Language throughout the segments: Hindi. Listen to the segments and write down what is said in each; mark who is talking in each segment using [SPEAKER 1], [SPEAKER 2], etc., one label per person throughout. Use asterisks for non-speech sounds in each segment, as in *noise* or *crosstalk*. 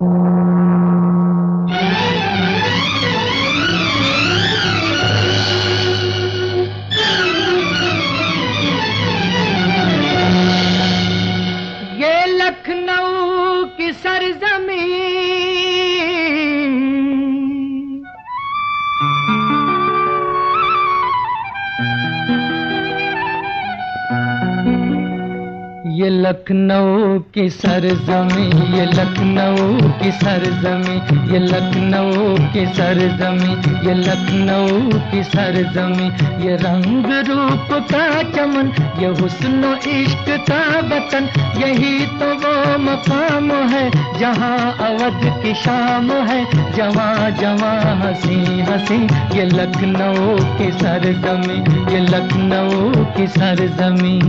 [SPEAKER 1] ये लखनऊ की सरजमी, ये लखनऊ की सरजमी, ये लखनऊ की सरजमी, ये लखनऊ की सरजमी, ये रंग रूप का चमन, ये हुस्न इश्क का वतन, यही तो वो मकाम है, जहाँ अवध की शाम है, जवा जवा हँसी हँसी, ये लखनऊ की सरजमी, ये लखनऊ की सरजमी।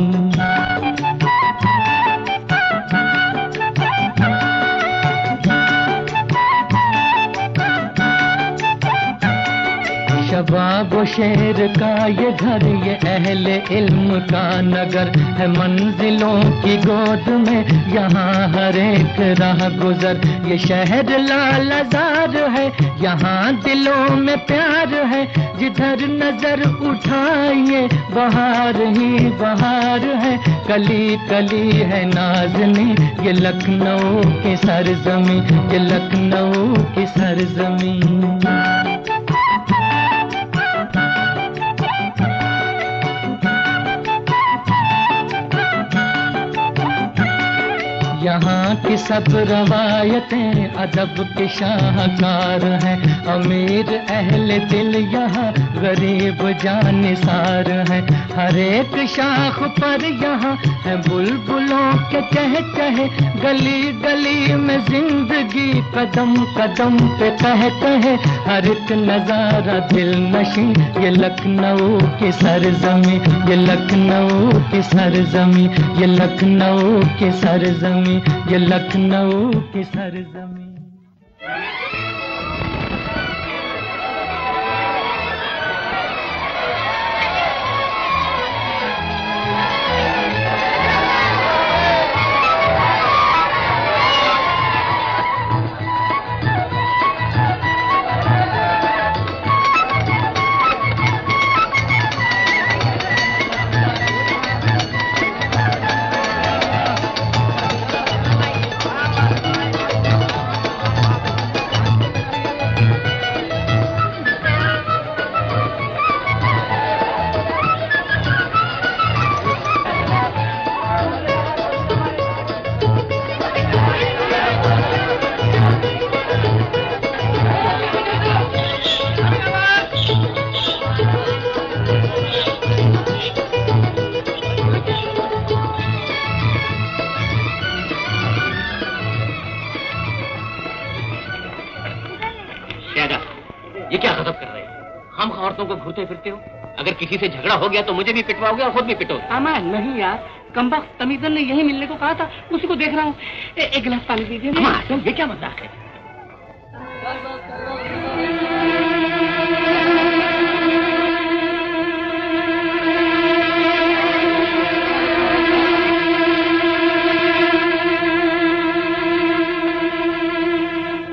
[SPEAKER 1] शबाब शेर का ये घर, ये अहले इल्म का नगर है मंजिलों की गोद में। यहाँ हर एक राह गुजर। ये शहर लालजार है, यहाँ दिलों में प्यार है। जिधर नज़र उठाइए, बाहर ही बाहर है। कली कली है नाजनी, ये लखनऊ की सरजमी, ये लखनऊ की सरजमी। की सब रवायतें अदब के शाहकार हैं। अमीर अहले दिल यहाँ, गरीब जानिसार हैं। हर एक शाख पर यहाँ है बुलबुलों के कह कहे गली गली में ज़िंदगी कदम कदम पे कह कहे हर एक नज़ारा दिल नशी, ये लखनऊ की सरजमी, ये लखनऊ की सरजमी, ये लखनऊ की सरजमी, ये लखनऊ की सरजमी
[SPEAKER 2] औरतों को घूरते फिरते हो? अगर किसी से झगड़ा हो गया तो मुझे भी पिटवाओगे और खुद भी पिटो।
[SPEAKER 3] अमा नहीं यार। कम्बा तमीजन ने यही मिलने को कहा था। उसी को देख रहा हूँ। एक गिलास पानी दीजिए
[SPEAKER 2] ये क्या मज़ाक है?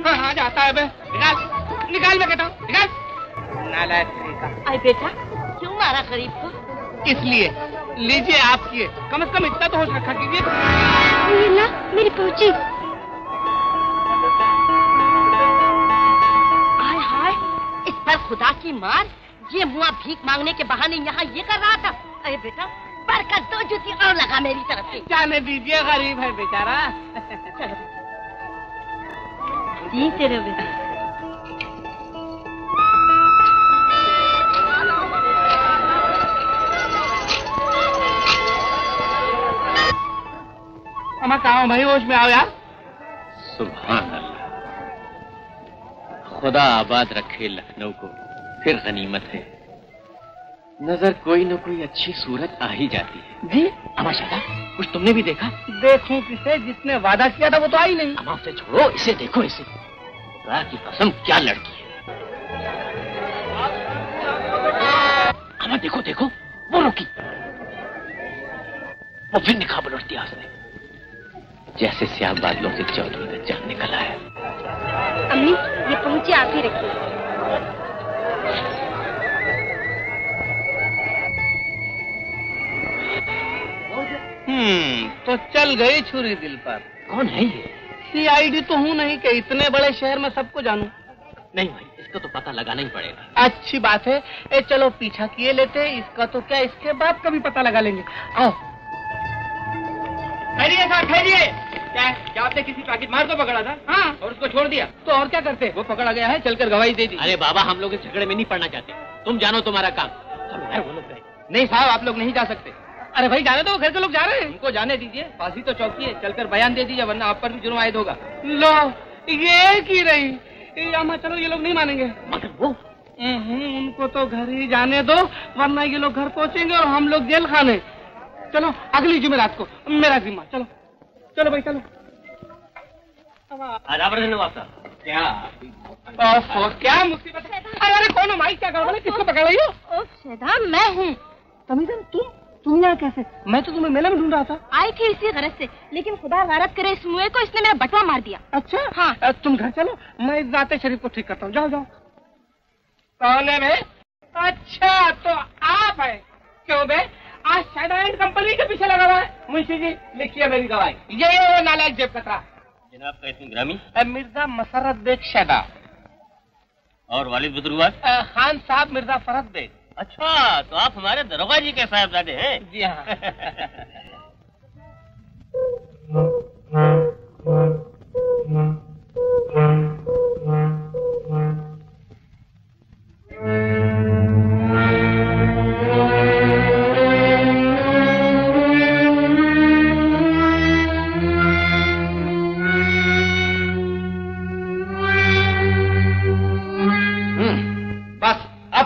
[SPEAKER 3] हाँ जाता है बे निकाल निकाल मैं कहता हूँ निकाल। नालायक। का।
[SPEAKER 4] अरे बेटा क्यों मारा गरीब को?
[SPEAKER 3] इसलिए लीजिए आप किए कम से कम इतना तो होश रखा कीजिए।
[SPEAKER 4] ला मेरी पहुँची हाय हाय इस पर खुदा की मार ये मुआ भीख मांगने के बहाने यहाँ ये कर रहा था। अरे बेटा बरकत दो जूती और लगा मेरी तरफ़ से।
[SPEAKER 3] जाने दीजिए गरीब है बेचारा।
[SPEAKER 4] जी तेरे बेटा।
[SPEAKER 3] अमा कहा भाई होश में आओ यार।
[SPEAKER 2] सुबह अल्लाह खुदा आबाद रखे लखनऊ को फिर गनीमत है। नज़र कोई न कोई अच्छी सूरत आ ही जाती है।
[SPEAKER 3] जी?
[SPEAKER 2] अमा शादा कुछ तुमने भी देखा?
[SPEAKER 3] देखूँ किसे जिसने वादा किया था वो तो आई नहीं।
[SPEAKER 2] अमा उसे छोड़ो इसे देखो इसे। खुदा की कसम क्या लड़की है। अमा देखो देखो वो रुकी। वो फिर निकाह उलटती आसने जैसे स्याह बादलों से चौधरी का चाँद निकला है।
[SPEAKER 4] अम्मी ये पहुँचे आप ही रखिए।
[SPEAKER 3] हम्म तो चल गई छुरी दिल पर।
[SPEAKER 2] कौन है ये?
[SPEAKER 3] सीआईडी तो हूँ नहीं कि इतने बड़े शहर में सबको जानू।
[SPEAKER 2] नहीं भाई इसका तो पता लगाना ही पड़ेगा।
[SPEAKER 3] अच्छी बात है। ए चलो पीछा किए लेते इसका तो क्या इसके बाद कभी पता लगा लेंगे। आओ।
[SPEAKER 5] ठहरिए साहब ठहरिए क्या है? क्या आपने किसी पैकेट मार को पकड़ा था?
[SPEAKER 3] हाँ।
[SPEAKER 5] और उसको छोड़ दिया?
[SPEAKER 3] तो और क्या करते?
[SPEAKER 5] वो पकड़ा गया है चलकर गवाही दे दी।
[SPEAKER 2] अरे बाबा हम लोग इस झगड़े में नहीं पड़ना चाहते। तुम जानो तुम्हारा काम। चलो यार वो लोग
[SPEAKER 5] नहीं साहब आप लोग नहीं जा सकते।
[SPEAKER 3] अरे भाई जाने दो घर के लोग जा रहे हैं।
[SPEAKER 5] उनको जाने दीजिए। फांसी तो चौकी है चलकर बयान दे दीजिए वरना आप पर भी जुर्म आयद होगा।
[SPEAKER 3] लो ये की रही? अम्मा चलो ये लोग नहीं मानेंगे।
[SPEAKER 2] मगर वो?
[SPEAKER 3] हम्म, उनको तो घर ही जाने दो वरना ये लोग घर पहुँचेंगे और हम लोग जेल खाने। चलो अगली जुमेरात को मेरा जिम्मा चलो। चलो भाई चलो।
[SPEAKER 2] क्या?
[SPEAKER 3] ओहो, क्या मुसीबत अरे अरे कौन हो? भाई क्या गड़बड़ है? किसको पकड़ रही हो?
[SPEAKER 4] ओ मैं हूँ।
[SPEAKER 3] तमीजन तुम? तुम यहाँ कैसे? मैं तो तुम्हें मेले में ढूंढ रहा था।
[SPEAKER 4] आई थी इसी गरज से लेकिन खुदा गारत करे इस मुए को इसने मेरा बटवा मार दिया।
[SPEAKER 3] अच्छा?
[SPEAKER 4] हाँ।
[SPEAKER 3] तुम घर चलो मैं इस जाते शरीफ को ठीक करता हूँ। जाओ जाओ। कौन है अच्छा तो आप है। क्यों बे? आज शाइड कंपनी के पीछे लगा हुआ है मुंशी जी लिखिए मेरी दवाई ये ये नालायक जेब कतरा
[SPEAKER 2] जनाब का इसमें ग्रामी
[SPEAKER 3] मिर्ज़ा मसरत बेग शैदा
[SPEAKER 2] और वालिद बुजुर्गवाद
[SPEAKER 3] अ, खान साहब मिर्ज़ा फरत बेग
[SPEAKER 2] अच्छा तो आप हमारे दरोगा जी के साहबजादे हैं
[SPEAKER 3] जी हाँ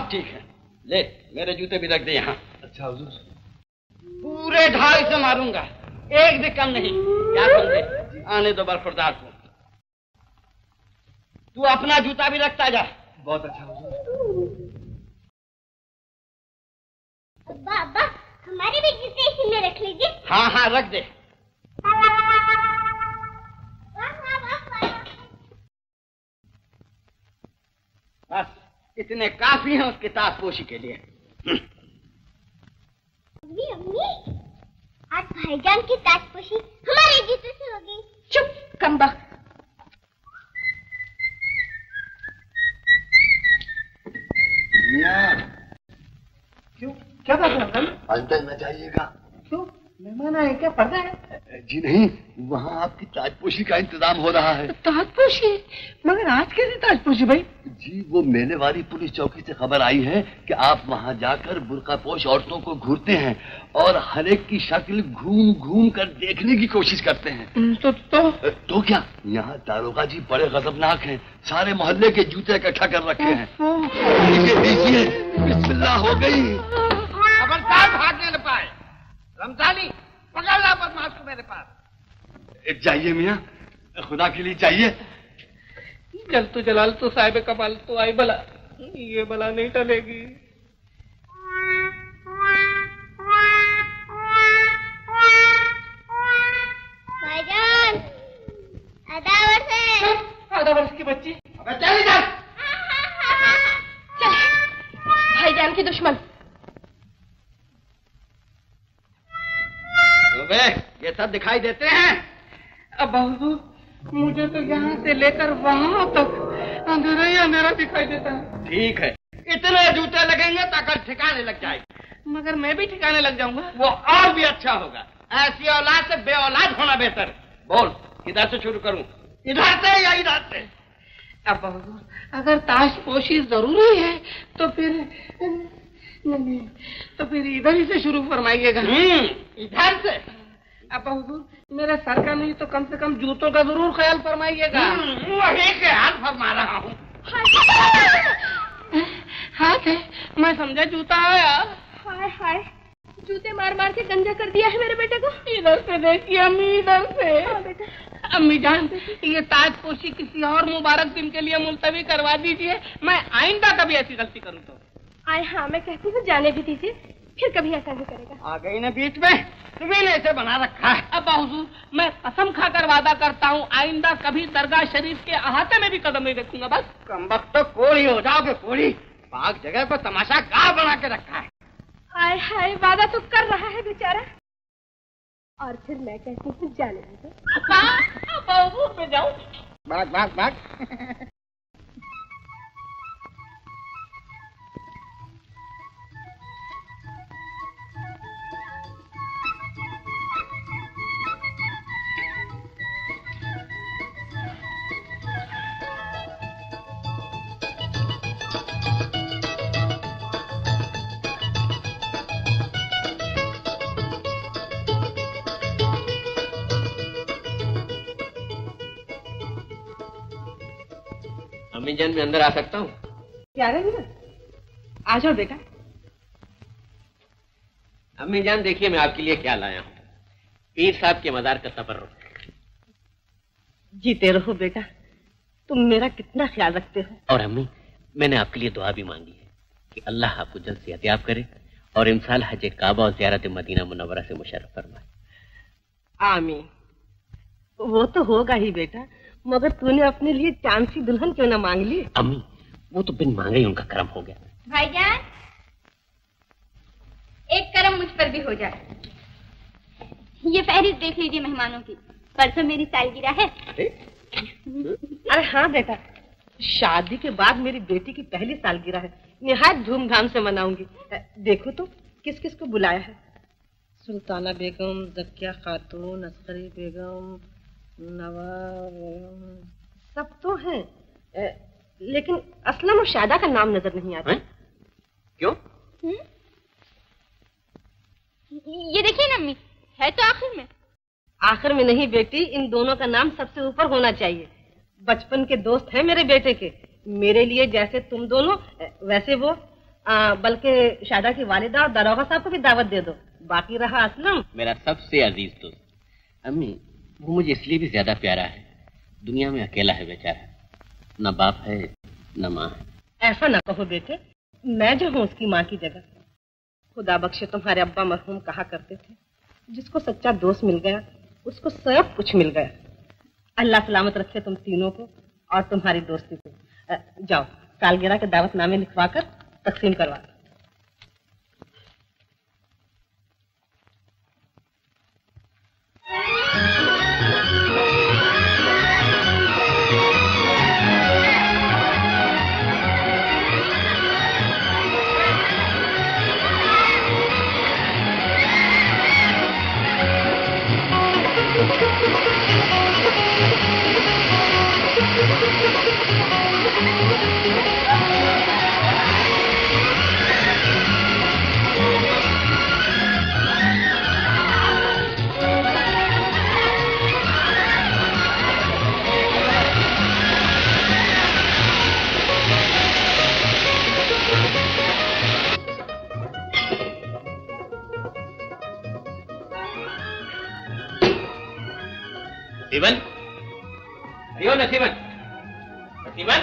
[SPEAKER 5] ठीक है ले मेरे जूते भी रख दे यहाँ अच्छा पूरे ढाई से मारूँगा एक भी कम नहीं क्या समझे आने दो बरखुरदार को तू अपना जूता भी रखता जा बहुत अच्छा
[SPEAKER 6] बाबा हमारे भी जूते इसी में रख लीजिए
[SPEAKER 5] हाँ हाँ रख दे बस इतने काफ़ी हैं उस किताब पोशी के लिए।
[SPEAKER 6] अम्मी अम्मी आज भाईजान की ताजपोशी हमारे जूते से हो गई
[SPEAKER 4] चुप कम वक्त
[SPEAKER 3] क्यों? क्या बात है अंकल?
[SPEAKER 7] अंदर न जाइएगा।
[SPEAKER 3] क्यों? मेहमान आए क्या पर्दा है?
[SPEAKER 7] जी नहीं वहाँ आपकी ताजपोशी का इंतज़ाम हो रहा है।
[SPEAKER 3] ताजपोशी? मगर आज कैसी ताजपोशी भाई?
[SPEAKER 7] जी वो मेले वाली पुलिस चौकी से खबर आई है कि आप वहाँ जाकर बुरका पोश औरतों को घूरते हैं और हर एक की शक्ल घूम घूम कर देखने की कोशिश करते हैं।
[SPEAKER 3] तो तो।
[SPEAKER 7] तो क्या? यहाँ दारोगा जी बड़े गजबनाक हैं सारे मोहल्ले के जूते इकट्ठा कर रखे हैं। बिस्मिल्लाह हो गई।
[SPEAKER 5] खबरदार भागने न पाए रमजानी पकड़ ला बदमाश को मेरे पास।
[SPEAKER 7] जाइए मियाँ खुदा के लिए चाहिए
[SPEAKER 3] जल तो जलाल तो साहिब कमाल तो आई बला ये बला नहीं टलेगी।
[SPEAKER 6] भाईजान
[SPEAKER 3] आधा वर्ष की बच्ची।
[SPEAKER 5] अबे चल इधर। *laughs*
[SPEAKER 4] भाईजान की दुश्मन।
[SPEAKER 5] बे ये सब दिखाई देते हैं।
[SPEAKER 3] अब बाबू मुझे तो यहाँ से लेकर वहाँ तक अंधेरा ही अंधेरा दिखाई देता है।
[SPEAKER 5] ठीक है। इतने जूते लगेंगे तो अकल ठिकाने लग जाएगी।
[SPEAKER 3] मगर मैं भी ठिकाने लग जाऊँगा।
[SPEAKER 5] वो और भी अच्छा होगा। ऐसी औलाद से बे औलाद होना बेहतर। बोल किधर से शुरू करूँ? इधर से या इधर से?
[SPEAKER 3] अब बाबू अगर ताजपोशी ज़रूरी है तो फिर नहीं नहीं, तो फिर इधर ही से शुरू फरमाइएगा।
[SPEAKER 5] हम्म इधर से।
[SPEAKER 3] अब बाबू मेरे सर का नहीं तो कम से कम जूतों का ज़रूर ख्याल फरमाइएगा।
[SPEAKER 5] हम्म, वही के हाल फरमा रहा हूँ।
[SPEAKER 3] हाथ है मैं समझा जूता आया।
[SPEAKER 4] हाय हाय। जूते मार मार के गंजा कर दिया है मेरे बेटे को।
[SPEAKER 3] इधर से देखिए अम्मी इधर से।
[SPEAKER 4] हाँ बेटा।
[SPEAKER 3] अम्मी जान ये ताजपोशी किसी और मुबारक दिन के लिए मुलतवी करवा दीजिए। मैं आइंदा कभी ऐसी गलती करूँ तो।
[SPEAKER 4] आए हाँ मैं कहती हूँ जाने भी दीजिए फिर कभी ऐसा नहीं करेगा।
[SPEAKER 5] आ गई ना बीच में। तुम्ही ने इसे बना रखा है।
[SPEAKER 3] अब हुजूर मैं कसम खाकर वादा करता हूँ आइंदा कभी दरगाह शरीफ के अहाते में भी कदम नहीं रखूँगा बस।
[SPEAKER 5] कम वक्त तो कोड़ी हो जाओगे कोड़ी। पाक जगह पर तमाशा गाँव बना के रखा है।
[SPEAKER 8] हाय हाय वादा तो कर रहा है बेचारा। और फिर मैं कहती हूँ जाने
[SPEAKER 3] अब में जाऊँ।
[SPEAKER 5] भाग भाग भाग। *laughs*
[SPEAKER 2] अम्मी जान मैं अंदर आ सकता हूँ।
[SPEAKER 8] प्यारे मेरा आ जाओ बेटा।
[SPEAKER 2] अम्मी जान देखिए मैं आपके लिए क्या लाया हूँ। पीर साहब के मजार का तबर्रुक
[SPEAKER 8] जीते रहो बेटा। तुम मेरा कितना ख्याल रखते हो।
[SPEAKER 2] और अम्मी मैंने आपके लिए दुआ भी मांगी है कि अल्लाह आपको जल्द से हतियाब करे और इमसाल हज काबा और जियारत मदीना मुनवरा से मुशर्रफ फरमाए।
[SPEAKER 8] आमीन। वो तो होगा ही बेटा। मगर तूने अपने लिए चाँद सी दुल्हन क्यों ना मांग ली?
[SPEAKER 2] अम्मी वो तो बिन मांगे ही उनका कर्म हो गया।
[SPEAKER 6] भाईजान एक करम मुझ पर भी हो जाए। ये फहरिस्त देख लीजिए मेहमानों की। परसों मेरी सालगिरह है।
[SPEAKER 8] अरे हाँ बेटा शादी के बाद मेरी बेटी की पहली सालगिरह है। निहायत धूमधाम से मनाऊँगी। देखो तो किस किस को बुलाया है? सुल्ताना बेगम जकिया खातून असरी बेगम नवा सब तो हैं। लेकिन असलम और शादा का नाम नज़र नहीं आता।
[SPEAKER 2] हैं? क्यों?
[SPEAKER 6] ये देखिए ना अम्मी है तो आखिर में?
[SPEAKER 8] आखिर में नहीं बेटी इन दोनों का नाम सबसे ऊपर होना चाहिए। बचपन के दोस्त हैं मेरे बेटे के। मेरे लिए जैसे तुम दोनों वैसे वो। बल्कि शादा की वालिदा और दरोगा साहब को भी दावत दे दो। बाकी रहा असलम।
[SPEAKER 2] मेरा सबसे अज़ीज़ दोस्त। अम्मी वो मुझे इसलिए भी ज़्यादा प्यारा है। दुनिया में अकेला है बेचारा। न बाप है, न माँ है।
[SPEAKER 8] ऐसा ना कहो बेटे, मैं जो हूँ उसकी माँ की जगह। खुदा बख्शे तुम्हारे अब्बा मरहूम कहा करते थे। जिसको सच्चा दोस्त मिल गया, उसको सब कुछ मिल गया। अल्लाह सलामत रखे तुम तीनों को और तुम्हारी दोस्ती को। जाओ सालगिरह के दावतनामे लिखवा कर तकसीम करवा दो।
[SPEAKER 2] नसीबन अयो नसीबन नसीबन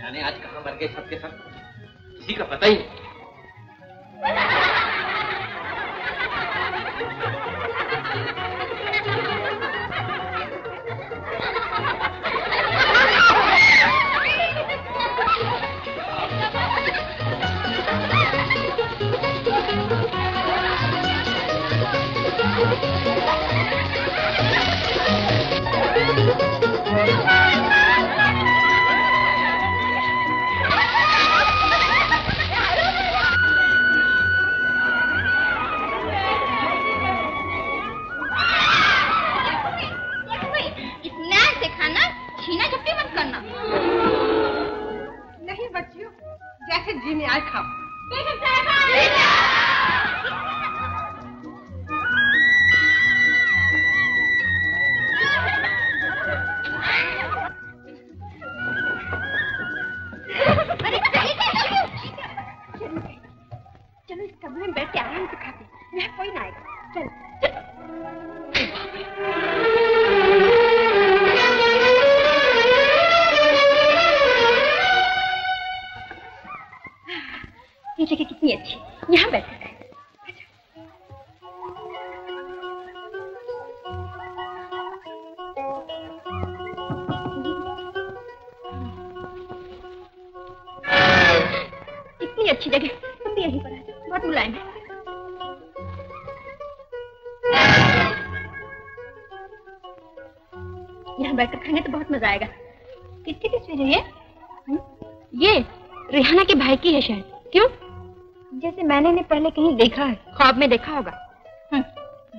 [SPEAKER 2] जाने आज कहाँ मर गए सबके सब। किसी का पता ही नहीं।
[SPEAKER 6] चलो इस कमरे में बैठ के आराम से खाते मैं कोई ना आएगा। चल, ये जगह कितनी अच्छी यहाँ बैठे हैं कितनी अच्छी जगह। बहुत मुलायम है यहाँ बैठकर खाएँगे तो बहुत मज़ा आएगा। किसकी तस्वीर है ये? हम्म? ये रिहाना के भाई की है शायद। क्यों? जैसे मैंने ने पहले कहीं देखा है। ख्वाब में देखा होगा। हम्म,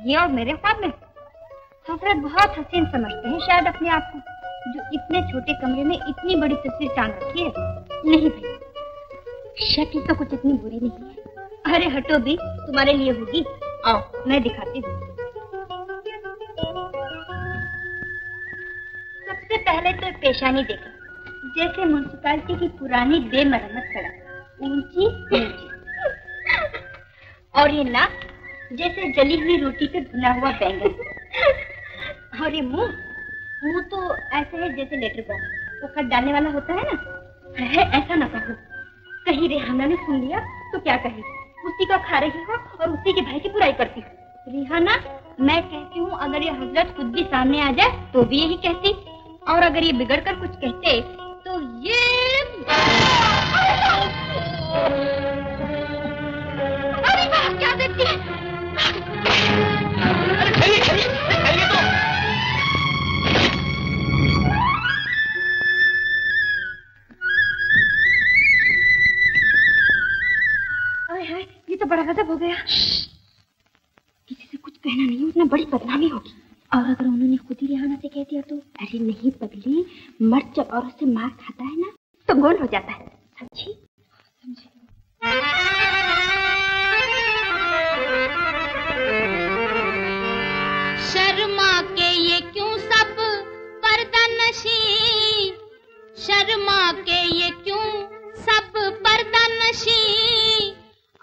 [SPEAKER 6] ये और मेरे ख्वाब में। हज़रत बहुत हसीन समझते हैं शायद अपने आप को जो इतने छोटे कमरे में इतनी बड़ी तस्वीर टांग रखी है। नहीं भाई शक्ल तो कुछ इतनी बुरी नहीं है। अरे हटो भी तुम्हारे लिए होगी। आओ, मैं दिखाती हूँ। सबसे पहले तो पेशानी देखो, जैसे म्यूनसिपालिटी की पुरानी बेमरम्मत सड़क ऊँची ऊँची और ये नाक, जैसे जली हुई रोटी पे भुना हुआ बैंगन। और ये मुँह मुँह तो ऐसे है जैसे लेटर बॉक्स वो खत डालने वाला होता है ना? है ऐसा ना कहो। कहीं रेहाना ने सुन लिया तो क्या कहे उसी का खा रही हो और उसी के भाई की बुराई करती हो। रिहाना, मैं कहती हूँ, अगर ये हज़रत खुद भी सामने आ जाए तो भी यही कहती। और अगर ये बिगड़ कर कुछ कहते तो ये बड़ा गजब हो गया। किसी से कुछ कहना नहीं, उतना बड़ी बदनामी होगी। और अगर उन्होंने खुद ही रिहाना से कह दिया तो? अरे नहीं पगली मर्द जब औरत से मार खाता है ना तो गोल हो जाता है। समझी? समझी।
[SPEAKER 9] शर्मा के ये क्यों सब पर्दा नशी शर्मा के ये क्यों सब पर्दा नशी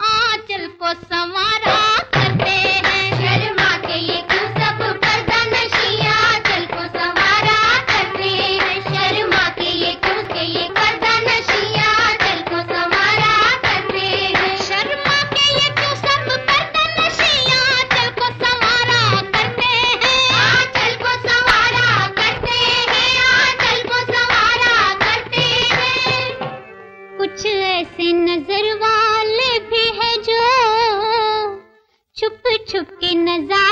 [SPEAKER 9] आंचल को संवारा करते नज़ारा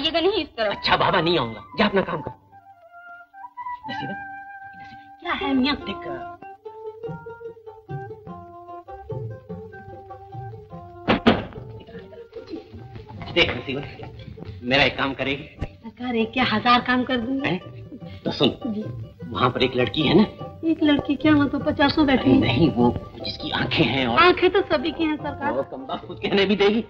[SPEAKER 6] आइएगा नहीं इस तरफ़।
[SPEAKER 2] अच्छा बाबा नहीं आऊँगा। जा अपना काम कर। नसीबा
[SPEAKER 6] क्या है मियाँ?
[SPEAKER 2] देख। देख नसीबा मेरा एक काम करेगी।
[SPEAKER 4] सरकार एक क्या हज़ार काम कर दूँगी?
[SPEAKER 2] तो सुन वहाँ पर एक लड़की है ना?
[SPEAKER 4] एक लड़की क्या वहाँ तो पचासों बैठी।
[SPEAKER 2] नहीं वो जिसकी आँखें हैं और
[SPEAKER 4] आँखें तो सभी की हैं सरकार।
[SPEAKER 2] वो कम बात खुद कहने भी देगी।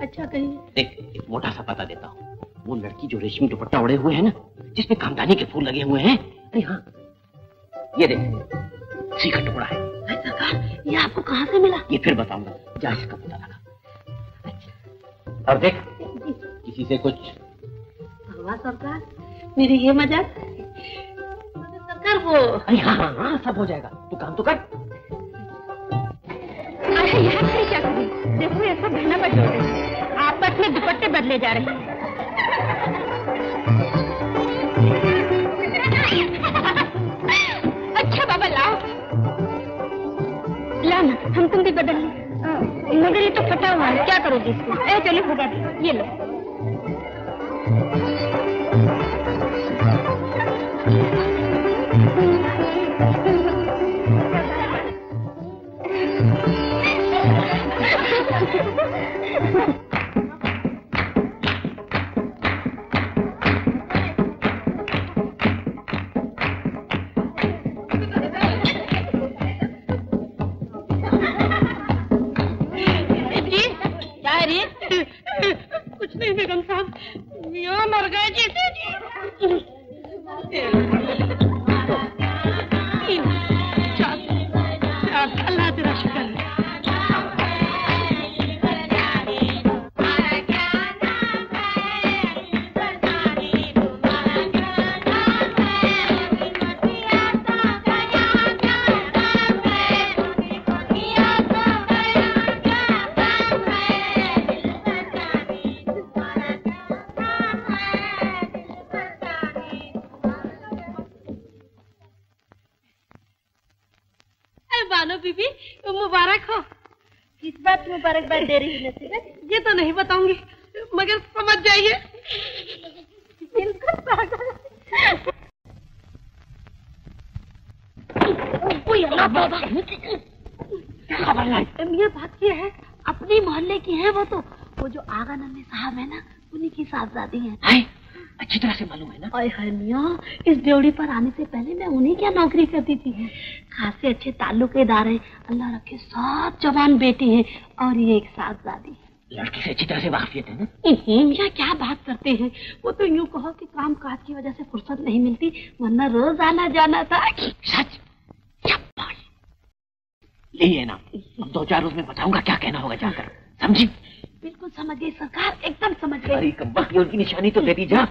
[SPEAKER 4] अच्छा कहिए।
[SPEAKER 2] देख एक मोटा सा पता देता हूँ। वो लड़की जो रेशमी दुपट्टा ओढ़े हुए है ना जिसमें कामदानी के फूल लगे हुए हैं। अरे हाँ ये देख सी का टुकड़ा है।
[SPEAKER 4] ये आपको कहाँ से मिला?
[SPEAKER 2] ये फिर बताऊँगा जा इसका पता लगा। अच्छा और देख किसी से कुछ।
[SPEAKER 4] सरकार मेरी ये मज़ाक सरकार वो।
[SPEAKER 2] अरे हाँ हाँ हाँ सब हो जाएगा तू काम तो कर।
[SPEAKER 6] अरे यहाँ क्या कर? देखो ये सब बहना रही आपस में दुपट्टे बदले जा रहे हैं। अच्छा बाबा, लाओ। ला ना, हम तुम भी बदल लें। मगर ये तो फटा हुआ है, क्या करोगे इसको ए, चलो, होगा ये लो। जी *laughs* है
[SPEAKER 4] कुछ नहीं बेगम साहब। यहाँ मर गए जी। अल्लाह तेरा
[SPEAKER 6] बात मुबारकबाद दे रही है नसीबत
[SPEAKER 4] ये तो नहीं बताऊँगी मगर समझ जाइए।
[SPEAKER 6] बिल्कुल
[SPEAKER 4] बात ये है अपने मोहल्ले की है वो तो। वो जो आगा नंदी साहब है ना उन्हीं की साहबजादी है।
[SPEAKER 2] है अच्छी तरह से मालूम है ना?
[SPEAKER 4] ओए है मियाँ इस ड्योढ़ी पर आने से पहले मैं उन्हीं क्या नौकरी करती थी खासे अच्छे ताल्लुकेदार हैं अल्लाह रखे सात जवान बेटे हैं और ये एक साहबजादी है।
[SPEAKER 2] लड़के से अच्छी तरह से वाकफियत है ना?
[SPEAKER 4] या क्या बात करते हैं? वो तो यूँ कहो कि काम काज की वजह से फुर्सत नहीं मिलती वरना रोज आना जाना था।
[SPEAKER 2] सच? ले ये नाम अब दो चार रोज में बताऊँगा क्या कहना होगा जाकर। समझी?
[SPEAKER 4] बिल्कुल समझ गई सरकार एकदम समझ गई।
[SPEAKER 2] अरे कब्बक ये उनकी निशानी तो दे दी जा।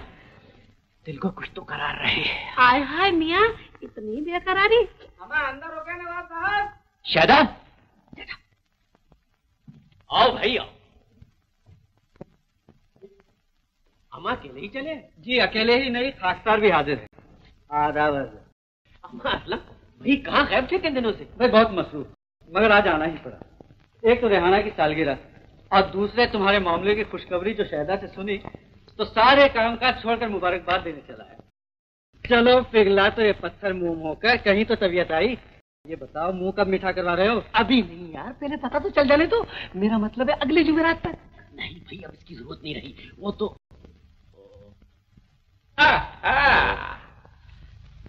[SPEAKER 2] दिल को कुछ तो करार रहे।
[SPEAKER 4] हाय हाय मियाँ इतनी बेकरारी।
[SPEAKER 3] हमें अंदर हो गए नवाब साहब।
[SPEAKER 2] शादा। आओ भाई आओ। हम अकेले ही चले?
[SPEAKER 10] जी अकेले ही नहीं खासदार भी हाजिर है। आदाब
[SPEAKER 2] अम्मा असलम भाई कहाँ गैब थे किन दिनों से?
[SPEAKER 10] भाई बहुत मसरूफ मगर आज आना ही पड़ा। एक तो रेहाना की सालगिरह और दूसरे तुम्हारे मामले की खुशखबरी जो शहदा से सुनी तो सारे काम काज छोड़कर मुबारकबाद देने चला है। चलो पिघला तो ये पत्थर मुँह होकर कहीं तो तबीयत आई। ये बताओ मुँह कब मीठा करवा रहे हो?
[SPEAKER 2] अभी नहीं यार पहले पता तो चल जाने तो। मेरा मतलब है अगले जुमेरात तक नहीं भाई अब इसकी ज़रूरत नहीं रही। वो तो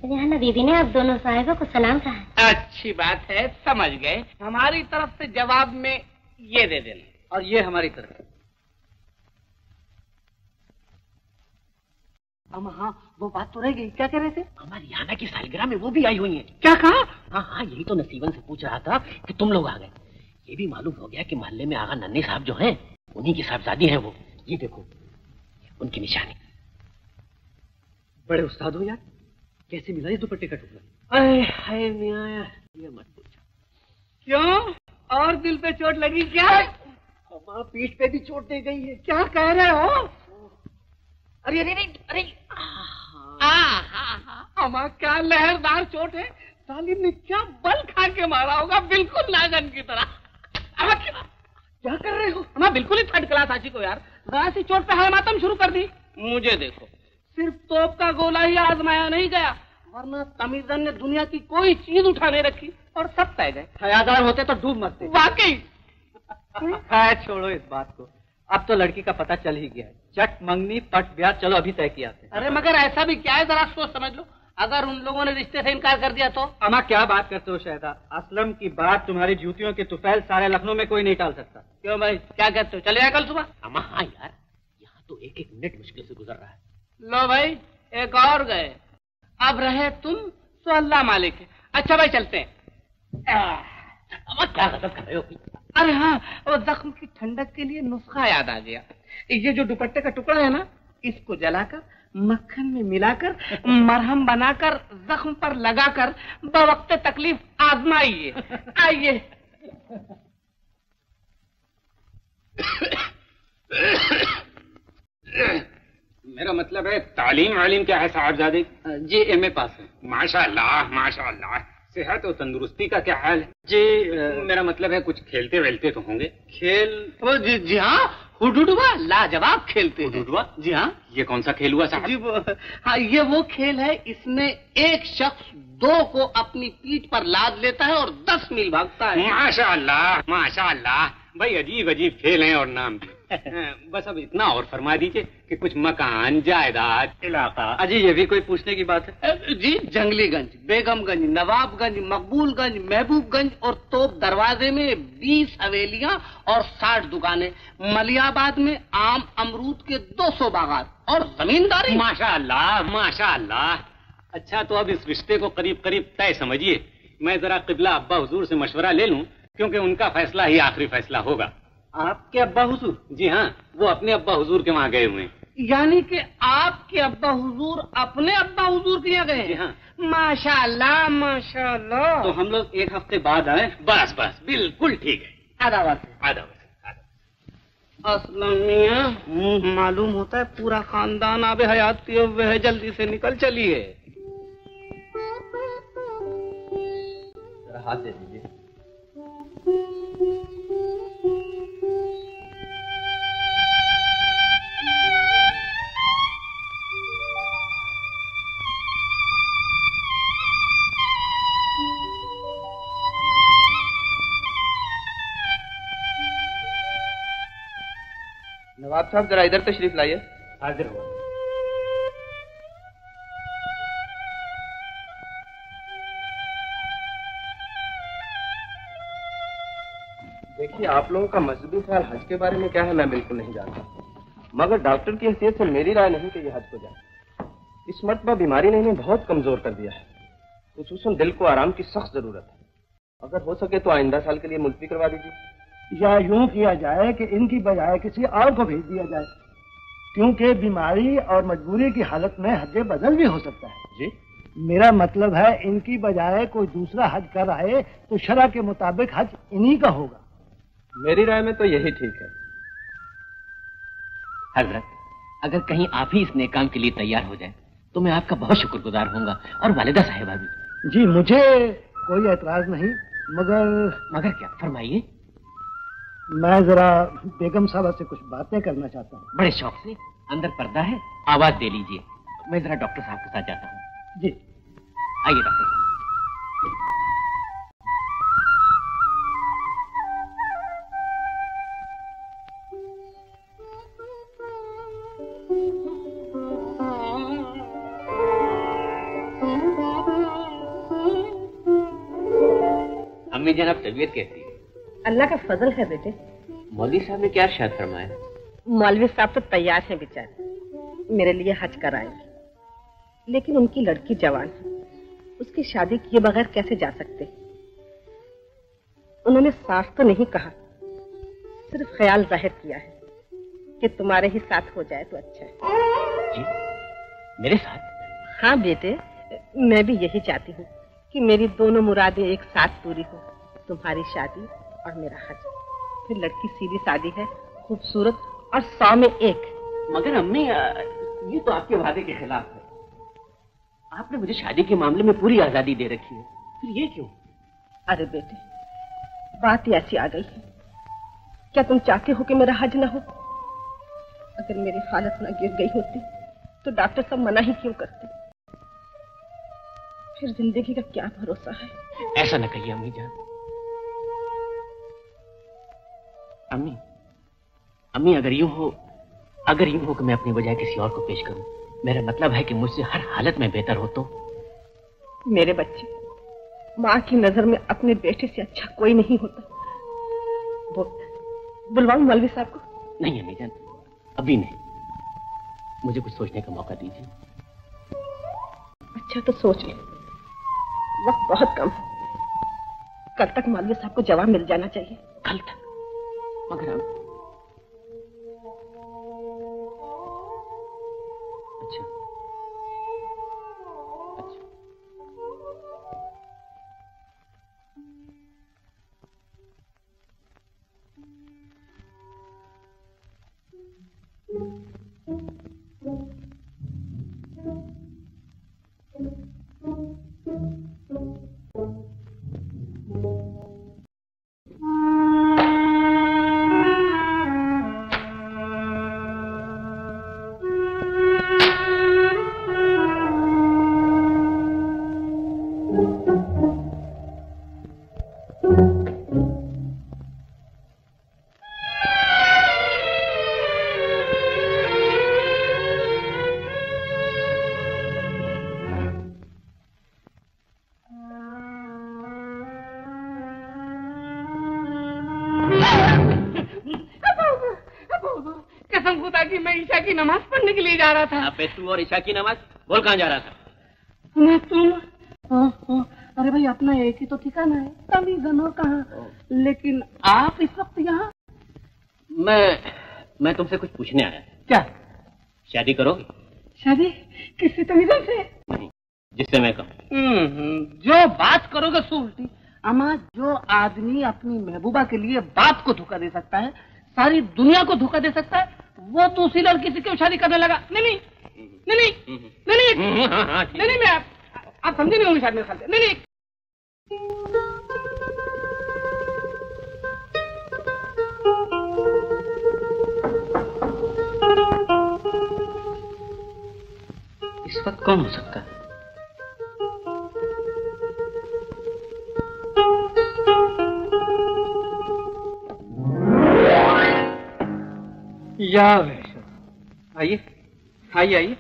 [SPEAKER 6] रेहाना बीबी ने आप दोनों साहिबों को सलाम कहा।
[SPEAKER 3] अच्छी बात है समझ गए। हमारी तरफ़ से जवाब में ये दे देना।
[SPEAKER 10] और ये हमारी तरफ़।
[SPEAKER 2] अम्मा हाँ वो बात तो रह गई। क्या कह रहे थे? हमारी याना की सालगिरह में वो भी आई हुई है।
[SPEAKER 3] क्या कहा?
[SPEAKER 2] हाँ हाँ यही तो नसीबन से पूछ रहा था कि तुम लोग आ गए। ये भी मालूम हो गया कि मोहल्ले में आगा नन्नी साहब जो हैं उन्हीं की साहबजादी हैं वो। ये देखो उनकी निशानी।
[SPEAKER 10] बड़े उस्ताद हो यार। कैसे मिला ये दुपट्टे का टुकड़ा?
[SPEAKER 2] अरे हाय मियाँ ये मत पूछो।
[SPEAKER 3] क्यों? और दिल पे चोट लगी क्या?
[SPEAKER 2] अम्मा पीठ पे भी चोट दे गई है।
[SPEAKER 3] क्या कह रहे हो?
[SPEAKER 2] अरे अरे अरे अरे
[SPEAKER 3] हमारा क्या लहरदार चोट है? सालिम ने क्या बल खा के मारा होगा? बिल्कुल नागन की तरह। क्या कर रहे हो? हमारा बिल्कुल ही थर्ड क्लास आशी को यार। जरा सी चोट पे हाय मातम शुरू कर दी। मुझे देखो। सिर्फ़ तोप का गोला ही आजमाया नहीं गया वरना तमीजन ने दुनिया की कोई चीज़ उठाने रखी और सब तय गए।
[SPEAKER 10] हयादार होते तो डूब मरते।
[SPEAKER 3] वाकई। *laughs*
[SPEAKER 10] छोड़ो इस बात को। अब तो लड़की का पता चल ही गया है। चट मंगनी पट ब्याह चलो अभी तय किया थे
[SPEAKER 3] अरे मगर ऐसा भी क्या है? जरा सोच समझ लो। अगर उन लोगों ने रिश्ते से इनकार कर दिया तो?
[SPEAKER 10] अमा क्या बात करते हो शहदा? असलम की बात तुम्हारी जूतियों के तुफैल सारे लखनऊ में कोई नहीं टाल सकता।
[SPEAKER 3] क्यों भाई? क्या कहते हो? चले कल सुबह?
[SPEAKER 2] अम्मा हाँ यार। यहाँ तो एक एक मिनट मुश्किल से गुजर रहा है।
[SPEAKER 3] लो भाई एक और गए। अब रहे तुम तो अल्लाह मालिक अच्छा भाई चलते हैं।
[SPEAKER 2] क्या गजब कर रहे हो?
[SPEAKER 3] अरे हाँ वो जख्म की ठंडक के लिए नुस्खा याद आ गया। ये जो दुपट्टे का टुकड़ा है ना इसको जलाकर मक्खन में मिलाकर मरहम बनाकर जख्म पर लगाकर बवक्त तकलीफ़ आजमाइए। आइए।
[SPEAKER 11] मेरा मतलब है तालीम वालीम क्या है साहबजादे?
[SPEAKER 10] जी एम ए पास है।
[SPEAKER 11] माशाल्लाह माशाल्लाह। सेहत और तंदुरुस्ती का क्या हाल है?
[SPEAKER 10] जी आ,
[SPEAKER 11] मेरा मतलब है कुछ खेलते वेलते तो होंगे।
[SPEAKER 10] खेल
[SPEAKER 3] ओ जी जी हाँ हुडुडुआ लाजवाब खेलते हैं।
[SPEAKER 11] हुडुडुआ?
[SPEAKER 3] जी हाँ।
[SPEAKER 11] ये कौन सा खेल हुआ साहब?
[SPEAKER 3] जी वो हाँ ये वो खेल है इसमें एक शख्स दो को अपनी पीठ पर लाद लेता है और दस मील भागता है।
[SPEAKER 11] माशाल्लाह माशाल्लाह। भाई अजीब अजीब खेल हैं और नाम भी। *laughs* बस अब इतना और फरमा दीजिए कि कुछ मकान जायदाद। इलाका।
[SPEAKER 10] अजी ये भी कोई पूछने की बात है?
[SPEAKER 3] जी जंगलीगंज बेगमगंज नवाबगंज मकबूलगंज महबूबगंज और तोप दरवाजे में बीस हवेलियाँ और साठ दुकानें। मलियाबाद में आम अमरूद के दो सौ बागात और जमींदारी।
[SPEAKER 11] माशाल्लाह माशाल्लाह। अच्छा तो अब इस रिश्ते को करीब करीब तय समझिए। मैं जरा किबला अब्बा हुजूर से मशवरा ले लूँ क्योंकि उनका फैसला ही आखिरी फैसला होगा।
[SPEAKER 10] आपके अब्बा हुजूर?
[SPEAKER 11] जी हाँ वो अपने अब्बा हुजूर के वहाँ गए हुए हैं।
[SPEAKER 3] यानी कि आपके अब्बा हुजूर अपने अब्बा हुजूर के यहाँ गए
[SPEAKER 11] जी
[SPEAKER 3] हैं।
[SPEAKER 11] हाँ
[SPEAKER 3] माशाल्लाह माशाल्लाह।
[SPEAKER 10] तो हम लोग एक हफ़्ते बाद आए?
[SPEAKER 11] बस बस बिल्कुल ठीक है। आधा बस
[SPEAKER 3] असलम मियाँ मालूम होता है पूरा खानदान आबे हयात पिए हुए है जल्दी से निकल चलिए।
[SPEAKER 10] हाथ दे दीजिए। नवाब साहब जरा इधर तशरीफ़ लाइए।
[SPEAKER 11] हाजिर हुआ।
[SPEAKER 12] देखिए आप लोगों का मजहबी ख्याल हज के बारे में क्या है मैं बिल्कुल नहीं जानता। मगर डॉक्टर की हैसियत से मेरी राय नहीं कि यह हज को जाए। इस मरतबा बीमारी ने इन्हें बहुत कमज़ोर कर दिया है। खसूस दिल को आराम की सख्त ज़रूरत है। अगर हो सके तो आइंदा साल के लिए मुलतवी करवा दीजिए।
[SPEAKER 13] या यूँ किया जाए कि इनकी बजाय किसी और को भेज दिया जाए। क्योंकि बीमारी और मजबूरी की हालत में हज बदल भी हो सकता है।
[SPEAKER 12] जी।
[SPEAKER 13] मेरा मतलब है इनकी बजाय कोई दूसरा हज कर आए तो शरा के मुताबिक हज इन्हीं का होगा।
[SPEAKER 12] मेरी राय में तो यही ठीक है।
[SPEAKER 2] हज़रत अगर कहीं आप ही इस नेक काम के लिए तैयार हो जाए तो मैं आपका बहुत शुक्रगुजार होऊँगा और वालिदा साहिबा भी।
[SPEAKER 13] जी मुझे कोई एतराज़ नहीं मगर
[SPEAKER 2] मगर क्या? फरमाइए।
[SPEAKER 13] मैं जरा बेगम साहबा से कुछ बातें करना चाहता हूँ।
[SPEAKER 2] बड़े शौक से। अंदर पर्दा है आवाज़ दे लीजिए। मैं जरा डॉक्टर साहब के साथ जाता हूँ।
[SPEAKER 13] जी।
[SPEAKER 2] आइए डॉक्टर साहब। अम्मी जनाब तबीयत कैसी है?
[SPEAKER 8] अल्लाह का फजल है बेटे।
[SPEAKER 2] मौलवी साहब ने क्या शायद फरमाया?
[SPEAKER 8] मौलवी साहब तो तैयार हैं बेचारे। मेरे लिए हज कर कराएँगे लेकिन उनकी लड़की जवान है। उसकी शादी किए बगैर कैसे जा सकते? उन्होंने साफ़ तो नहीं कहा। सिर्फ़ ख्याल ज़ाहिर किया है कि तुम्हारे ही साथ हो जाए तो अच्छा है।
[SPEAKER 2] जी मेरे साथ?
[SPEAKER 8] हाँ बेटे मैं भी यही चाहती हूँ कि मेरी दोनों मुरादें एक साथ पूरी हो। तुम्हारी शादी और मेरा हज फिर लड़की सीधी शादी है खूबसूरत और सौ में एक।
[SPEAKER 2] मगर अम्मी ये तो आपके वादे के खिलाफ है। आपने मुझे शादी के मामले में पूरी आज़ादी दे रखी है। फिर ये क्यों?
[SPEAKER 8] अरे बेटे बात ही ऐसी आ गई है। क्या तुम चाहते हो कि मेरा हज ना हो? अगर मेरी हालत ना गिर गई होती तो डॉक्टर सब मना ही क्यों करते? फिर ज़िंदगी का क्या भरोसा है?
[SPEAKER 2] ऐसा ना कहिए अम्मी जान। अम्मी अम्मी अगर यूँ हो अगर यूँ हो कि मैं अपनी बजाय किसी और को पेश करूँ मेरा मतलब है कि मुझसे हर हालत में बेहतर हो तो।
[SPEAKER 8] मेरे बच्चे माँ की नज़र में अपने बेटे से अच्छा कोई नहीं होता। बोल बुलवाऊं मौलवी साहब को?
[SPEAKER 2] नहीं अम्मी जान अभी नहीं। मुझे कुछ सोचने का मौका दीजिए।
[SPEAKER 8] अच्छा तो सोच ले। वक्त बहुत कम है। कल तक मौलवी साहब को जवाब मिल जाना चाहिए।
[SPEAKER 2] कल तक? मगर
[SPEAKER 3] की नमाज़ पढ़ने के लिए जा रहा था।
[SPEAKER 2] अबे तू और ईशा की नमाज़? बोल कहाँ जा रहा था?
[SPEAKER 3] मैं तुम हाँ, हाँ, अरे भाई अपना एक ही तो ठिकाना है। कभी गनो कहाँ? लेकिन आप इस वक्त यहाँ?
[SPEAKER 2] मैं मैं तुमसे कुछ पूछने आया।
[SPEAKER 3] क्या?
[SPEAKER 2] शादी करोगे?
[SPEAKER 3] शादी? किससे तमीजन से
[SPEAKER 2] नहीं जिससे मैं कहूँ।
[SPEAKER 3] हम्म, जो बात करोगे सो उल्टी। अमा जो आदमी अपनी महबूबा के लिए बाप को धोखा दे सकता है सारी दुनिया को धोखा दे सकता है वो तो उसी लड़की से क्यों शादी करने लगा? नहीं नहीं नहीं नहीं *laughs* नहीं नहीं नहीं नहीं मैं आप, आप समझे नहीं होंगे शायद मेरे ख्याल से। नहीं नहीं।
[SPEAKER 2] इस वक्त कौन हो सकता है?
[SPEAKER 10] या आइए आइए आइए।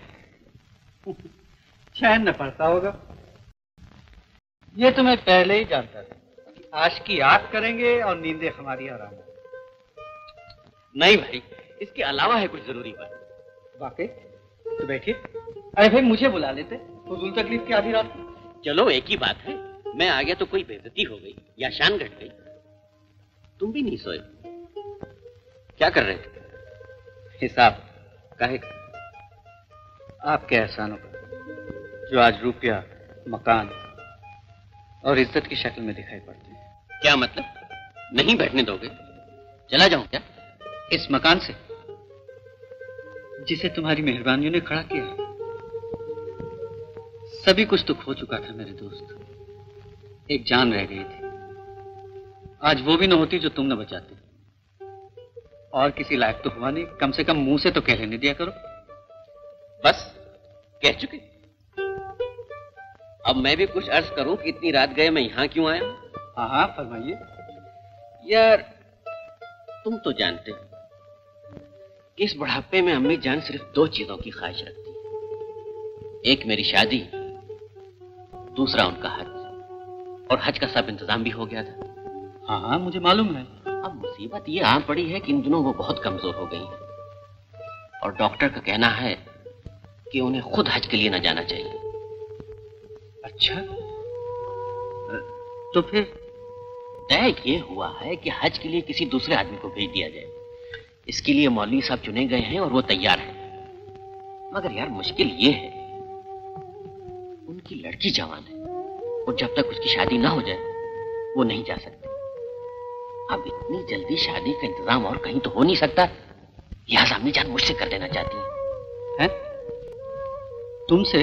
[SPEAKER 10] चैन न पड़ता होगा। ये तो मैं पहले ही जानता था कि आज की याद करेंगे और नींदे हमारी आराम
[SPEAKER 2] नहीं भाई इसके अलावा है कुछ ज़रूरी बात।
[SPEAKER 10] वाकई? तो बैठिए। अरे भाई मुझे बुला लेते। फजूल तकलीफ़ की आधी रात।
[SPEAKER 2] चलो एक ही बात है। मैं आ गया तो कोई बेइज्जती हो गई या शान घट गई। तुम भी नहीं सोए। क्या कर रहे थे?
[SPEAKER 10] हिसाब
[SPEAKER 2] काहे
[SPEAKER 10] आपके एहसानों का जो आज रुपया मकान और इज़्ज़त की शक्ल में दिखाई पड़ते हैं।
[SPEAKER 2] क्या मतलब? नहीं बैठने दोगे? चला जाऊँ क्या?
[SPEAKER 10] इस मकान से जिसे तुम्हारी मेहरबानियों ने खड़ा किया सभी कुछ तो खो चुका था मेरे दोस्त। एक जान रह गई थी। आज वो भी न होती जो तुम न बचाते। और किसी लायक तो हुआ नहीं। कम से कम मुँह से तो कह लेने दिया करो।
[SPEAKER 2] बस कह चुके। अब मैं भी कुछ अर्ज़ करूँ कि इतनी रात गए मैं यहाँ क्यों आया? हूँ
[SPEAKER 10] हाँ हाँ फरमाइए।
[SPEAKER 2] यार तुम तो जानते हो कि इस बुढ़ापे में अम्मी जान सिर्फ़ दो चीज़ों की ख्वाहिश रखती है। एक मेरी शादी दूसरा उनका हज। और हज का सब इंतज़ाम भी हो गया था।
[SPEAKER 10] हाँ हाँ मुझे मालूम है।
[SPEAKER 2] अब मुसीबत ये आ पड़ी है कि इन दिनों वो बहुत कमज़ोर हो गई हैं। और डॉक्टर का कहना है कि उन्हें खुद हज के लिए ना जाना चाहिए।
[SPEAKER 10] अच्छा। तो फिर?
[SPEAKER 2] तय ये हुआ है कि हज के लिए किसी दूसरे आदमी को भेज दिया जाए। इसके लिए मौलवी साहब चुने गए हैं और वो तैयार हैं। मगर यार मुश्किल ये है उनकी लड़की जवान है और जब तक उसकी शादी ना हो जाए वो नहीं जा सकती। अब इतनी जल्दी शादी का इंतज़ाम और कहीं तो हो नहीं सकता। लिहाजा अम्मी जान मुझसे कर देना चाहती है,
[SPEAKER 10] है? तुमसे?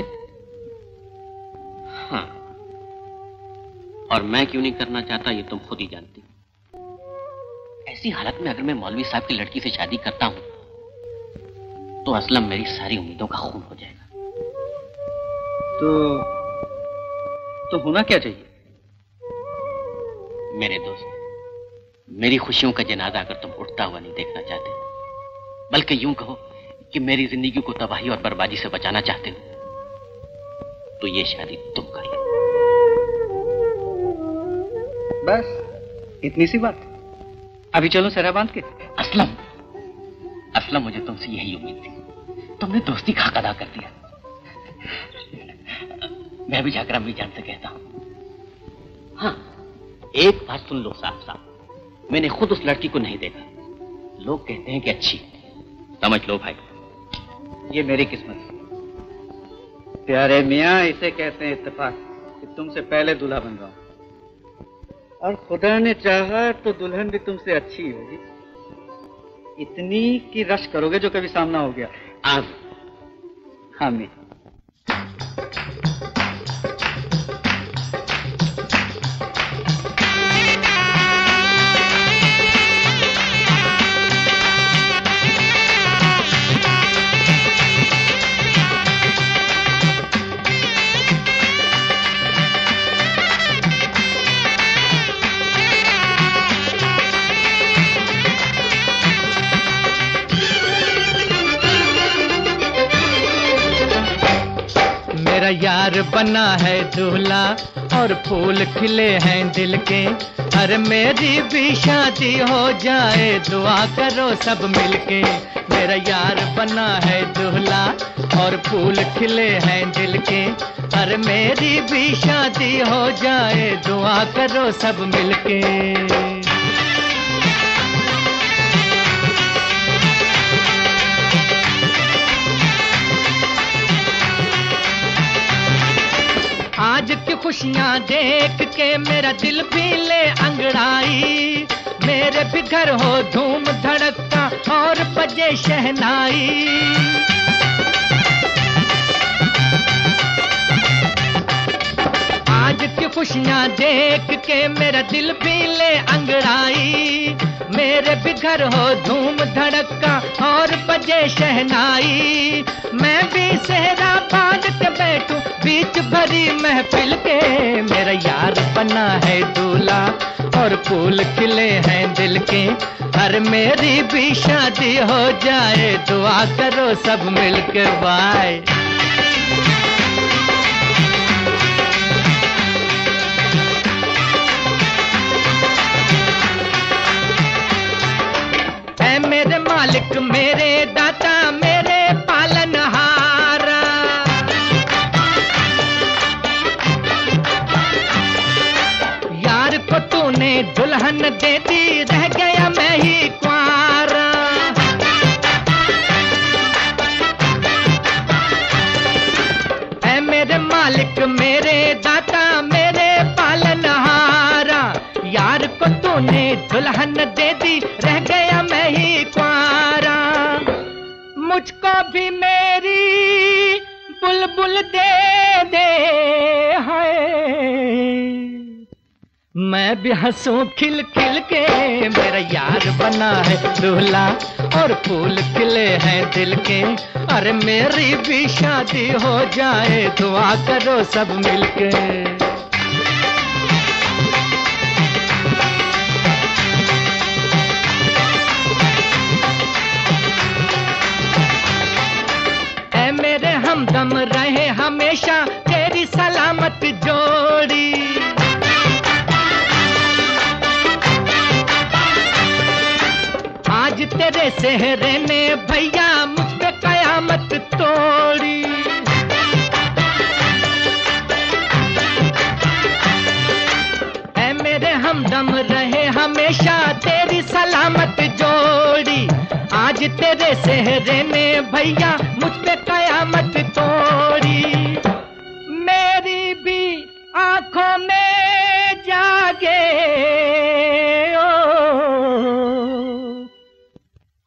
[SPEAKER 2] हाँ। और मैं क्यों नहीं करना चाहता ये तुम खुद ही जानती ऐसी हालत में अगर मैं मौलवी साहब की लड़की से शादी करता हूँ तो असलम मेरी सारी उम्मीदों का खून हो जाएगा।
[SPEAKER 10] तो तो होना क्या चाहिए?
[SPEAKER 2] मेरे दोस्त। मेरी खुशियों का जनाजा अगर तुम उठता हुआ नहीं देखना चाहते बल्कि यूँ कहो कि मेरी ज़िंदगी को तबाही और बर्बादी से बचाना चाहते हो तो ये शादी तुम कर लो।
[SPEAKER 10] बस इतनी सी बात। अभी चलो सरा बाँध के।
[SPEAKER 2] असलम असलम मुझे तुमसे यही उम्मीद थी। तुमने दोस्ती का हक अदा कर दिया। मैं भी जाकर अम्मी जान से कहता हूँ। हाँ एक बात सुन लो साफ़ साफ़ मैंने खुद उस लड़की को नहीं देखा। लोग कहते हैं कि अच्छी। समझ लो भाई।
[SPEAKER 10] ये मेरी किस्मत प्यारे मियाँ इसे कहते हैं इत्तेफाक कि तुमसे पहले दूल्हा बन रहा हूँ। और खुदा ने चाहा तो दुल्हन भी तुमसे अच्छी होगी। इतनी की रश करोगे जो कभी सामना हो गया।
[SPEAKER 2] आज
[SPEAKER 10] हामी
[SPEAKER 14] मेरा यार बना है दूल्हा और फूल खिले हैं दिल के। अरे मेरी भी शादी हो जाए, दुआ करो सब मिलके। मेरा यार बना है दूल्हा और फूल खिले हैं दिल के। अरे मेरी भी शादी हो जाए, दुआ करो सब मिलके। आज की खुशियाँ देख के मेरा दिल भी ले अंगड़ाई। मेरे भी घर हो धूम धड़कता और बजे शहनाई। आज की खुशियाँ देख के मेरा दिल भी ले अंगड़ाई। मेरे भी घर हो धूम धड़का और बजे शहनाई। मैं भी सेहरा बाँध के बैठूं, बीच भरी महफिल के। मेरा यार बना है दूल्हा और फूल खिले हैं दिल के। हर मेरी भी शादी हो जाए, दुआ करो सब मिलके बाय है मेरे मालिक, मेरे दाता, मेरे पालनहार। को तूने दुल्हन दे दी, रह गया मैं ही कुआरा ऐ मेरे मालिक, मेरे दाता, मेरे पालनहारा। यार को तूने दुल्हन मुझको भी मेरी बुलबुल दे दे हाय। मैं भी हंसू खिल खिल के, मेरा यार बना है दूल्हा और फूल खिले हैं दिल के। अरे मेरी भी शादी हो जाए, दुआ करो सब मिलके। हमदम रहे हमेशा, तेरी सलामत जोड़ी। आज तेरे सेहरे ने भैया मुझ पे कयामत तोड़ी। तेरे सेहरे में भैया मुझ पे कयामत तोड़ी। मेरी भी आँखों में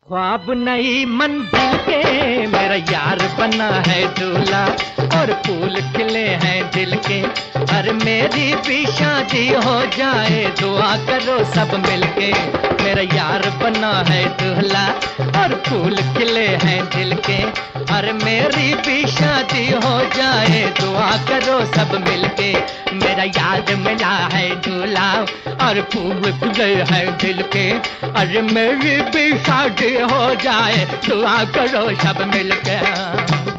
[SPEAKER 14] ख्वाब नई मंजिल के मेरा यार बना है दूल्हा और फूल खिले हैं दिल के। अरे मेरी भी शादी हो जाए, दुआ करो सब मिलके। मेरा यार बना है दूल्हा और फूल खिले हैं दिल के। अरे मेरी भी शादी हो जाए, दुआ करो सब मिलके। मेरा यार मिला है दूल्हा और फूल खिले हैं दिल के। अरे मेरी भी शादी हो जाए दुआ करो सब मिलके।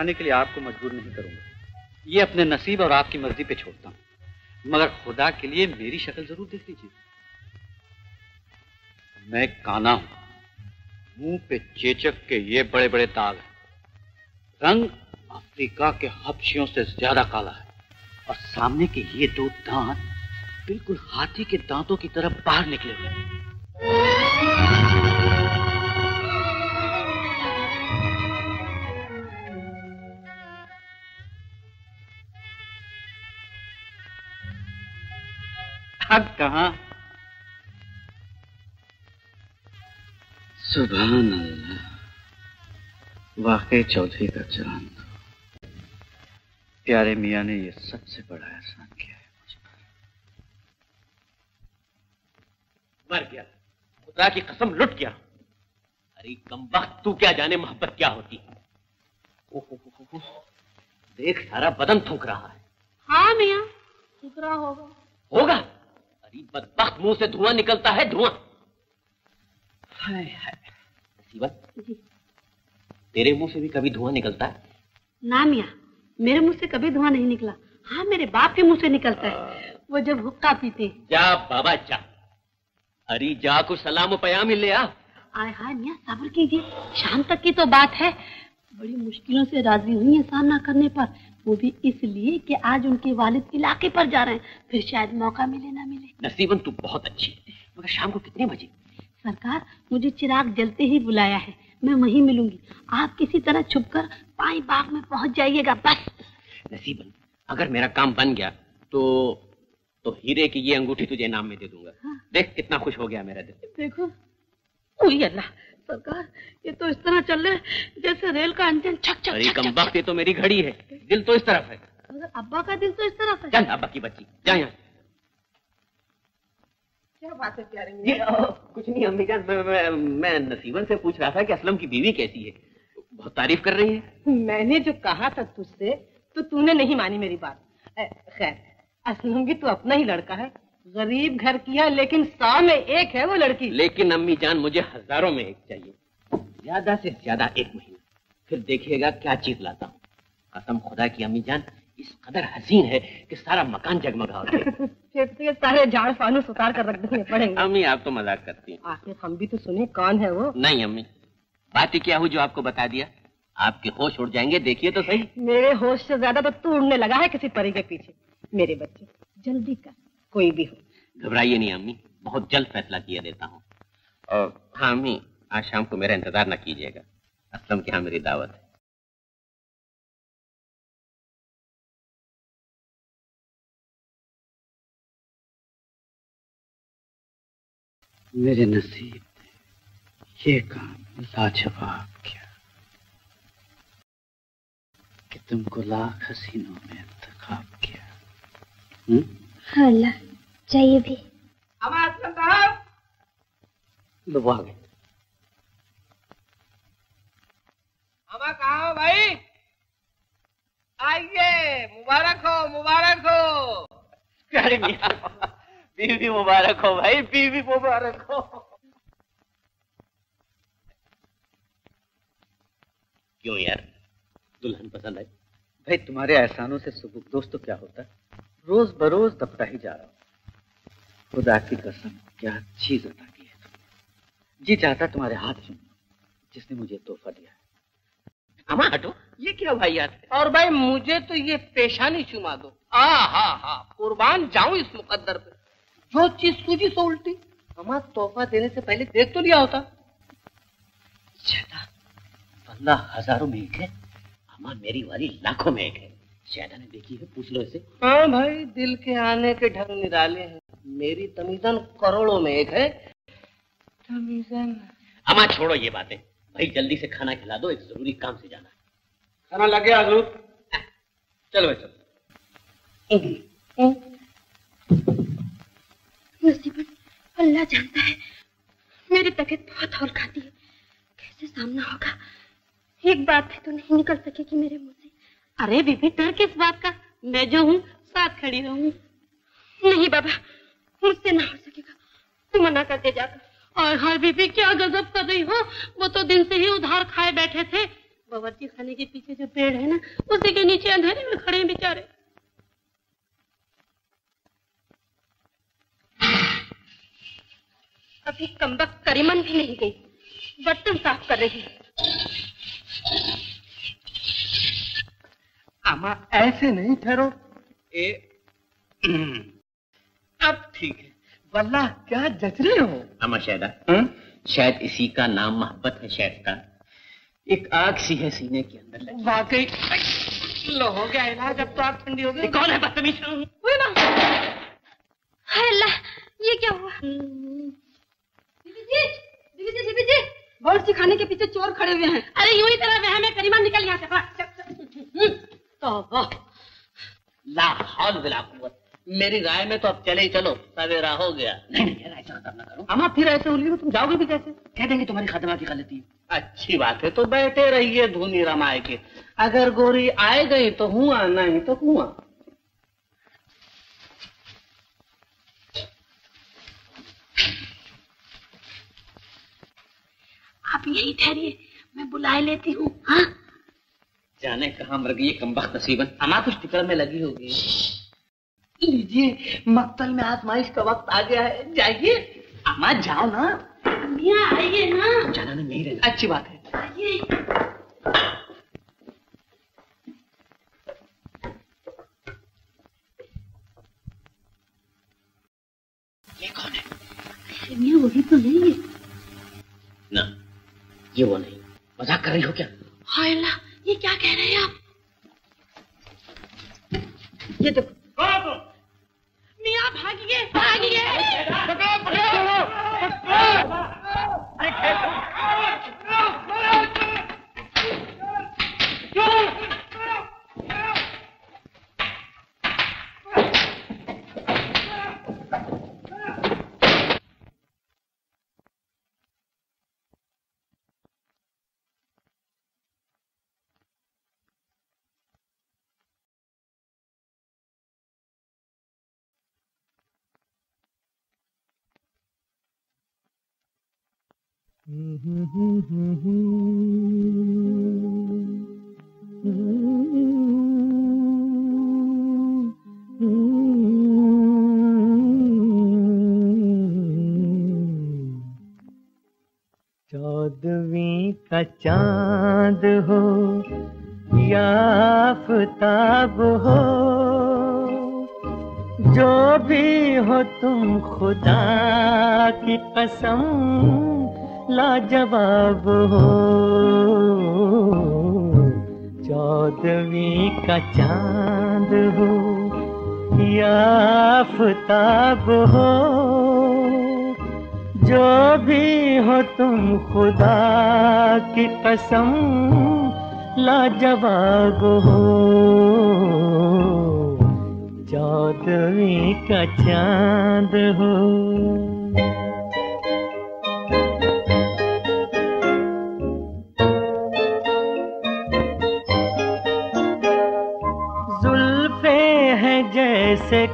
[SPEAKER 10] दिखाने के लिए आपको मजबूर नहीं करूँगा। ये अपने नसीब और आपकी मर्ज़ी पे छोड़ता हूँ। मगर खुदा के लिए मेरी शक्ल ज़रूर देख लीजिए। मैं काना हूँ। मुँह पे चेचक के ये बड़े बड़े दाग हैं। रंग अफ्रीका के हबशियों से ज़्यादा काला है। और सामने के ये दो दांत बिल्कुल हाथी के दांतों की तरफ़ बाहर निकले हुए हैं। अब कहा? सुबह अल्लाह वाकई चौधरी का चरण प्यारे मियाँ ने यह सबसे बड़ा एहसान किया है मुझ पर।
[SPEAKER 2] मर गया। खुदा की कसम लुट गया। अरे कम वक्त तू क्या जाने मोहब्बत क्या होती है? देख सारा बदन थूक रहा है।
[SPEAKER 8] हाँ मियाँ सुधरा होगा।
[SPEAKER 2] होगा? अरे बदबख्त मुँह से धुआँ निकलता है धुआँ। हाय हाय। नसीबत तेरे मुँह से भी कभी धुआँ निकलता है?
[SPEAKER 8] ना मियाँ मेरे मुँह से कभी धुआँ नहीं निकला। हाँ मेरे बाप के मुँह से निकलता है। वो जब हुक्का पीते
[SPEAKER 2] जा बाबा जा। अरे जा कुछ सलाम पयामी ले आ।
[SPEAKER 8] आय हाय मियाँ सब्र कीजिए। शाम तक की तो बात है। बड़ी मुश्किलों से राज़ी हुई है सामना करने पर। वो भी इसलिए कि आज उनके वालिद इलाके पर जा रहे हैं। फिर शायद मौका मिले ना मिले।
[SPEAKER 2] नसीबन तू बहुत अच्छी है। मगर शाम को कितने बजे?
[SPEAKER 8] सरकार मुझे चिराग जलते ही बुलाया है। मैं वहीं मिलूँगी। आप किसी तरह छुपकर पाई बाग में पहुँच जाइएगा बस।
[SPEAKER 2] नसीबन अगर मेरा काम बन गया तो तो हीरे की ये अंगूठी तुझे नाम में दे दूँगा।
[SPEAKER 8] हाँ।
[SPEAKER 2] देख कितना खुश हो गया मेरा दिल।
[SPEAKER 8] देखो अल्लाह सरकार ये तो इस तरह चल रहा है जैसे रेल का इंजन छक छक
[SPEAKER 2] अरे कम वक्त ये तो मेरी घड़ी है। दिल तो इस तरफ़ है।
[SPEAKER 8] अगर अब्बा का दिल तो इस से
[SPEAKER 2] चल अब्बा की बच्ची जा यहाँ।
[SPEAKER 8] क्या बात है प्यारे
[SPEAKER 2] कुछ नहीं अम्मी जान मैं, मैं, मैं नसीबन से पूछ रहा था कि असलम की बीवी कैसी है। बहुत तारीफ़ कर रही है।
[SPEAKER 8] मैंने जो कहा था तुझसे तो तूने नहीं मानी मेरी बात। खैर असलम भी तो अपना ही लड़का है। गरीब घर की है लेकिन सौ में एक है वो लड़की।
[SPEAKER 2] लेकिन अम्मी जान मुझे हज़ारों में एक चाहिए। ज़्यादा से ज़्यादा एक महीना। फिर देखिएगा क्या चीज़ लाता हूँ। कसम खुदा की अम्मी जान इस कदर हसीन है कि सारा मकान जगमगा उठे *laughs*
[SPEAKER 8] फिर तो सारे झाड़ फानूस उतार कर रख देने पड़ेंगे।
[SPEAKER 2] अम्मी आप तो मज़ाक करती हैं।
[SPEAKER 8] आखिर हम भी तो सुने कौन है वो?
[SPEAKER 2] नहीं अम्मी बात ही क्या हुई जो आपको बता दिया? आपके होश उड़ जाएँगे देखिए तो सही।
[SPEAKER 8] मेरे होश से ज़्यादा तो तू उड़ने लगा है किसी परी के पीछे। मेरे बच्चे जल्दी कर। कोई भी हो।
[SPEAKER 2] घबराइए नहीं अम्मी। बहुत जल्द फैसला किया देता हूँ। और हाँ अम्मी आज शाम को मेरा इंतज़ार न कीजिएगा। असलम के यहाँ मेरी दावत है।
[SPEAKER 10] मेरे नसीब ने ये काम लाजवाब क्या कि तुमको लाख हसीनों में इंतखाब किया। हम्म?
[SPEAKER 6] हाँ अल्लाह चाहिए भी।
[SPEAKER 3] साहब
[SPEAKER 2] आ गए।
[SPEAKER 3] हमा कहा हो भाई? आइए मुबारक हो मुबारक हो।
[SPEAKER 2] बीवी मुबारक हो भाई बीवी मुबारक हो। क्यों यार दुल्हन पसंद आई?
[SPEAKER 10] भाई तुम्हारे एहसानों से सुबह दोस्त तो क्या होता? है रोज बरोज दबता ही जा रहा हूँ। खुदा की कसम क्या चीज़ अता की है तुमने जी चाहता तुम्हारे हाथ चूम जिसने मुझे तोहफा दिया है।
[SPEAKER 2] अमा हटो ये क्या भाई यार
[SPEAKER 3] और भाई मुझे तो ये पेशानी चुमा दो। आ हा हा कुर्बान जाऊँ इस मुकद्दर पे। जो चीज़ सूझी सो उल्टी। हमा तोहफा देने से पहले देख तो लिया होता।
[SPEAKER 2] बल्ला हज़ारों में एक है अमा मेरी वाली लाखों में एक है। शायदा ने देखी है पूछ लो इसे।
[SPEAKER 3] हाँ भाई दिल के आने के ढंग निराले हैं। मेरी तमीजन करोड़ों में एक है। तमीजन?
[SPEAKER 2] अमा छोड़ो ये बातें। भाई जल्दी से खाना खिला दो एक ज़रूरी काम से जाना है।
[SPEAKER 3] खाना लग गया हजूर
[SPEAKER 2] चलो भाई चलो।
[SPEAKER 6] मुसीबत अल्लाह जानता है। मेरी तबीयत बहुत और खाती है। कैसे सामना होगा? एक बात भी तो नहीं निकल सकेगी मेरे मुँह से
[SPEAKER 8] अरे बीबी, डर किस बात का? मैं जो हूँ, साथ खड़ी रहूँगी
[SPEAKER 6] नहीं बाबा, मुझसे ना हो सकेगा। तू मना कर दे जाकर।
[SPEAKER 8] और हाय बीबी, क्या गजब कर रही हो? वो तो दिन से ही उधार खाए बैठे थे।
[SPEAKER 15] बावर्ची खाने के पीछे जो पेड़ है ना, उसी के नीचे अंधेरे में खड़े हैं बेचारे। अभी कमबक करीमन भी नहीं गई, बर्तन साफ़ कर रही है।
[SPEAKER 13] अम्मा ऐसे नहीं ठहरो।
[SPEAKER 2] ए *clears throat*
[SPEAKER 13] अब ठीक है। वल्लाह क्या जच रहे हो?
[SPEAKER 2] अमा शायदा शायद इसी का नाम मोहब्बत है शायद का। एक आग सी है सीने के अंदर
[SPEAKER 3] वाकई? लो हो गया इलाज अब तो आग ठंडी हो गई।
[SPEAKER 2] कौन है बदतमीज?
[SPEAKER 15] हाय अल्लाह ये क्या हुआ?
[SPEAKER 8] बीबी जी बीबी जी बीबी जी। बावर्ची खाने के पीछे चोर खड़े हुए हैं।
[SPEAKER 15] अरे यूँ ही तरह वह में करीमा निकल यहाँ से। *laughs*
[SPEAKER 2] ला हौल बिला कुव्वत मेरी राय में तो अब चले ही चलो। सवेरा हो गया। नहीं नहीं ऐसा खतरनाक करो।
[SPEAKER 3] अम्मा फिर ऐसे उल्ली तुम जाओगे भी कैसे?
[SPEAKER 2] कह देंगे तुम्हारी खादमा की गलती है। अच्छी बात है तो बैठे रहिए धुनी रमाए के। अगर गोरी आए गई तो हुआ नहीं तो हुआ।
[SPEAKER 15] आप यही ठहरिए मैं बुलाए लेती हूँ हाँ?
[SPEAKER 2] जाने कहा मर गई ये कमबख्त नसीबन। अमा कुछ फ़िक्र में लगी होगी।
[SPEAKER 3] लीजिए मक्तल में आजमाइश का वक्त आ गया है। जाइए। अम्मा जाओ ना।
[SPEAKER 15] मियाँ आइए ना।
[SPEAKER 2] जाना नहीं यही रहना।
[SPEAKER 3] अच्छी बात है।
[SPEAKER 15] आइए।
[SPEAKER 2] ये है?
[SPEAKER 15] वही तो नहीं है।
[SPEAKER 2] ना ये वो नहीं। मज़ाक कर रही हो क्या?
[SPEAKER 15] हाय अल्लाह ये क्या कह रहे हैं आप?
[SPEAKER 8] ये देखो।
[SPEAKER 15] मियाँ भागिए भागिए।
[SPEAKER 1] चौदवी का चाँद हो या आफताब हो जो भी हो तुम खुदा की कसम लाजवाब हो। चौदवी का चाँद हो, या हो। जो भी हो तुम खुदा की कसम, लाजवाब हो। चौदवी का चाँद हो।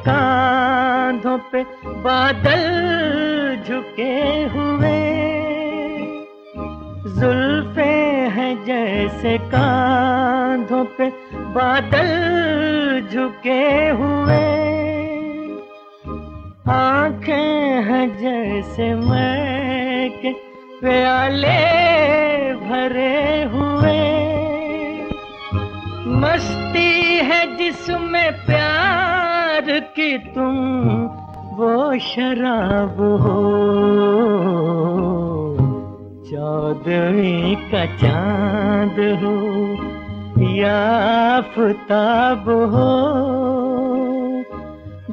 [SPEAKER 1] कांधों पे बादल झुके हुए। जुल्फे हैं जैसे कांधों पे बादल झुके हुए। आँखें हैं जैसे मैं के प्याले भरे हुए। मस्ती है जिसमें प्यार की तुम वो शराब हो। चौदवी का चाँद हो या हो।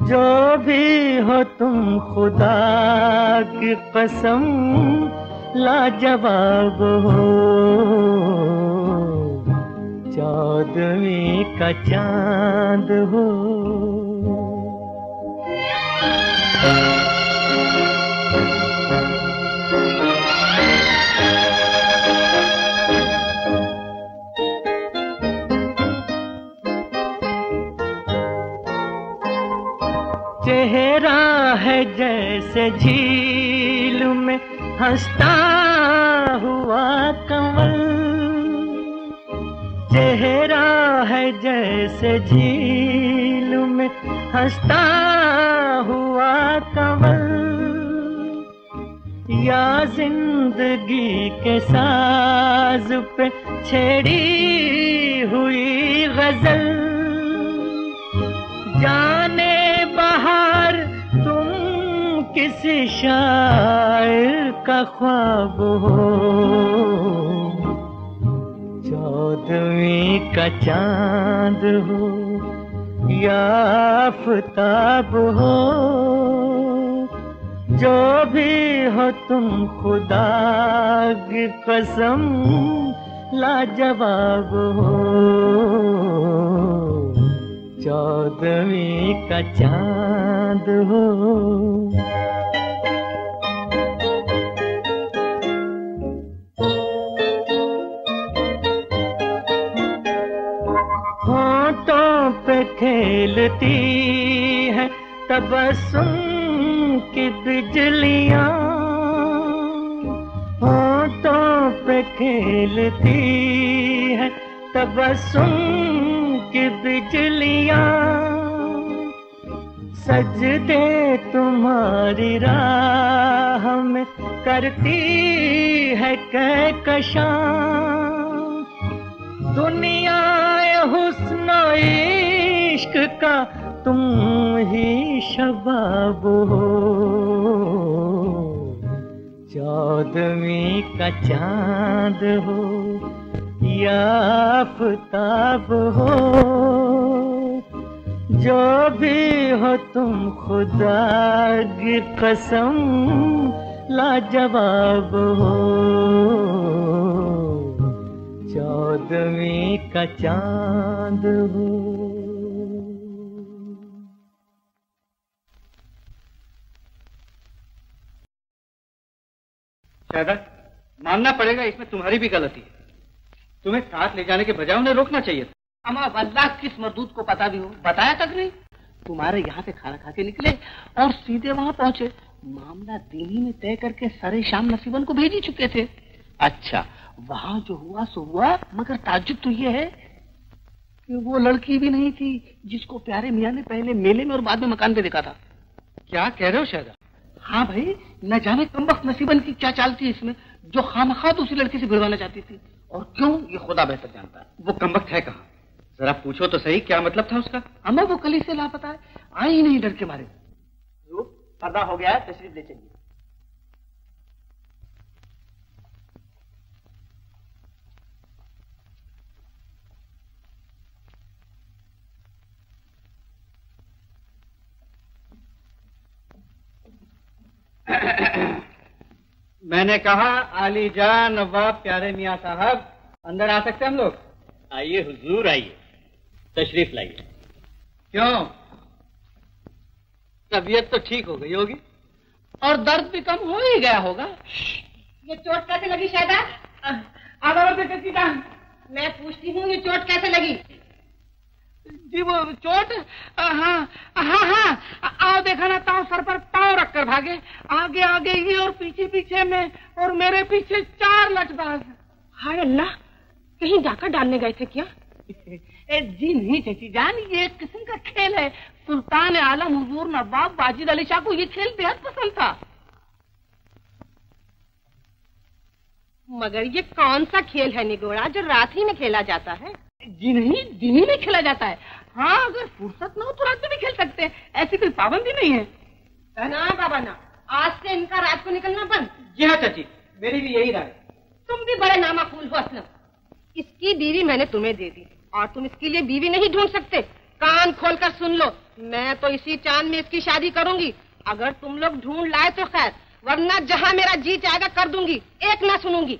[SPEAKER 1] जो भी हो तुम खुदा की कसम, लाजवाब हो। चौदवी का चाँद हो। चेहरा है जैसे झील में हंसता हुआ कमल। चेहरा है जैसे झील में हंसता हुआ कंवल, या ज़िंदगी के साज पे छेड़ी हुई गज़ल। जाने बाहर तुम किसी शायर का ख्वाब हो। चौदवी का चाँद हो। या आफताब हो, जो भी हो तुम खुदा कसम लाजवाब हो। चौदवी का चाँद हो खेलती है, तबस्सुम की बिजलियाँ। होठों पे खेलती है, तबस्सुम की बिजलियाँ। सजदे तुम्हारी राह में करती है कहकशां दुनिया हुस्न इश्क का तुम ही शबाब। हो चौदवी का चाँद हो या आफताब हो, जो भी हो तुम खुदा की कसम लाजवाब हो। चौदवी का चाँद हो।
[SPEAKER 10] शायदा मानना पड़ेगा इसमें तुम्हारी भी गलती है। तुम्हें साथ ले जाने के बजाय उन्हें रोकना चाहिए था।
[SPEAKER 3] अमा अल्लाह किस मरदूत को पता भी हो? बताया तक नहीं। तुम्हारे यहाँ से खाना खा के निकले और सीधे वहाँ पहुँचे। मामला दिल्ली में तय करके सारे शाम नसीबन को भेज ही चुके थे। अच्छा वहाँ जो हुआ सो हुआ मगर ताजुब तो ये है कि वो लड़की भी नहीं थी जिसको प्यारे मियाँ ने पहले मेले में और बाद में मकान पे देखा था।
[SPEAKER 10] क्या कह रहे हो शायदा?
[SPEAKER 3] हाँ भाई न जाने कम वक्त नसीबन की क्या चाल थी इसमें जो खामखा तो उसी लड़की से भिड़वाना चाहती थी। और क्यों ये खुदा बेहतर जानता है।
[SPEAKER 10] वो कमबख्त है कहाँ? जरा पूछो तो सही क्या मतलब था उसका?
[SPEAKER 3] हमें वो कली से लापता है। आई नहीं डर के मारे।
[SPEAKER 13] पर्दा हो गया है तशरीफ़ ले चलिए। *coughs*
[SPEAKER 10] मैंने कहा आली जान नवाब प्यारे मियाँ साहब अंदर आ सकते हम लोग?
[SPEAKER 11] आइए हुजूर आइए। तशरीफ़ लाइए।
[SPEAKER 3] क्यों? तबीयत तो ठीक हो गई होगी। और दर्द भी कम हो ही गया होगा।
[SPEAKER 4] ये चोट कैसे लगी शायदा
[SPEAKER 3] आधा
[SPEAKER 4] मैं पूछती हूँ ये चोट कैसे लगी?
[SPEAKER 3] जी वो चोट? हाँ हाँ हाँ आओ देखा ना ताओ सर पर पाँव रखकर भागे। आगे आगे ये और पीछे पीछे में और मेरे पीछे चार लटबाज
[SPEAKER 4] हाय अल्लाह कहीं डाका डालने गए थे क्या? *laughs*
[SPEAKER 3] ए, जी नहीं चाची जान ये एक किस्म का खेल है। सुल्तान आलम हुजूर नवाब वाजिद अली शाह को ये खेल बेहद पसंद था।
[SPEAKER 4] मगर ये कौन सा खेल है निगोड़ा जो रात ही में खेला जाता है?
[SPEAKER 3] जी नहीं दिन में खेला जाता है। हाँ अगर फुर्सत ना हो तो रात में भी खेल सकते हैं। ऐसी कोई पाबंदी नहीं है।
[SPEAKER 4] ना बाबा ना। आज से इनका रात को निकलना बंद।
[SPEAKER 10] जी हाँ चाची। मेरी भी यही राय।
[SPEAKER 4] तुम भी बड़े नामाकूल हो असलम। इसकी बीवी मैंने तुम्हें दे दी और तुम इसके लिए बीवी नहीं ढूंढ सकते। कान खोल कर सुन लो। मैं तो इसी चाँद में इसकी शादी करूँगी। अगर तुम लोग ढूंढ लाए तो खैर वरना जहाँ मेरा जी चाहेगा कर दूँगी। एक ना सुनूँगी।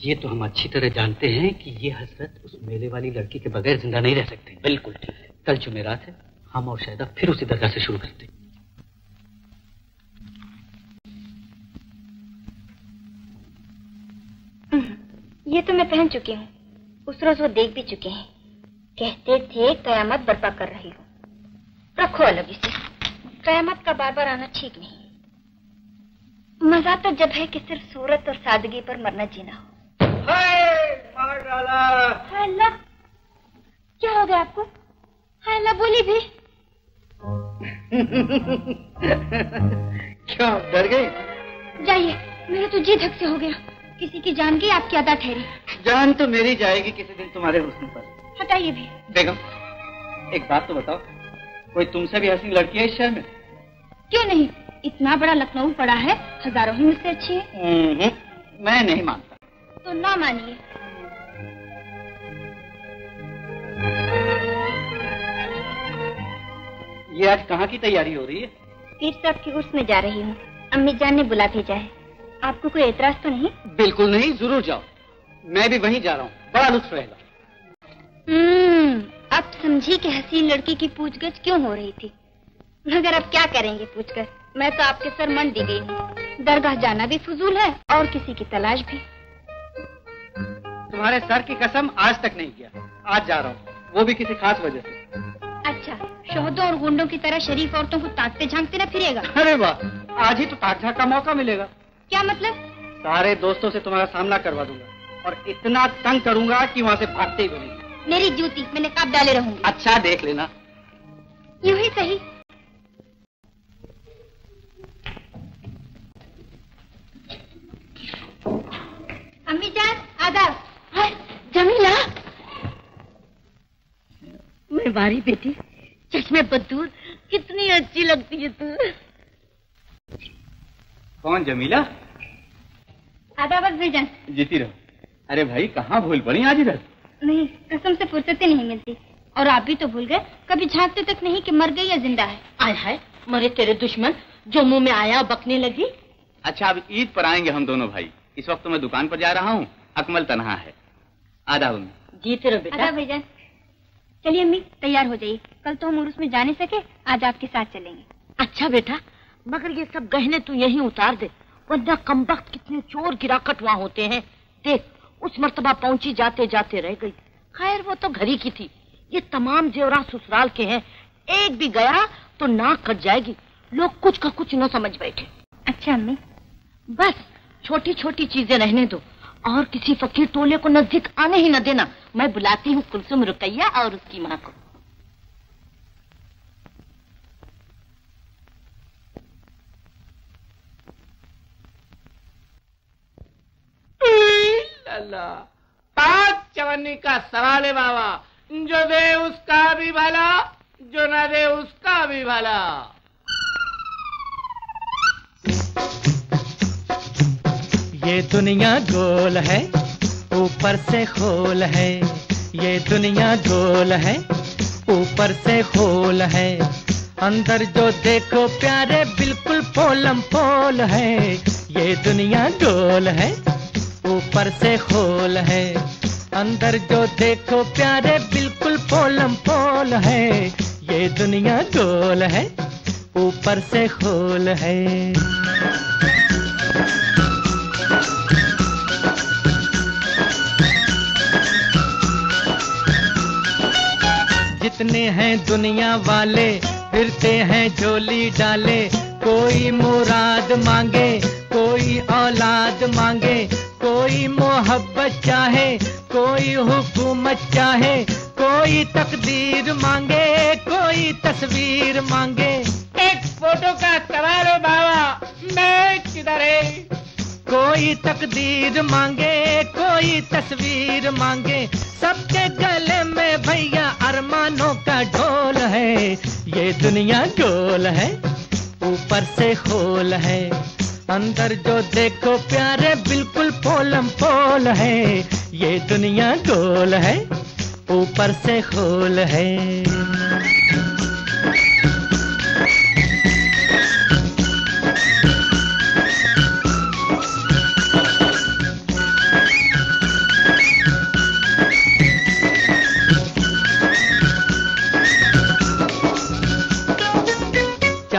[SPEAKER 10] ये तो हम अच्छी तरह जानते हैं कि ये हसरत उस मेले वाली लड़की के बगैर ज़िंदा नहीं रह सकते।
[SPEAKER 2] बिल्कुल। ठीक है
[SPEAKER 10] कल जुमेरात है हम और शायदा फिर उसी दरगाह से शुरू करते
[SPEAKER 6] ये तो मैं पहन चुकी हूँ। उस रोज वो देख भी चुके हैं। कहते थे कयामत बर्पा कर रही हो। रखो अलग इसे। कयामत का बार बार आना ठीक नहीं। मज़ा तो जब है कि सिर्फ़ सूरत और सादगी पर मरना जीना हो।
[SPEAKER 16] मार डाला।
[SPEAKER 6] अल्लाह क्या हो गया आपको? अल्लाह बोली भी। *laughs*
[SPEAKER 10] क्या डर गई?
[SPEAKER 6] जाइए मेरा तो जी धक से हो गया। किसी की जान गई आपकी अदा ठहरी।
[SPEAKER 10] जान तो मेरी जाएगी किसी दिन तुम्हारे हुस्न पर।
[SPEAKER 6] हटाइए भी।
[SPEAKER 10] बेगम एक बात तो बताओ कोई तुमसे भी हसीन लड़की है इस शहर में?
[SPEAKER 6] क्यों नहीं? इतना बड़ा लखनऊ पड़ा है हज़ारों ही मुझसे अच्छी है।
[SPEAKER 10] हम्म, मैं नहीं मानता।
[SPEAKER 6] तो ना मानिए।
[SPEAKER 10] ये आज कहाँ की तैयारी हो रही है?
[SPEAKER 6] पीर साहब की उर्स में जा रही हूँ। अम्मी जान ने बुला भेजा है। आपको कोई एतराज़ तो नहीं?
[SPEAKER 10] बिल्कुल नहीं ज़रूर जाओ। मैं भी वहीं जा रहा हूँ। बड़ा लुत्फ रहेगा।
[SPEAKER 6] हम्म अब समझी कि हसीन लड़की की पूछगछ क्यों हो रही थी। मगर अब क्या करेंगे पूछकर मैं तो आपके सर मन दी गई हूँ। दरगाह जाना भी फजूल है और किसी की तलाश भी।
[SPEAKER 10] तुम्हारे सर की कसम आज तक नहीं किया। आज जा रहा हूँ। वो भी किसी खास वजह से।
[SPEAKER 6] अच्छा शोहदों और गुंडों की तरह शरीफ औरतों को ताकते झांकते न फिरेगा?
[SPEAKER 10] अरे वाह आज ही तो ताक झाक का मौका मिलेगा।
[SPEAKER 6] क्या मतलब?
[SPEAKER 10] सारे दोस्तों से तुम्हारा सामना करवा दूँगा और इतना तंग करूँगा कि वहाँ से भागते ही बनेंगे।
[SPEAKER 6] मेरी जूती मैंने नकाब डाले रहूँगी।
[SPEAKER 10] अच्छा देख लेना।
[SPEAKER 6] यूँ ही सही। अम्मी जान आदाब। हाय जमीला?
[SPEAKER 15] मैं बारी बेटी। चश्मे बदूर कितनी अच्छी लगती है तू।
[SPEAKER 17] कौन जमीला?
[SPEAKER 6] आदाब अफजलजान
[SPEAKER 17] जीती रहो। अरे भाई कहाँ भूल पड़ी आज इधर?
[SPEAKER 6] नहीं कसम से फुर्सत ही नहीं मिलती। और आप भी तो भूल गए। कभी झांकते तक नहीं कि मर गई या ज़िंदा है।
[SPEAKER 15] आय हाय मरे तेरे दुश्मन। जो मुँह में आया बकने लगी।
[SPEAKER 17] अच्छा अब ईद पर आएँगे हम दोनों भाई। इस वक्त तो मैं दुकान पर जा रहा हूँ। अकमल तनहा है। आधा में
[SPEAKER 15] जीते रहो बेटा।
[SPEAKER 6] आदाब भाईजान चलिए अम्मी तैयार हो जाइए। कल तो हम उर्स में जा नहीं सके आज आपके साथ चलेंगे।
[SPEAKER 15] अच्छा बेटा। मगर ये सब गहने तू यहीं उतार दे। वरना कम वक्त कितने चोर गिराकट वहाँ होते हैं। देख उस मरतबा पहुँची जाते जाते रह गई। खैर वो तो घरी की थी। ये तमाम जेवरा ससुराल के हैं। एक भी गया तो नाक कट जाएगी। लोग कुछ का कुछ न समझ बैठे।
[SPEAKER 6] अच्छा अम्मी।
[SPEAKER 15] बस छोटी छोटी चीज़ें रहने दो। और किसी फकीर टोले को नज़दीक आने ही न देना। मैं बुलाती हूँ कुलसुम रुकैया और उसकी माँ को।
[SPEAKER 3] पाँच चवन्नी का सवाल है बाबा। जो दे उसका भी भला, जो न दे उसका भी भला।
[SPEAKER 14] ये दुनिया गोल है, ऊपर से खोल है। ये दुनिया गोल है, ऊपर से खोल है। अंदर जो देखो प्यारे, बिल्कुल पोलम पोल है। ये दुनिया गोल है, ऊपर से खोल है। अंदर जो देखो प्यारे, बिल्कुल पोलम पोल है। ये दुनिया गोल है, ऊपर से खोल है। जितने हैं दुनिया वाले, फिरते हैं झोली डाले। कोई मुराद मांगे, कोई औलाद मांगे। कोई मोहब्बत चाहे, कोई हुकूमत चाहे। कोई तकदीर मांगे, कोई तस्वीर मांगे।
[SPEAKER 3] एक फ़ोटो का है बाबा, मैं किधर है?
[SPEAKER 14] कोई तकदीर मांगे, कोई तस्वीर मांगे। सबके गले में भैया अरमानों का ढोल है। ये दुनिया गोल है, ऊपर से खोल है। अंदर जो देखो प्यारे, बिल्कुल पोलम पोल है। ये दुनिया गोल है, ऊपर से खोल है।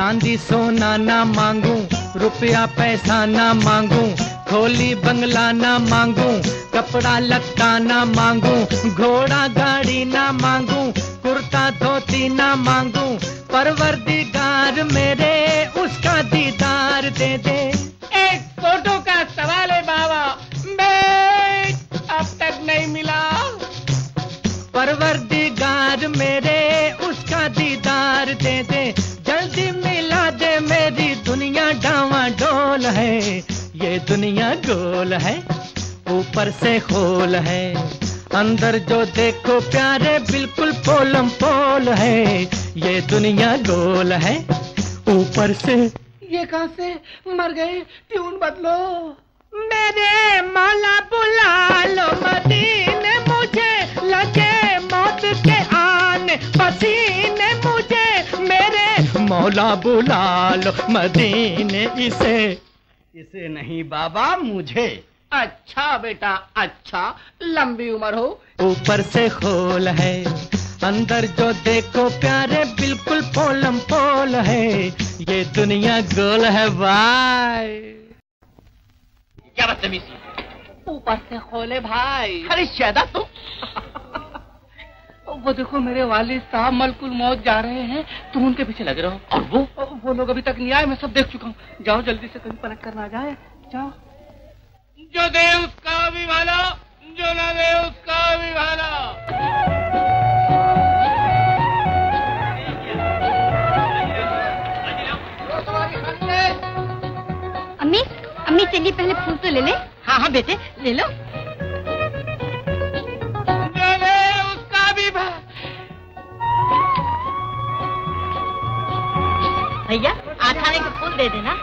[SPEAKER 14] चांदी सोना ना मांगू, रुपया पैसा ना मांगू, खोली बंगला ना मांगू, कपड़ा लत्ता ना मांगू, घोड़ा गाड़ी ना मांगू, कुर्ता धोती ना मांगू, परवरदिगार मेरे उसका दीदार दे दे।
[SPEAKER 3] एक फ़ोटो का सवाल है बाबा।
[SPEAKER 14] गोल है ऊपर से खोल है। अंदर जो देखो प्यारे बिल्कुल पोलम पोल है। ये दुनिया गोल है ऊपर से।
[SPEAKER 3] ये कहाँ से? मर गए ट्यून बदलो।
[SPEAKER 14] मेरे मौला बुला लो मदीने मुझे। लगे मौत के आने पसीने मुझे। मेरे मौला बुला लो मदीने इसे।
[SPEAKER 18] इसे नहीं बाबा मुझे।
[SPEAKER 3] अच्छा बेटा अच्छा। लंबी उम्र हो।
[SPEAKER 14] ऊपर से खोल है अंदर जो देखो प्यारे बिल्कुल पोलम पोल है। ये दुनिया गोल है भाई।
[SPEAKER 2] क्या बदतमीजी?
[SPEAKER 3] ऊपर से खोले भाई।
[SPEAKER 2] अरे शैदा तुम
[SPEAKER 3] वो देखो मेरे वालिद साहब मलकुल मौत जा रहे हैं। तुम उनके पीछे लगे रहो
[SPEAKER 2] और वो?
[SPEAKER 3] वो लोग अभी तक नहीं आए मैं सब देख चुका हूँ। जाओ जल्दी से कहीं पलट कर ना जाए। जाओ। जो दे उसका भी भाला जो ना दे उसका भी भाला।
[SPEAKER 6] अम्मी अम्मी चलिए पहले फूल तो ले ले।
[SPEAKER 15] हाँ हाँ बेटे ले लो। भैया आठाने के फूल दे देना।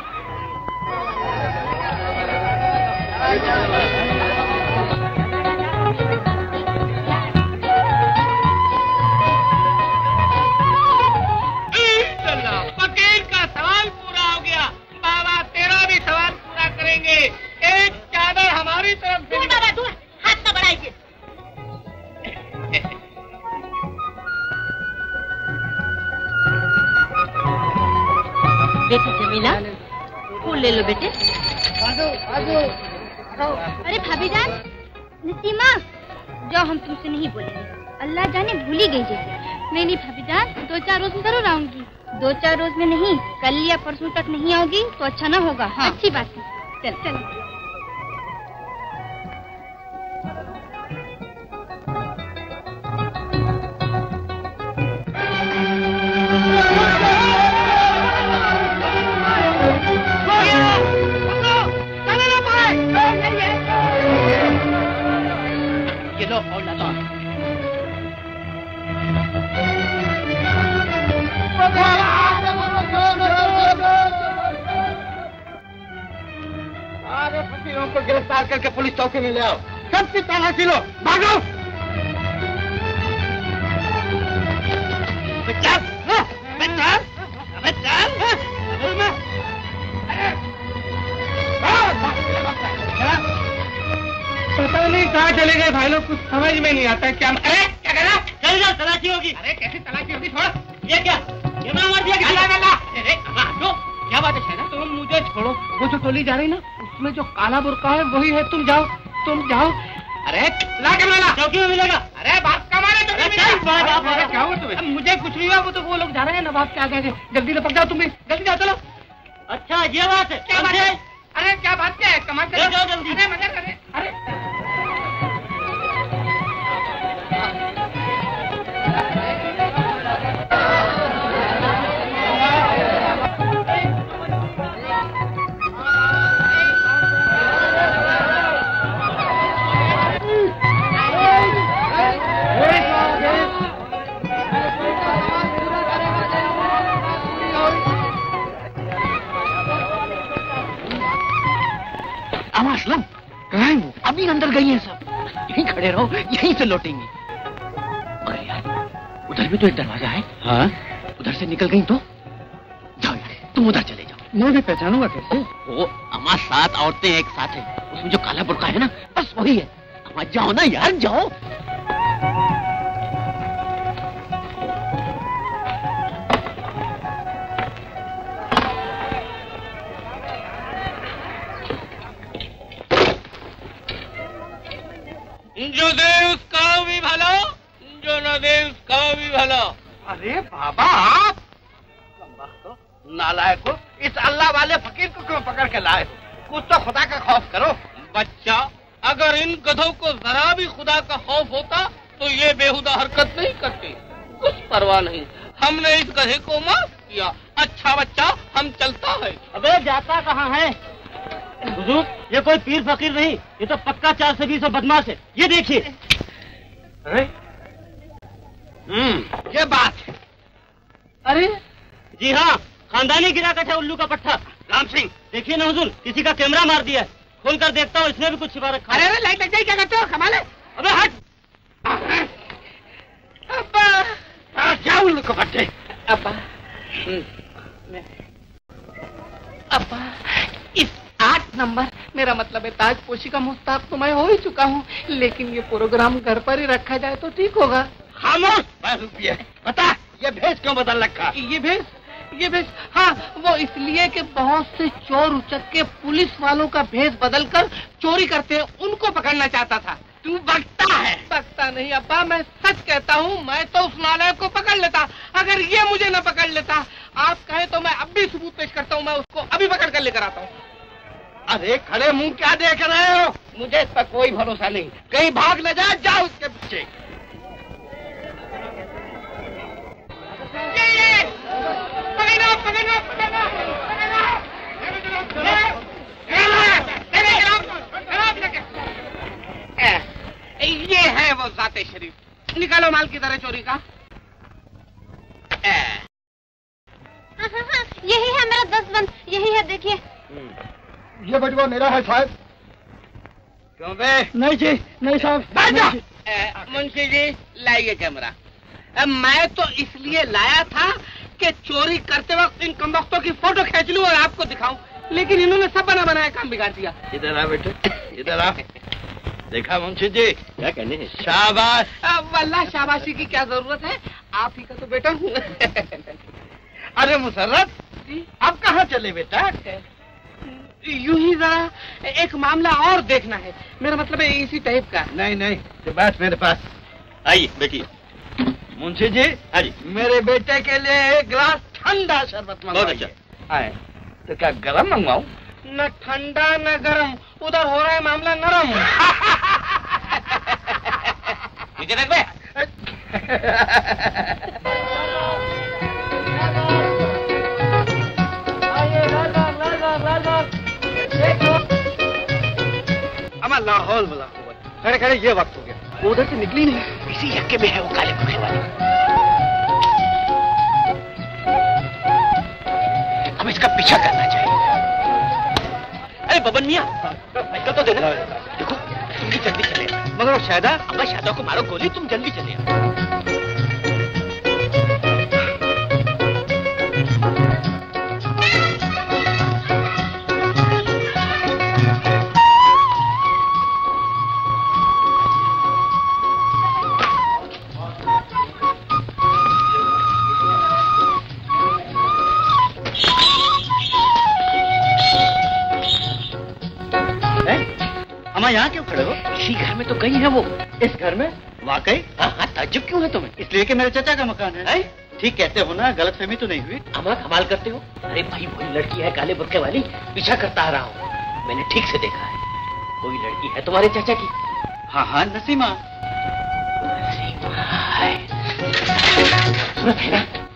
[SPEAKER 6] तुमसे नहीं बोलेंगे। अल्लाह जाने भूली ही गई जैसे। नहीं नहीं भाभी जान दो चार रोज में ज़रूर आऊँगी। दो चार रोज में नहीं कल या परसों तक नहीं आऊँगी तो अच्छा ना होगा। हाँ। अच्छी बात है। चल चल।
[SPEAKER 3] गिरफ़्तार करके पुलिस चौकी में ले आओ। सबकी तलाशी लो भागो।
[SPEAKER 2] चल अबे
[SPEAKER 3] पता नहीं कहाँ चले गए भाई लोग कुछ समझ में नहीं आता क्या अरे क्या कह रहा
[SPEAKER 2] चल जाओ तलाशी होगी।
[SPEAKER 3] अरे कैसी तलाशी होगी छोड़।
[SPEAKER 2] ये क्या? ये मैं मार दिया
[SPEAKER 3] अल्लाह
[SPEAKER 2] अरे क्या बात है? शहरा
[SPEAKER 3] तुम मुझे छोड़ो। वो जो टोली जा रही ना उसमें जो काला बुरका है वही है। तुम जाओ तुम जाओ। अरे ला के ला।
[SPEAKER 2] चौकी में मिलेगा?
[SPEAKER 3] अरे बात मारे तो क्या हुआ तुम्हें? मुझे कुछ नहीं हुआ वो तो वो लोग जा रहे हैं नवाब के आगे जल्दी लपक जाओ तुम भी जल्दी जाओ चलो।
[SPEAKER 2] अच्छा ये बात है।
[SPEAKER 3] क्या बात है? अरे क्या बात क्या है? कमाल
[SPEAKER 2] ले जाओ जल्दी।
[SPEAKER 3] अरे मज़ा करे अरे।
[SPEAKER 2] अभी अंदर गई हैं सब। यहीं खड़े रहो यहीं से लौटेंगी। मगर यार उधर भी तो एक दरवाज़ा है।
[SPEAKER 10] हाँ?
[SPEAKER 2] उधर से निकल गई तो? जाओ यार तुम उधर चले जाओ।
[SPEAKER 10] मैं भी पहचानूँगा कैसे?
[SPEAKER 2] वो हमारे सात औरतें एक साथ है। उसमें जो काला बुरका है ना बस वही है। अमा जाओ ना यार जाओ।
[SPEAKER 3] जो दे उसका भी भला जो न दे उसका भी भला। अरे बाबा आप नालायक हो। इस अल्लाह वाले फकीर को क्यों पकड़ के लाए
[SPEAKER 5] कुछ तो खुदा का खौफ करो।
[SPEAKER 3] बच्चा अगर इन गधों को जरा भी खुदा का खौफ होता तो ये बेहुदा हरकत नहीं करते। कुछ परवाह नहीं। हमने इस गधे को माफ़ किया। अच्छा बच्चा हम चलता है।
[SPEAKER 19] अबे जाता कहाँ है? हुजूर ये कोई पीर फकीर नहीं ये तो पक्का चार से बीस बदमाश है। ये देखिए।
[SPEAKER 5] हम्म ये बात है।
[SPEAKER 19] अरे। जी हाँ खानदानी गिराकट है उल्लू का पट्टा।
[SPEAKER 5] राम सिंह
[SPEAKER 19] देखिए ना हुजूर किसी का कैमरा मार दिया है। खोल कर देखता हूँ इसमें भी कुछ छिपा रखा
[SPEAKER 3] अरे अरे लाइट लग जाए क्या करते हो? कमाल है।
[SPEAKER 19] अबे हट।
[SPEAKER 3] अब्बा।
[SPEAKER 5] क्या उल्लू को पट्टे?
[SPEAKER 3] अब्बा। अब्बा इस आठ नंबर। मेरा मतलब है ताजपोशी का मुस्ताक तो मैं हो ही चुका हूँ। लेकिन ये प्रोग्राम घर पर ही रखा जाए तो ठीक होगा।
[SPEAKER 5] खामोश! रुपये। बता ये भेज क्यों बदल रखा?
[SPEAKER 3] ये भेज ये भेज। हाँ वो इसलिए कि बहुत से चोर उचक के पुलिस वालों का भेज बदल कर चोरी करते हैं। उनको पकड़ना चाहता था।
[SPEAKER 5] तू बकता है।
[SPEAKER 3] बकता नहीं अब्बा मैं सच कहता हूँ मैं तो उस नालायक को पकड़ लेता। अगर ये मुझे न पकड़ लेता आप कहे तो मैं अब भी सबूत पेश करता हूँ मैं उसको अभी पकड़ कर लेकर आता हूँ।
[SPEAKER 5] अरे खड़े मुँह क्या देख रहे हो? मुझे इस पर कोई भरोसा नहीं। कहीं भाग न जाए जाओ उसके पीछे।
[SPEAKER 3] ये है वो जाते शरीफ। निकालो माल की तरह चोरी का।
[SPEAKER 9] हाँ, हाँ, हाँ, यही है मेरा दस बंद यही है देखिए।
[SPEAKER 13] ये बटुआ मेरा है साहब।
[SPEAKER 5] क्यों बे?
[SPEAKER 13] नहीं जी नहीं साहब।
[SPEAKER 3] मुंशी जी लाइए कैमरा। मैं तो इसलिए लाया था कि चोरी करते वक्त इन कमबख्तों की फ़ोटो खींच लूँ और आपको दिखाऊँ। लेकिन इन्होंने सब बना बनाया काम बिगाड़ दिया।
[SPEAKER 5] इधर आ बेटे इधर आ। देखा मुंशी जी?
[SPEAKER 2] क्या कहने हैं?
[SPEAKER 5] शाबाश।
[SPEAKER 3] आ, वल्लाह शाबाशी की क्या ज़रूरत है? आप ही का तो बेटा हूँ।
[SPEAKER 5] अरे मुसर्रत अब कहाँ चले बेटा?
[SPEAKER 3] यूँ ही जरा एक मामला और देखना है। मेरा मतलब है इसी टाइप का।
[SPEAKER 5] नहीं नहीं तो बैठ मेरे पास।
[SPEAKER 2] आइए बैठिए
[SPEAKER 5] मुंशी जी
[SPEAKER 2] हाँ जी।
[SPEAKER 5] मेरे बेटे के लिए एक गिलास ठंडा शरबत
[SPEAKER 2] बहुत
[SPEAKER 5] मंगवाइए आए तो क्या गरम मंगवाऊं?
[SPEAKER 3] न ठंडा न गरम उधर हो रहा है मामला नरम।
[SPEAKER 2] नीचे *laughs*
[SPEAKER 5] लाहौल वाला खड़े खड़े ये वक्त हो गया। उधर से निकली नहीं।
[SPEAKER 2] इसी यक्के में है वो काले कुर्ते वाली। अब इसका पीछा करना चाहिए। अरे बबन मियाँ साइकिल तो देना। देखो तुम भी जल्दी चले
[SPEAKER 5] मगर वो शायदा
[SPEAKER 2] अब्बा शादा को मारो गोली तुम जल्दी चले
[SPEAKER 10] अम्मा यहाँ क्यों खड़े हो?
[SPEAKER 2] इसी घर में तो गई है वो।
[SPEAKER 10] इस घर में? वाकई?
[SPEAKER 2] हाँ हाँ ताज्जुब क्यों है तुम्हें?
[SPEAKER 10] इसलिए कि मेरे चाचा का मकान है। ठीक कहते हो ना गलत फहमी तो नहीं हुई।
[SPEAKER 2] अमा कमाल करते हो? अरे भाई वही लड़की है काले बुरके वाली पीछा करता आ रहा हूँ। मैंने ठीक से देखा है। कोई लड़की है तुम्हारे चाचा की?
[SPEAKER 10] हाँ हाँ नसीमा।
[SPEAKER 2] है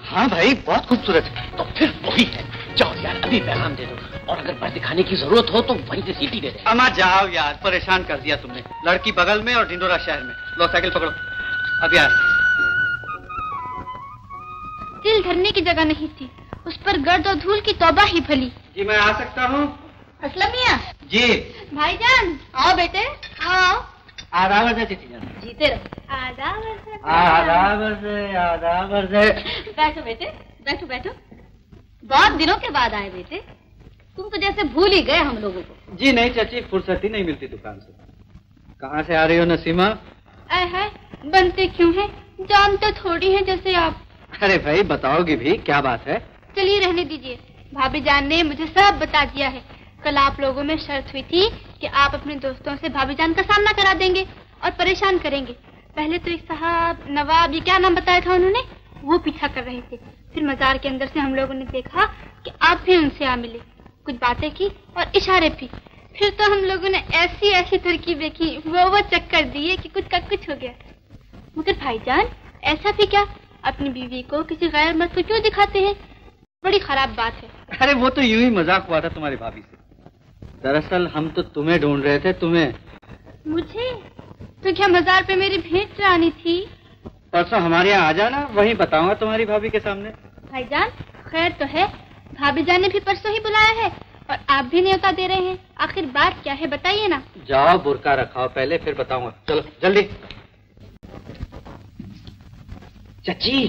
[SPEAKER 10] हाँ भाई बहुत खूबसूरत। है
[SPEAKER 2] तो फिर वही है। जाओ यार अभी पैगाम दे दो। और अगर पर दिखाने की ज़रूरत हो तो वहीं से सीटी दे दे।
[SPEAKER 10] अम्मा जाओ यार परेशान कर दिया तुमने। लड़की बगल में और ढिंडोरा शहर में। लो साइकिल पकड़ो। अब यार।
[SPEAKER 9] दिल धरने की जगह नहीं थी। उस पर गर्द और धूल की तौबा ही फली।
[SPEAKER 10] जी मैं आ सकता हूँ।
[SPEAKER 9] असलम मियाँ।
[SPEAKER 10] जी।
[SPEAKER 9] भाईजान आओ बेटे। आओ।
[SPEAKER 10] आधा वर्ष
[SPEAKER 9] जीते रहो। आदाब
[SPEAKER 10] आधा वर्ष आधा वर्ष
[SPEAKER 9] बैठो बेटे बैठो बैठो। बहुत दिनों के बाद आए बेटे। तुम तो जैसे भूल ही गए हम लोगों को।
[SPEAKER 10] जी नहीं चाची फुर्सत ही नहीं मिलती दुकान से। कहाँ से आ रही हो नसीमा?
[SPEAKER 9] आए है बनते क्यों हैं? जानते थोड़ी है जैसे आप।
[SPEAKER 10] अरे भाई बताओगी भी क्या बात है?
[SPEAKER 9] चलिए रहने दीजिए। भाभी जान ने मुझे सब बता दिया है। कल आप लोगों में शर्त हुई थी कि आप अपने दोस्तों से भाभी जान का सामना करा देंगे और परेशान करेंगे। पहले तो एक साहब नवाब ये क्या नाम बताया था उन्होंने? वो पीछा कर रहे थे। फिर मजार के अंदर से हम लोगों ने देखा कि आप भी उनसे आ मिले।
[SPEAKER 20] कुछ बातें की और इशारे भी। फिर तो हम लोगों ने ऐसी ऐसी तरकीबें की वो वो चक्कर दिए कि कुछ का कुछ हो गया। मगर भाईजान ऐसा भी क्या? अपनी बीवी को किसी गैर मर्द को क्यों दिखाते हैं? बड़ी खराब बात है।
[SPEAKER 10] अरे वो तो यूँ ही मज़ाक हुआ था तुम्हारी भाभी से। दरअसल हम तो तुम्हें ढूंढ रहे थे तुम्हें।
[SPEAKER 20] मुझे? तो क्या मजार पे मेरी भेंट चढ़ानी थी?
[SPEAKER 10] परसों हमारे यहाँ आ जाना वहीं बताऊँगा तुम्हारी भाभी के सामने।
[SPEAKER 20] भाईजान खैर तो है भाभी जान ने भी परसों ही बुलाया है और आप भी न्योता दे रहे हैं। आखिर बात क्या है बताइए ना।
[SPEAKER 10] जाओ बुरका रखाओ पहले फिर बताऊँगा। चलो जल्दी।
[SPEAKER 15] चची।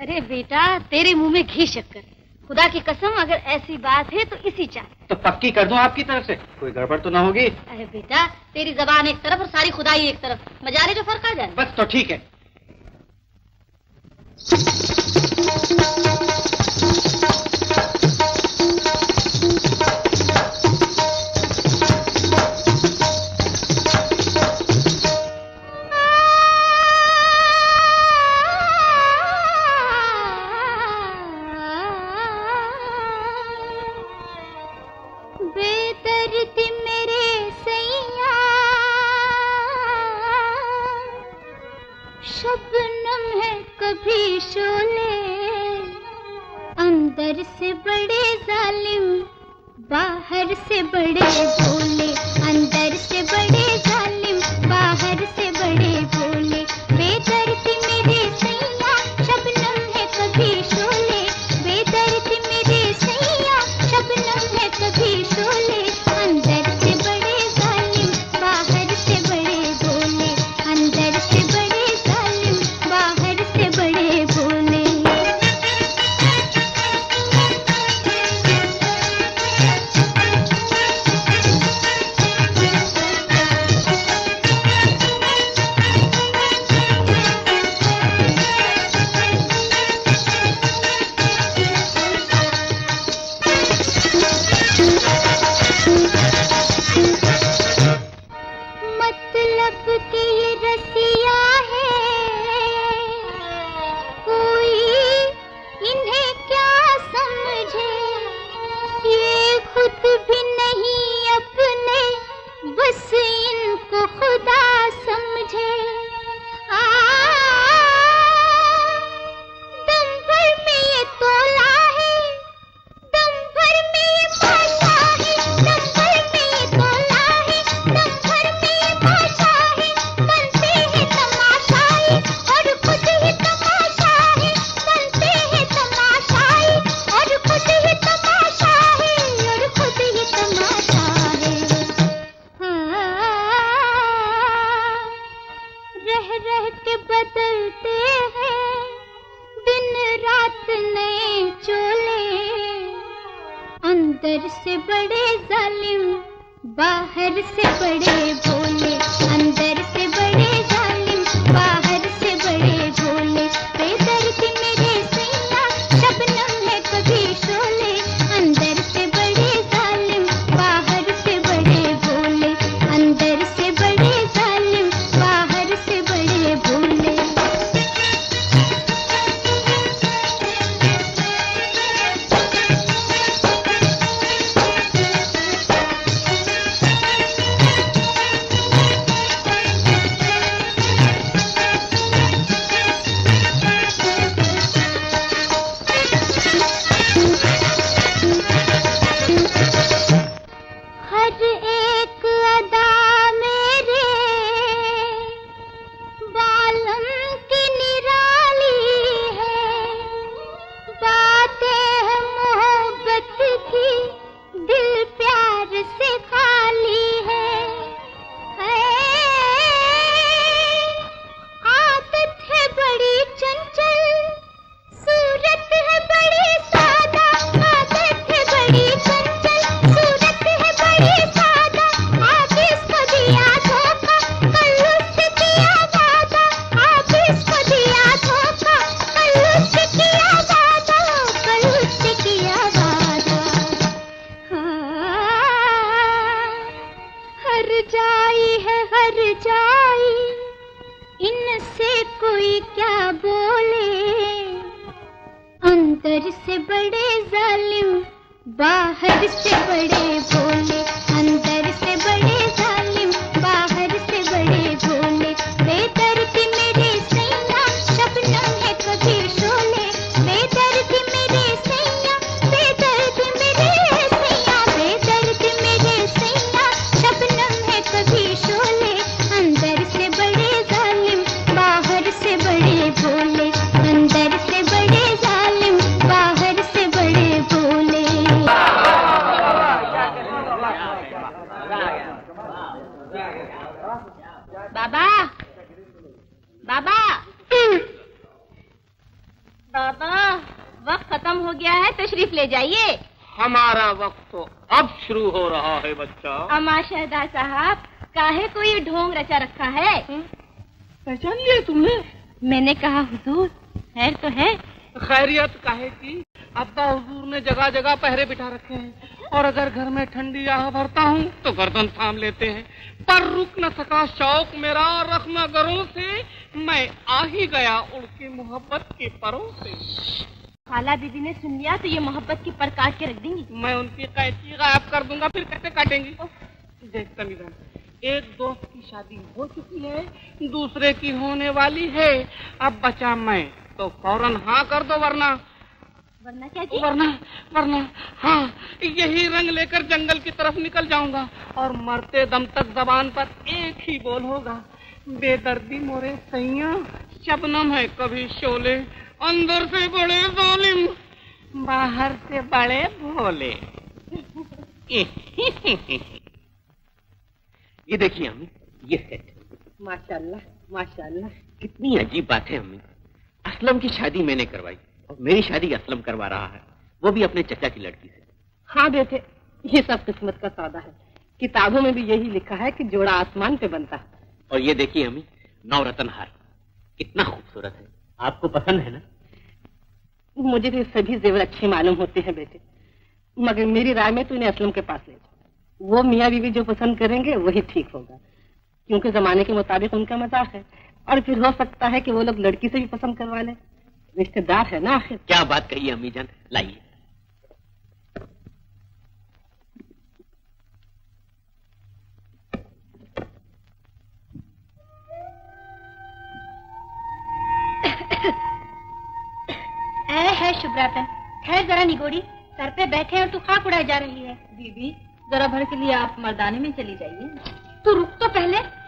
[SPEAKER 15] अरे बेटा तेरे मुँह में घी शक्कर। खुदा की कसम अगर ऐसी बात है तो इसी चाह
[SPEAKER 10] तो पक्की कर दूँ आपकी तरफ़ से। कोई गड़बड़ तो ना होगी।
[SPEAKER 15] अरे बेटा तेरी जबान एक तरफ़ और सारी खुदाई एक तरफ़। मजारे जो फ़र्क आ जाए।
[SPEAKER 10] बस तो ठीक है।
[SPEAKER 9] フフフ。बाहर से बड़े बोले अंदर से बड़े जालिम बाहर से
[SPEAKER 3] थाम लेते हैं। पर रुक न सका शौक मेरा रखना गरों से। मैं आ ही गया उड़ के मोहब्बत के परों से।
[SPEAKER 15] खाला दीदी ने सुन लिया तो ये मोहब्बत की पर काट के रख देंगी?
[SPEAKER 3] मैं उनकी कैची गायब कर दूँगा फिर कैसे काटेंगी? देख तमीजा एक दोस्त की शादी हो चुकी है दूसरे की होने वाली है। अब बचा मैं तो फ़ौरन हाँ कर दो वरना।
[SPEAKER 15] वरना क्या जी?
[SPEAKER 3] वरना वरना हाँ। यही रंग लेकर जंगल की तरफ़ निकल जाऊँगा और मरते दम तक जबान पर एक ही बोल होगा बेदर्दी मोरे सैया शबनम है कभी शोले अंदर से बड़े जालिम बाहर से बड़े भोले। *laughs*
[SPEAKER 2] ये देखिए अम्मी ये सेट
[SPEAKER 8] माशाल्लाह माशाल्लाह।
[SPEAKER 2] कितनी अजीब बात है अम्मी। असलम की शादी मैंने करवाई और मेरी शादी असलम करवा रहा है। वो भी अपने चचा की लड़की से।
[SPEAKER 8] हाँ बेटे ये सब किस्मत का सौदा है। किताबों में भी यही लिखा है कि जोड़ा आसमान पे बनता है।
[SPEAKER 2] और ये देखिए अम्मी नवरत्न हार कितना खूबसूरत है। आपको पसंद है ना?
[SPEAKER 8] मुझे तो सभी जेवर अच्छे मालूम होते हैं बेटे। मगर मेरी राय में तो इन्हें असलम के पास ले जा वो मियाँ बीवी जो पसंद करेंगे वही ठीक होगा। क्योंकि जमाने के मुताबिक उनका मज़ाक है। और फिर हो सकता है कि वो लोग लड़की से भी पसंद करवा ले। रिश्तेदार है ना आखिर?
[SPEAKER 2] क्या बात कही अम्मी जान? लाइए। *coughs*
[SPEAKER 6] ऐ है शुभ्रातन खैर जरा निगोड़ी सर पे बैठे और तू खाक उड़ाई जा रही है।
[SPEAKER 15] दीदी जरा भर के लिए आप मर्दाने में चली जाइए।
[SPEAKER 6] तू रुक तो पहले।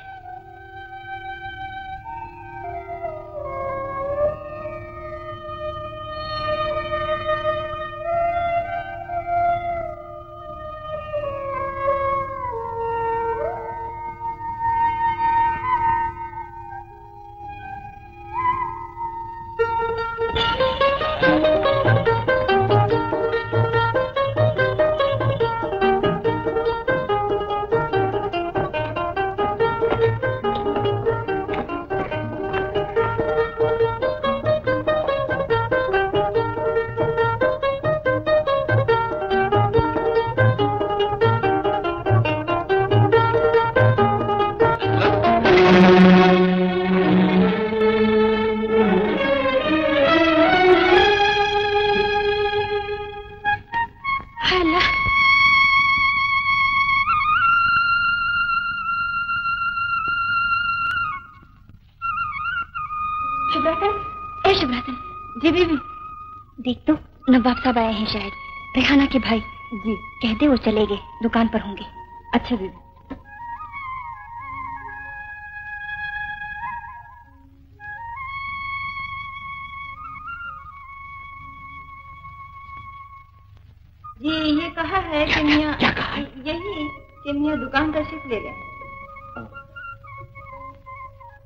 [SPEAKER 21] के भाई जी कहते वो चले गए दुकान पर होंगे। अच्छा दीदी
[SPEAKER 15] जी ये कहा है कि मियाँ यही कि मियाँ दुकान तशरीफ़ ले लें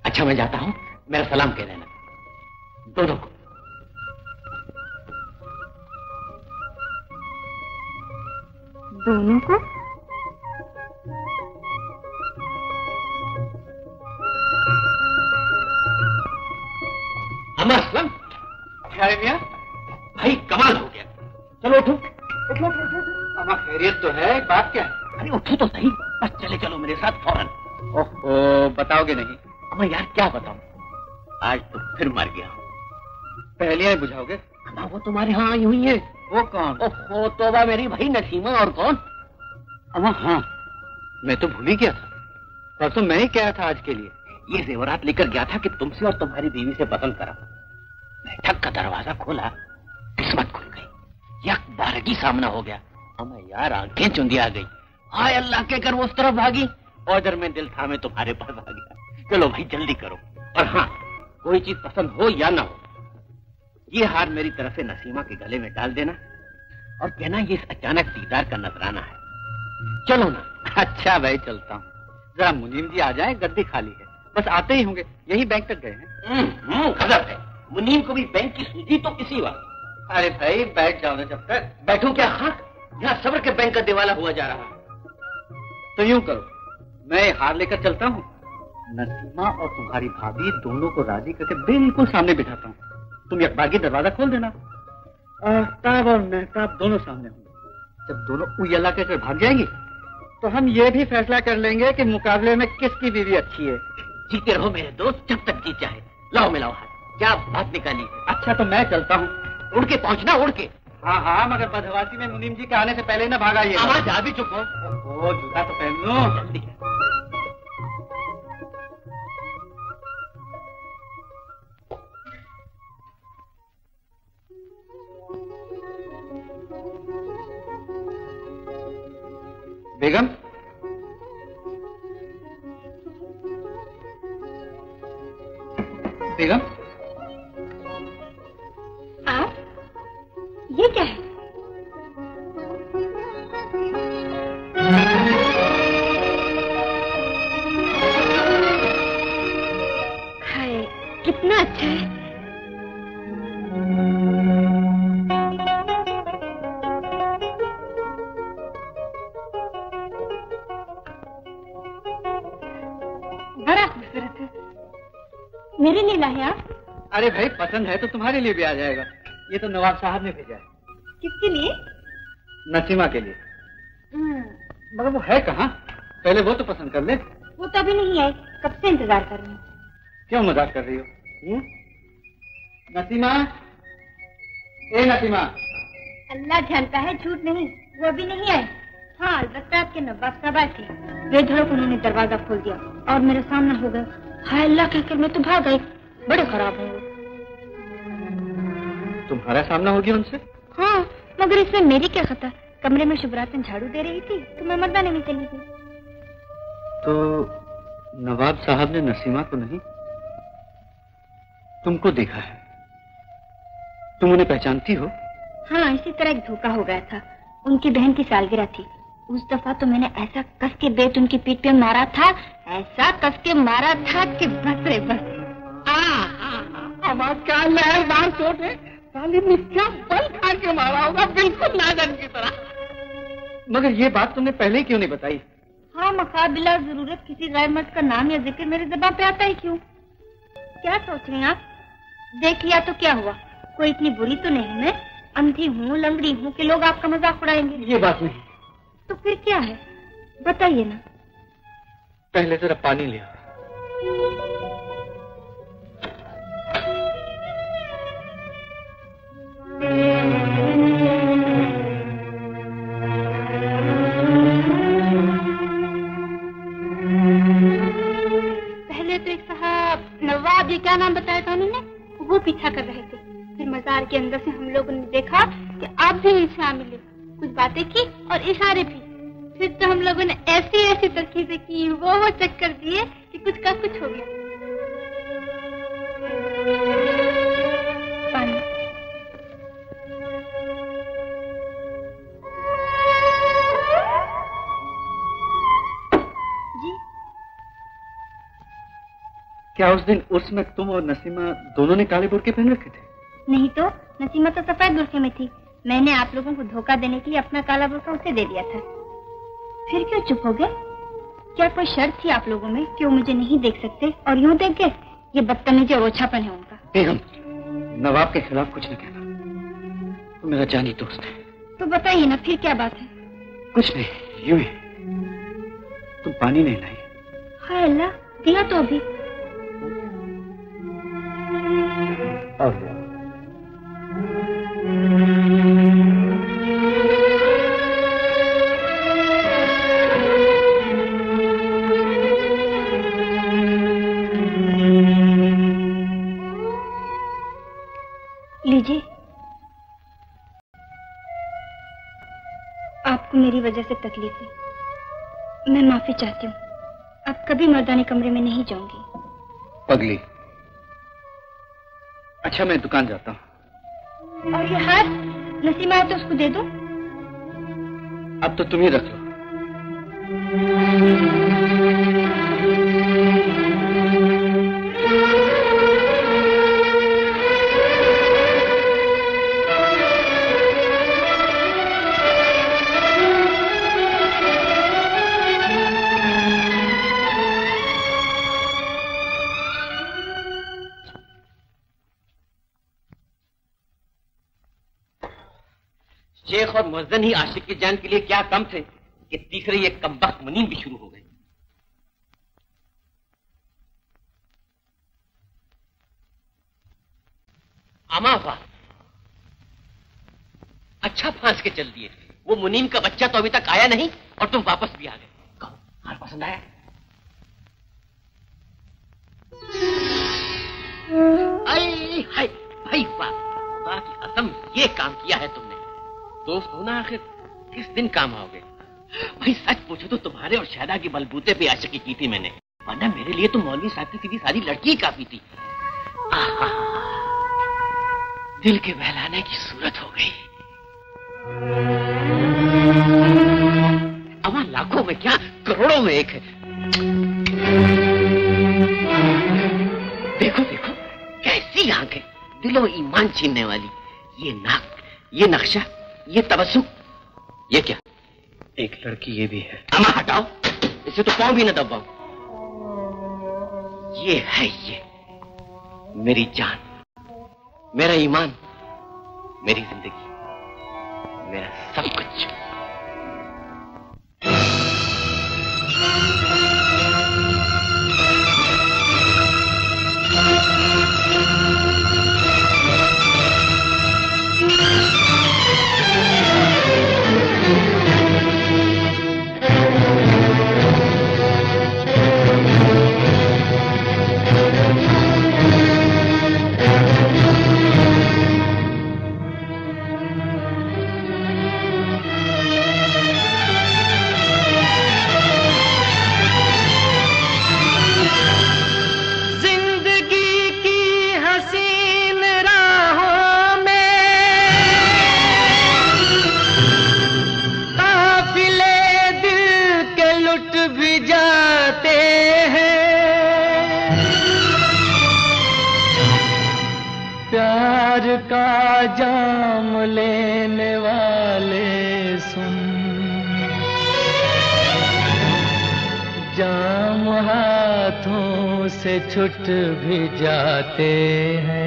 [SPEAKER 2] अच्छा मैं जाता हूँ। मेरा सलाम कह देना। दोनों को।
[SPEAKER 21] दोनों को?
[SPEAKER 2] अमर असलम
[SPEAKER 5] क्या है मियाँ
[SPEAKER 2] भाई कमाल हो गया।
[SPEAKER 5] चलो उठो। उठो उठो, उठो अमा खैरियत तो है बात क्या है?
[SPEAKER 2] अरे उठो तो सही बस चले चलो मेरे साथ फ़ौरन।
[SPEAKER 10] ओहो बताओगे नहीं?
[SPEAKER 2] अमर यार क्या बताऊँ? आज तो फिर मर गया हूँ।
[SPEAKER 10] पहलियाँ ही बुझाओगे?
[SPEAKER 2] अम्मा वो तुम्हारे यहाँ आई हुई है।
[SPEAKER 10] वो कौन?
[SPEAKER 2] ओहो तोबा मेरी भाई नसीमा और कौन?
[SPEAKER 10] अम्मा हाँ मैं तो भूल ही गया था। परसों मैं ही क्या था आज के लिए।
[SPEAKER 2] ये जेवरात लेकर गया था कि तुमसे और तुम्हारी बीवी से पसंद करा। बैठक का दरवाज़ा खोला किस्मत खुल गई। यक बारगी सामना हो गया। हमें यार आँखें चुंदी आ गई। हाय अल्लाह के कर वो उस तरफ़ भागी। और जब मैं दिल था मैं तुम्हारे पास आ गया। चलो भाई जल्दी करो। और हाँ कोई चीज़ पसंद हो या ना हो ये हार मेरी तरफ़ से नसीमा के गले में डाल देना और कहना ये इस अचानक दीदार का नजराना है। चलो ना।
[SPEAKER 10] अच्छा भाई चलता हूँ। जरा मुनीम जी आ जाए गद्दी खाली है। बस आते ही होंगे। यही बैंक तक गए हैं।
[SPEAKER 2] हम्म गजब है। मुनीम को भी बैंक की सूझी तो किसी वक्त
[SPEAKER 10] अरे भाई बैठ जाओ ना जब तक।
[SPEAKER 2] बैठू क्या? हाँ यहाँ सबर के बैंक का दिवाला हुआ जा रहा है।
[SPEAKER 10] तो यूँ करो। मैं हार लेकर चलता हूँ। नसीमा और तुम्हारी भाभी दोनों को राज़ी करके बिल्कुल सामने बिठाता हूँ। तुम अखबार की दरवाज़ा खोल देना। आफ्ताब और महताब दोनों सामने होंगे। जब दोनों उयला कहकर भाग जाएँगी तो हम ये भी फैसला कर लेंगे कि मुकाबले में किसकी बीवी अच्छी है।
[SPEAKER 2] जीते रहो मेरे दोस्त जब तक जीत चाहे लाओ मिलाओ हाथ। क्या बात निकाली
[SPEAKER 10] अच्छा तो मैं चलता हूँ।
[SPEAKER 2] उड़ के पहुँचना उड़ के।
[SPEAKER 10] हाँ हाँ मगर बदहवासी में मुनीम जी के आने से पहले ना भागा ये
[SPEAKER 2] आवाज़ जा भी चुप हो
[SPEAKER 10] जूता तो पहन लो।
[SPEAKER 2] जल्दी।
[SPEAKER 10] बेगम बेगम
[SPEAKER 6] है
[SPEAKER 10] तो तुम्हारे लिए भी आ जाएगा। ये तो नवाब साहब ने भेजा है।
[SPEAKER 6] किसके लिए?
[SPEAKER 10] नसीमा के लिए।
[SPEAKER 6] हम्म,
[SPEAKER 10] मगर वो है कहाँ? पहले वो तो पसंद कर ले।
[SPEAKER 6] वो तो अभी नहीं आए कब से इंतज़ार कर रही हूँ।
[SPEAKER 10] क्यों मज़ाक कर रही हो? हुँ? नसीमा? ए नसीमा।
[SPEAKER 6] अल्लाह जानता है झूठ नहीं। वो अभी नहीं आए। हाँ अलबत्ता आपके नवाब साहब आए थे। बेधड़क उन्होंने दरवाज़ा खोल दिया और मेरे सामने हो गए। हाय अल्लाह कहकर मैं तो भाग गई बड़े खराब हैं वो।
[SPEAKER 10] तुम्हारा सामना हो गया उनसे?
[SPEAKER 6] हाँ मगर इसमें मेरी क्या खता? कमरे में शुभरातन झाड़ू दे रही थी तो मैं मर्दाने में चली गई
[SPEAKER 10] तो नवाब साहब ने नसीमा को नहीं तुमको देखा है। तुम उन्हें पहचानती हो?
[SPEAKER 6] हाँ इसी तरह एक धोखा हो गया था। उनकी बहन की सालगिरह थी। उस दफ़ा तो मैंने ऐसा कस के बेट उनकी पीठ पे मारा था ऐसा कस के मारा था कि बस रे बस।
[SPEAKER 3] हमारा क्या लहरदार चोट है। साली ने क्या बल खा के मारा होगा बिल्कुल नागन की तरह।
[SPEAKER 10] मगर ये बात तुमने पहले ही क्यों नहीं बताई?
[SPEAKER 6] हाँ मकाबिला ज़रूरत किसी गैर मर्द का नाम या ज़िक्र मेरे जबान पे आता है क्यों? क्या सोच रहे हैं आप? देख लिया तो क्या हुआ? कोई इतनी बुरी तो नहीं मैं? अंधी हूँ लंगड़ी हूँ कि लोग आपका मज़ाक उड़ाएँगे?
[SPEAKER 10] ये बात नहीं।
[SPEAKER 6] तो फिर क्या है? बताइए ना।
[SPEAKER 10] पहले जरा पानी ले
[SPEAKER 20] क्या नाम बताया था उन्होंने? वो पीछा कर रहे थे। फिर मजार के अंदर से हम लोगों ने देखा कि आप भी उनसे आ मिले। कुछ बातें की और इशारे भी। फिर तो हम लोगों ने ऐसी ऐसी तरकीबें की वो वो चक्कर दिए कि कुछ का कुछ हो गया।
[SPEAKER 10] क्या उस दिन उर्स में तुम और नसीमा दोनों ने काले बुरके पहन रखे थे?
[SPEAKER 6] नहीं तो नसीमा तो सफ़ेद बुरखे में थी। मैंने आप लोगों को धोखा देने के लिए अपना काला बुरका उसे दे दिया था। फिर क्यों चुप हो गए? क्या कोई शर्त थी आप लोगों में कि वो मुझे नहीं देख सकते और यूँ देख? गए ये बदतमीजी और ओछापन है उनका।
[SPEAKER 10] बेगम नवाब के खिलाफ कुछ न कहना। वो मेरा जानी दोस्त है।
[SPEAKER 6] तो बताइए ना फिर क्या बात है?
[SPEAKER 10] कुछ नहीं यूँ ही। तुम पानी नहीं लाई।
[SPEAKER 6] हाय अल्लाह दिया तो अभी।
[SPEAKER 10] और क्या? लीजिए।
[SPEAKER 21] आपको मेरी वजह से तकलीफ़ है मैं माफ़ी चाहती हूँ। अब कभी मर्दानी कमरे में नहीं जाऊँगी।
[SPEAKER 10] पगली। अच्छा मैं दुकान जाता हूँ।
[SPEAKER 21] और ये हार नसीमा है तो उसको दे दो?
[SPEAKER 10] अब तो तुम ही रख लो।
[SPEAKER 2] मुअज्जन ही आशिक की जान के लिए क्या कम थे कि तीसरे ये कमबख्त मुनीम भी शुरू हो गए। अमाफा अच्छा फांस के चल दिए। वो मुनीम का बच्चा तो अभी तक आया नहीं और तुम वापस भी आ गए। कहो, हार पसंद आया? आई, हाय, भाई वाह की कसम ये काम किया है तुमने। हो ना आखिर? किस दिन काम आओगे? भाई, सच पूछो तो तुम्हारे और शायदा के बलबूते पे आशिकी की थी मैंने। वरना मेरे लिए तो मौलवी साहब की सीधी सारी लड़की काफ़ी थी। *laughs* दिल के बहलाने की सूरत हो गई। अमा लाखों में क्या, करोड़ों में एक है। देखो देखो, कैसी आँखें। दिलो ईमान छीनने वाली। ये नाक, ये नक्शा ये तबस्सुम। ये क्या?
[SPEAKER 10] एक लड़की ये भी है।
[SPEAKER 2] अमा हटाओ। इसे तो पाँव भी न दबाओ। ये है ये। मेरी जान। मेरा ईमान। मेरी ज़िंदगी। मेरा सब कुछ।
[SPEAKER 1] से छुट भी जाते हैं।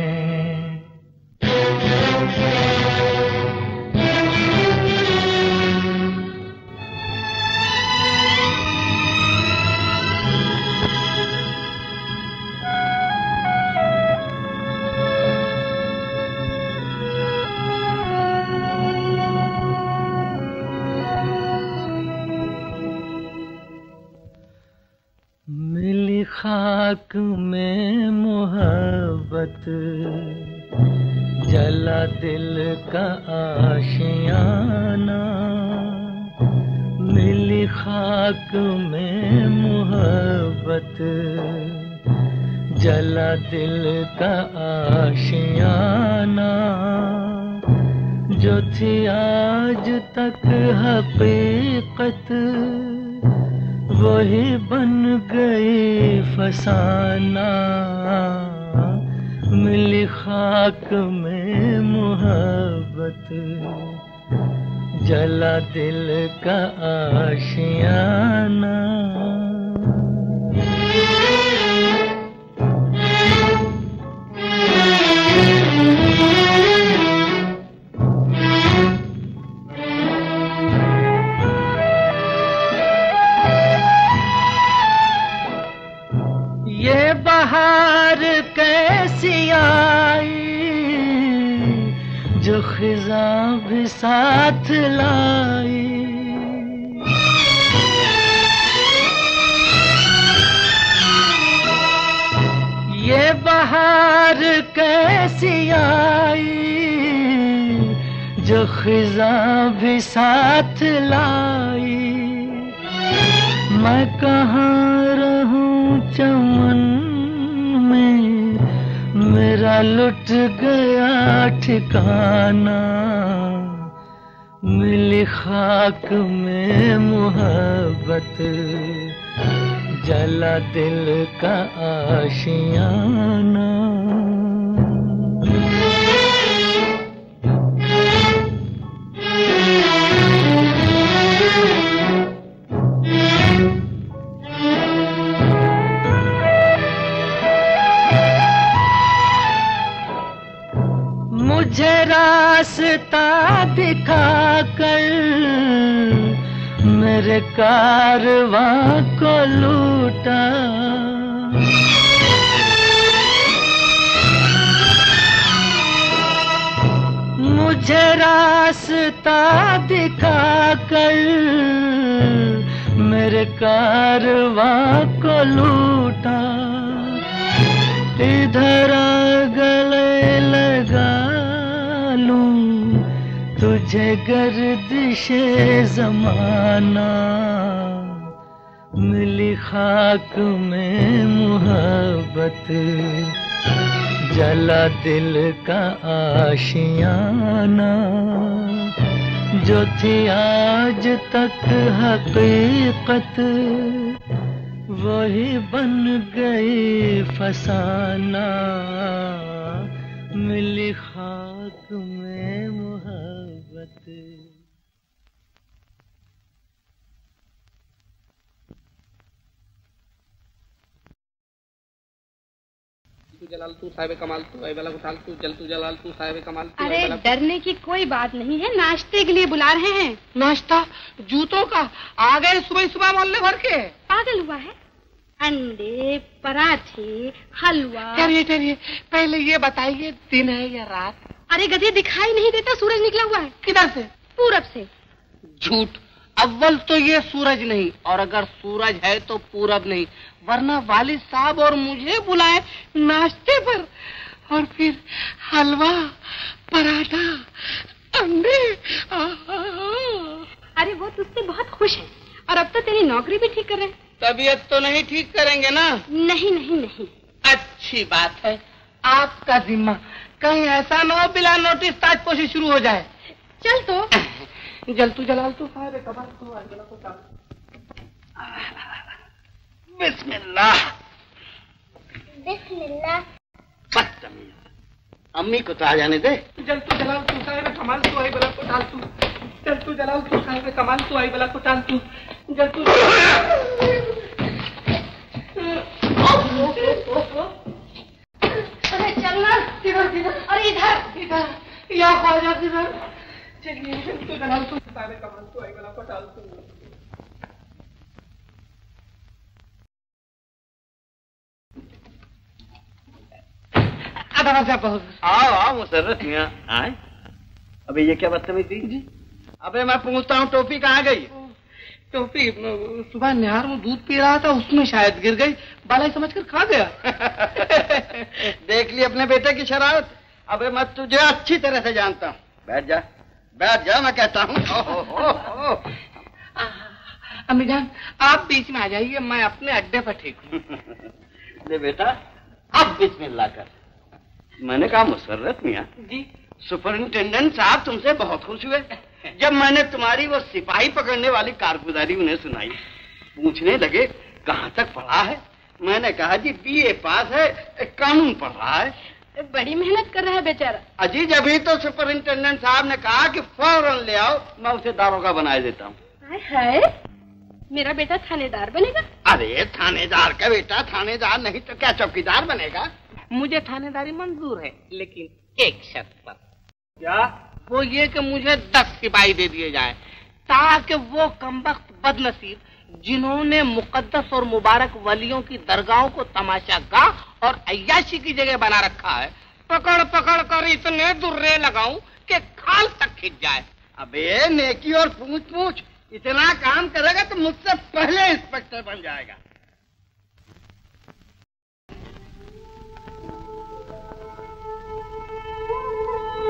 [SPEAKER 1] का आशियाना, जो थी आज तक हकीकत, वही बन गई फसाना। मिली खाक में मोहब्बत, जला दिल का आशियाना। जला दिल का आशियाना कारवां को लूटा। मुझे रास्ता दिखा कर मेरे कारवां को लूटा। इधर गले लगा लूँ। तुझे गर्दिशे जमाना मिली खाक में मोहब्बत। जला दिल का आशियाना जो थी आज तक हकीकत, वही बन गई फसाना। मिली खाक में मोहब्बत
[SPEAKER 3] तू जलाल तू साहिब कमाल तू ऐ वाला उठाल तू जल तू जलाल तू साहिब कमाल तू
[SPEAKER 22] अरे डरने की कोई बात नहीं है नाश्ते के लिए बुला रहे हैं।
[SPEAKER 3] नाश्ता? जूतों का? आ गए सुबह सुबह मोहल्ले भर के।
[SPEAKER 22] पागल हुआ है? अंडे पराठे हलवा।
[SPEAKER 3] ठहरिए ठहरिए। पहले ये बताइए दिन है या रात?
[SPEAKER 22] अरे गधे दिखाई नहीं देता सूरज निकला हुआ है।
[SPEAKER 3] किधर से?
[SPEAKER 22] पूरब से।
[SPEAKER 3] झूठ। अव्वल तो ये सूरज नहीं और अगर सूरज है तो पूरब नहीं। वरना वालिद साहब और मुझे बुलाए नाश्ते पर। और फिर हलवा पराठा अंडे।
[SPEAKER 22] अरे वो तुझसे बहुत खुश है। और अब तो तेरी नौकरी भी ठीक कर रहे हैं।
[SPEAKER 3] तबीयत तो नहीं ठीक करेंगे ना?
[SPEAKER 22] नहीं नहीं नहीं।
[SPEAKER 3] अच्छी बात है। आपका जिम्मा कहीं ऐसा ना हो बिना नोटिस ताजपोशी शुरू हो जाए।
[SPEAKER 22] चल तो। *laughs*
[SPEAKER 3] जल तू जलाल तू। साहब कबाल तू। *laughs* बिस्मिल्लाह।
[SPEAKER 6] बिस्मिल्लाह।
[SPEAKER 5] बदतमीज। अम्मी को तो आ जाने दे।
[SPEAKER 3] जल तू जलाल तू साहब कमाल तू आई बला को डाल तू। जल तू जलाल तू साहब कमाल तू आई बला को डाल तू। जल तू
[SPEAKER 22] अरे चलना।
[SPEAKER 3] किधर किधर?
[SPEAKER 22] अरे इधर।
[SPEAKER 3] इधर या ख्वाजा किधर? चलिए जल तू जलाल तू साहब कमाल तू आई बला को डाल तू अदब से बहुत
[SPEAKER 5] आओ आओ मुसर्रत मियाँ आए। अबे ये क्या बदतमीजी? जी। अबे मैं पूछता हूँ टोपी कहाँ गई?
[SPEAKER 3] टोपी सुबह निहार में दूध पी रहा था उसमें शायद गिर गई। बालाई समझकर खा गया। *laughs*
[SPEAKER 5] देख ली अपने बेटे की शरारत। अबे मैं तुझे अच्छी तरह से जानता हूँ। बैठ जा। बैठ जा मैं कहता हूँ। *laughs*
[SPEAKER 3] अम्मी जान आप बीच में आ जाइए मैं अपने अड्डे पर ठीक हूँ। *laughs*
[SPEAKER 5] ले बेटा अब बिस्मिल्लाह कर। मैंने कहा मुसर्रत मियाँ
[SPEAKER 3] जी।
[SPEAKER 5] सुपरिंटेंडेंट साहब तुमसे बहुत खुश हुए। जब मैंने तुम्हारी वो सिपाही पकड़ने वाली कारगुजारी उन्हें सुनाई पूछने लगे कहाँ तक पढ़ा है? मैंने कहा जी बीए पास है कानून पढ़ रहा है।
[SPEAKER 22] बड़ी मेहनत कर रहा है बेचारा।
[SPEAKER 5] अजी जब तो सुपरिंटेंडेंट साहब ने कहा कि फ़ौरन ले आओ मैं उसे दारोगा बना देता हूँ।
[SPEAKER 22] मेरा बेटा थानेदार बनेगा?
[SPEAKER 5] अरे थानेदार का बेटा थानेदार नहीं तो क्या चौकीदार बनेगा।
[SPEAKER 3] मुझे थानेदारी मंजूर है, लेकिन एक शर्त पर। क्या? वो ये कि मुझे दस सिपाही दे दिए जाए, ताकि वो कम वक्त बदनसीब, जिन्होंने मुकद्दस और मुबारक वलियों की दरगाहों को तमाशा गाह और अयाशी की जगह बना रखा है, पकड़ पकड़ कर इतने दुर्रे लगाऊँ कि खाल तक खिंच जाए।
[SPEAKER 5] अबे, नेकी और पूछ पूछ इतना काम करेगा तो मुझसे पहले इंस्पेक्टर बन जाएगा।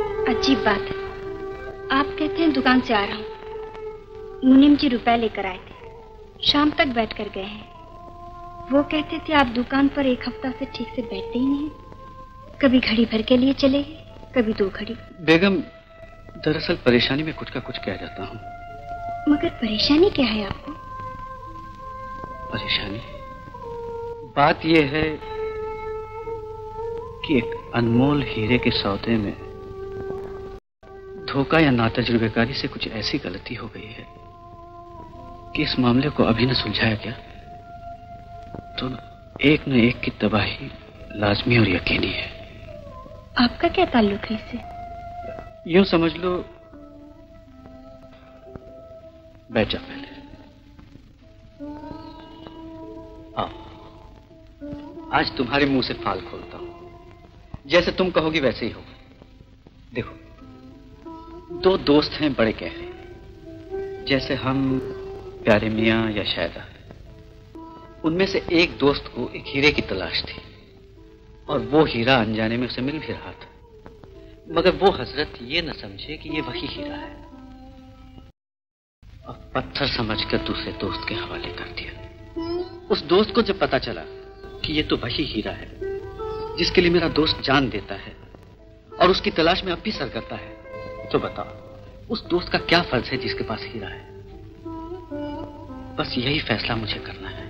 [SPEAKER 21] अजीब बात है।
[SPEAKER 6] आप कहते हैं दुकान से आ रहा हूँ। मुनिम जी रुपए लेकर आए थे। शाम तक बैठ कर गए हैं। वो कहते थे आप दुकान पर एक हफ़्ता से ठीक से बैठते ही नहीं। कभी घड़ी भर के लिए चले गए कभी दो घड़ी।
[SPEAKER 23] बेगम दरअसल परेशानी में कुछ का कुछ कह जाता हूँ।
[SPEAKER 6] मगर परेशानी क्या है आपको?
[SPEAKER 23] परेशानी? बात यह है कि एक अनमोल हीरे के सौदे में धोखा या नातजुर्बेकारी से कुछ ऐसी गलती हो गई है कि इस मामले को अभी न सुलझाया गया तो एक न एक की तबाही लाजमी और यकीनी है।
[SPEAKER 6] आपका क्या ताल्लुक है इससे?
[SPEAKER 23] यूँ समझ लो बैठ जा पहले। आओ आज तुम्हारे मुँह से फाल खोलता हूँ। जैसे तुम कहोगी वैसे ही होगा। देखो दो दोस्त हैं बड़े गहरे। जैसे हम, प्यारे मियाँ या शायदा। उनमें से एक दोस्त को एक हीरे की तलाश थी और वो हीरा अनजाने में उसे मिल भी रहा था। मगर वो हज़रत ये न समझे कि ये वही हीरा है। और पत्थर समझकर दूसरे दोस्त के हवाले कर दिया। उस दोस्त को जब पता चला कि ये तो वही हीरा है, जिसके लिए मेरा दोस्त जान देता है और उसकी तलाश में अब भी सर करता है तो बताओ उस दोस्त का क्या फ़र्ज़ है जिसके पास हीरा है? बस यही फैसला मुझे करना है।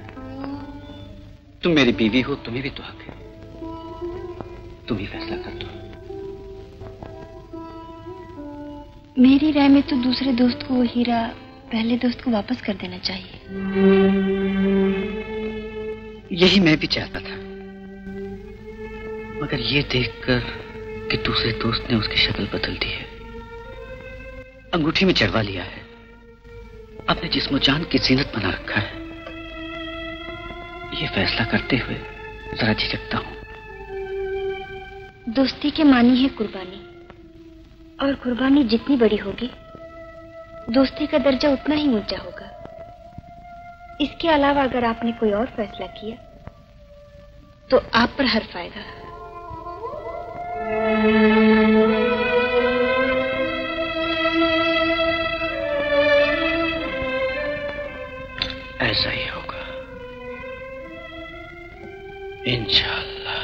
[SPEAKER 23] तुम मेरी बीवी हो तुम्हें भी तो हक है। तुम ही फैसला कर दो।
[SPEAKER 6] मेरी राय में तो दूसरे दोस्त को वो हीरा पहले दोस्त को वापस कर देना चाहिए।
[SPEAKER 23] यही मैं भी चाहता था। मगर ये देखकर कि दूसरे दोस्त ने उसकी शक्ल बदल दी है। अंगूठी में चढ़वा लिया है। अपने जिस्म जान की जीनत बना रखा है। ये फैसला करते हुए जरा झिझकता हूँ।
[SPEAKER 6] दोस्ती के मानी है कुर्बानी। और कुर्बानी जितनी बड़ी होगी, दोस्ती का दर्जा उतना ही ऊँचा होगा। इसके अलावा अगर आपने कोई और फैसला किया तो आप पर हर फ़ायदा।
[SPEAKER 23] ऐसा ही होगा। इंशाल्लाह।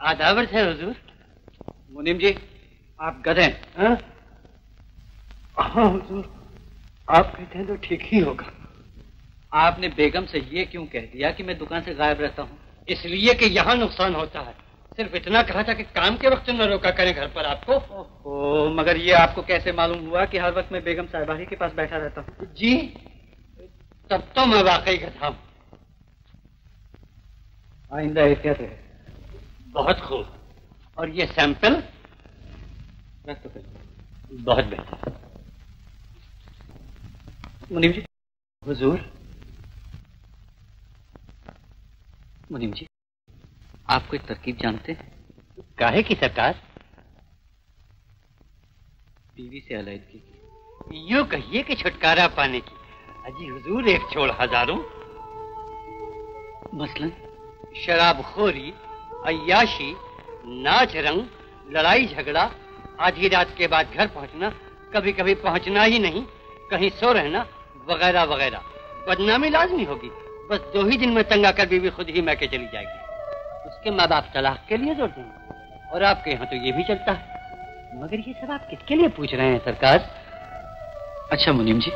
[SPEAKER 5] आदावर है हुजूर।
[SPEAKER 23] मुनीम जी आप गधे
[SPEAKER 24] हाँ। हाँ। हुजूर। आप कहते हैं तो ठीक ही होगा।
[SPEAKER 23] आपने बेगम से ये क्यों कह दिया कि मैं दुकान से गायब रहता हूँ?
[SPEAKER 5] इसलिए कि यहाँ नुकसान होता है। सिर्फ़ इतना कहा था कि काम के वक्त न रोका करें घर पर आपको।
[SPEAKER 23] ओ मगर ये आपको कैसे मालूम हुआ कि हर वक्त मैं बेगम साहिबा ही के पास बैठा रहता हूँ?
[SPEAKER 5] जी तब तो मैं वाकई गधा हूँ।
[SPEAKER 23] आइंदा एहतियात है
[SPEAKER 5] बहुत खूब। और ये सैंपल?
[SPEAKER 23] रख तो
[SPEAKER 5] बहुत बेहतर।
[SPEAKER 23] मुनीम जी?
[SPEAKER 5] हुजूर
[SPEAKER 23] मुनीम जी आप कोई तरकीब जानते हैं?
[SPEAKER 5] काहे की सरकार?
[SPEAKER 23] बीवी से की।
[SPEAKER 5] यूँ कहिए कि छुटकारा पाने की। अजी हुजूर एक छोड़ हज़ारों।
[SPEAKER 23] मसलन?
[SPEAKER 5] शराबखोरी अयाशी नाच रंग लड़ाई झगड़ा आधी रात के बाद घर पहुँचना कभी कभी पहुँचना ही नहीं कहीं सो रहना वगैरह वगैरह बदनामी लाजमी होगी। बस दो ही दिन में तंगा कर बीवी खुद ही मैके चली जाएगी। उसके माँ बाप तलाक के लिए ज़ोर देंगे। और आपके यहाँ तो ये भी चलता है। मगर ये सब आप किसके लिए पूछ रहे हैं, सरकार?
[SPEAKER 23] अच्छा मुनीम जी,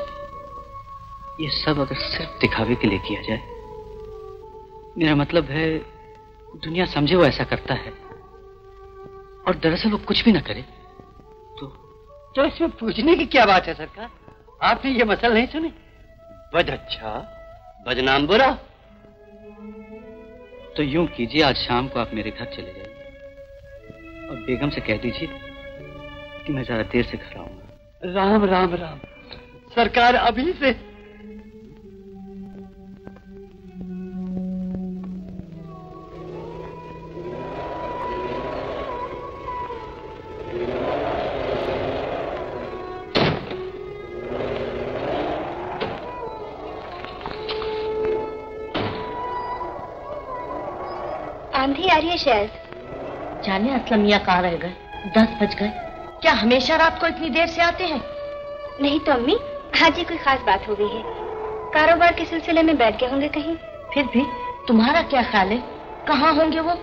[SPEAKER 23] ये सब अगर सिर्फ़ दिखावे के लिए किया जाए, मेरा मतलब है, दुनिया समझे वो ऐसा करता है। और दरअसल वो कुछ भी ना करे
[SPEAKER 5] तो तो इसमें पूछने की क्या बात है, सरकार? आपने ये मसल नहीं सुनी? बद अच्छा बदनाम बुरा?
[SPEAKER 23] तो यूँ कीजिए, आज शाम को आप मेरे घर चले जाइए। और बेगम से कह दीजिए कि मैं ज़्यादा देर से घर आऊँगा।
[SPEAKER 5] राम राम राम। सरकार अभी से
[SPEAKER 6] आंधी आ रही है शायद
[SPEAKER 15] जाने असलम मियाँ कहाँ रह गए? दस बज गए। क्या हमेशा रात को इतनी देर से आते हैं?
[SPEAKER 6] नहीं तो अम्मी आज ही कोई खास बात हो गई है। कारोबार के सिलसिले में बैठ गए होंगे कहीं।
[SPEAKER 15] फिर भी तुम्हारा क्या ख्याल है? कहाँ होंगे वो?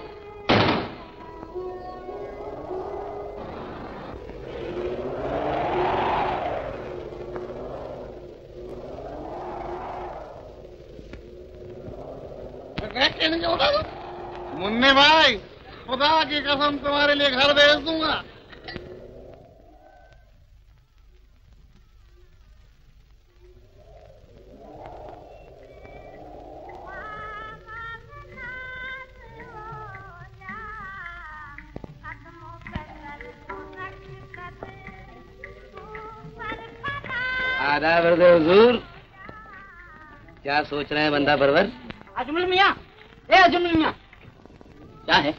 [SPEAKER 25] मुन्ने भाई खुदा की कसम तुम्हारे लिए घर भेज दूँगा।
[SPEAKER 5] आदाब हृदय हुजूर क्या सोच रहे हैं बंदा परवर?
[SPEAKER 19] अजमल मियाँ ए अजमल मियाँ।
[SPEAKER 5] क्या है?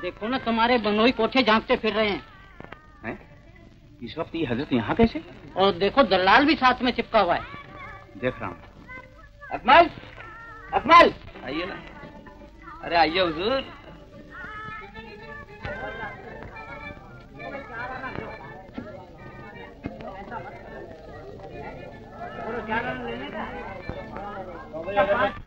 [SPEAKER 19] देखो ना तुम्हारे बनोई कोठे झांकते फिर रहे हैं। है?
[SPEAKER 11] इस वक्त ये हज़रत यहाँ कैसे?
[SPEAKER 19] और देखो दलाल भी साथ में चिपका हुआ है।
[SPEAKER 11] देख रहा हूँ।
[SPEAKER 5] अकमल! अकमल! आइए ना। अरे आइए हुजूर।
[SPEAKER 9] बदले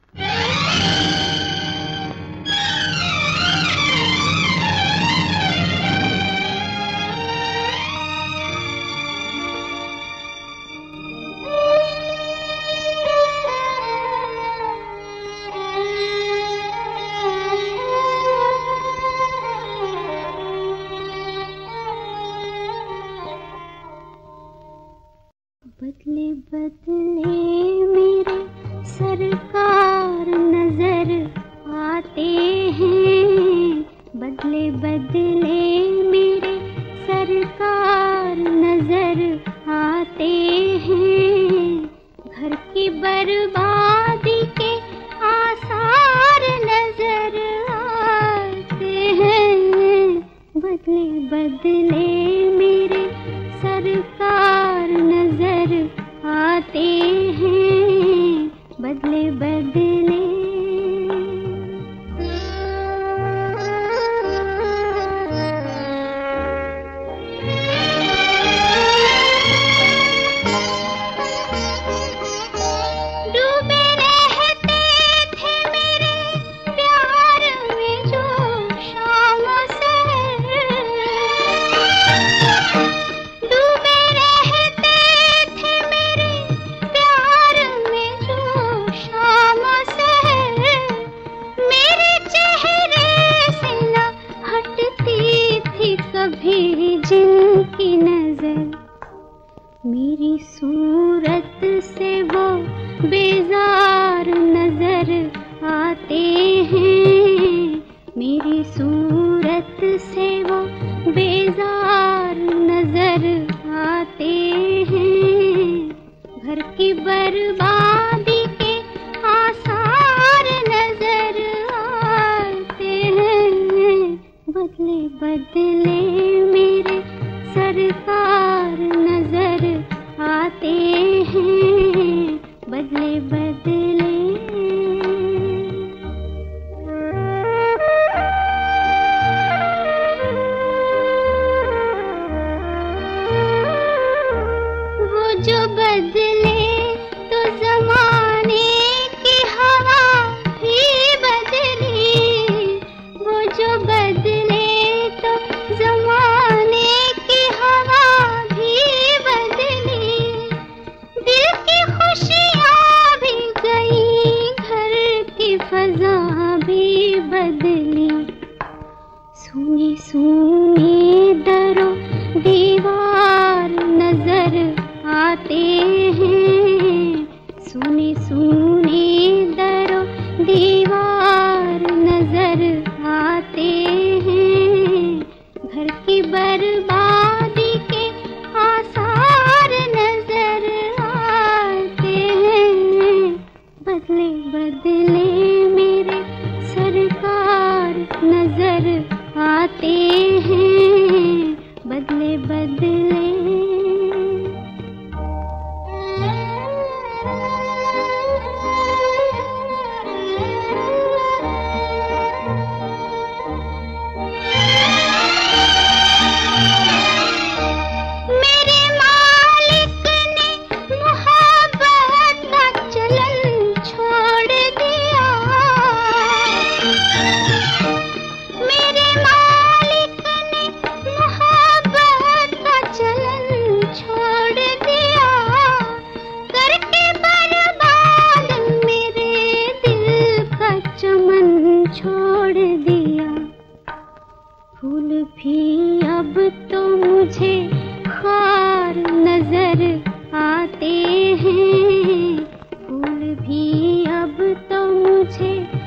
[SPEAKER 9] भी अब तो मुझे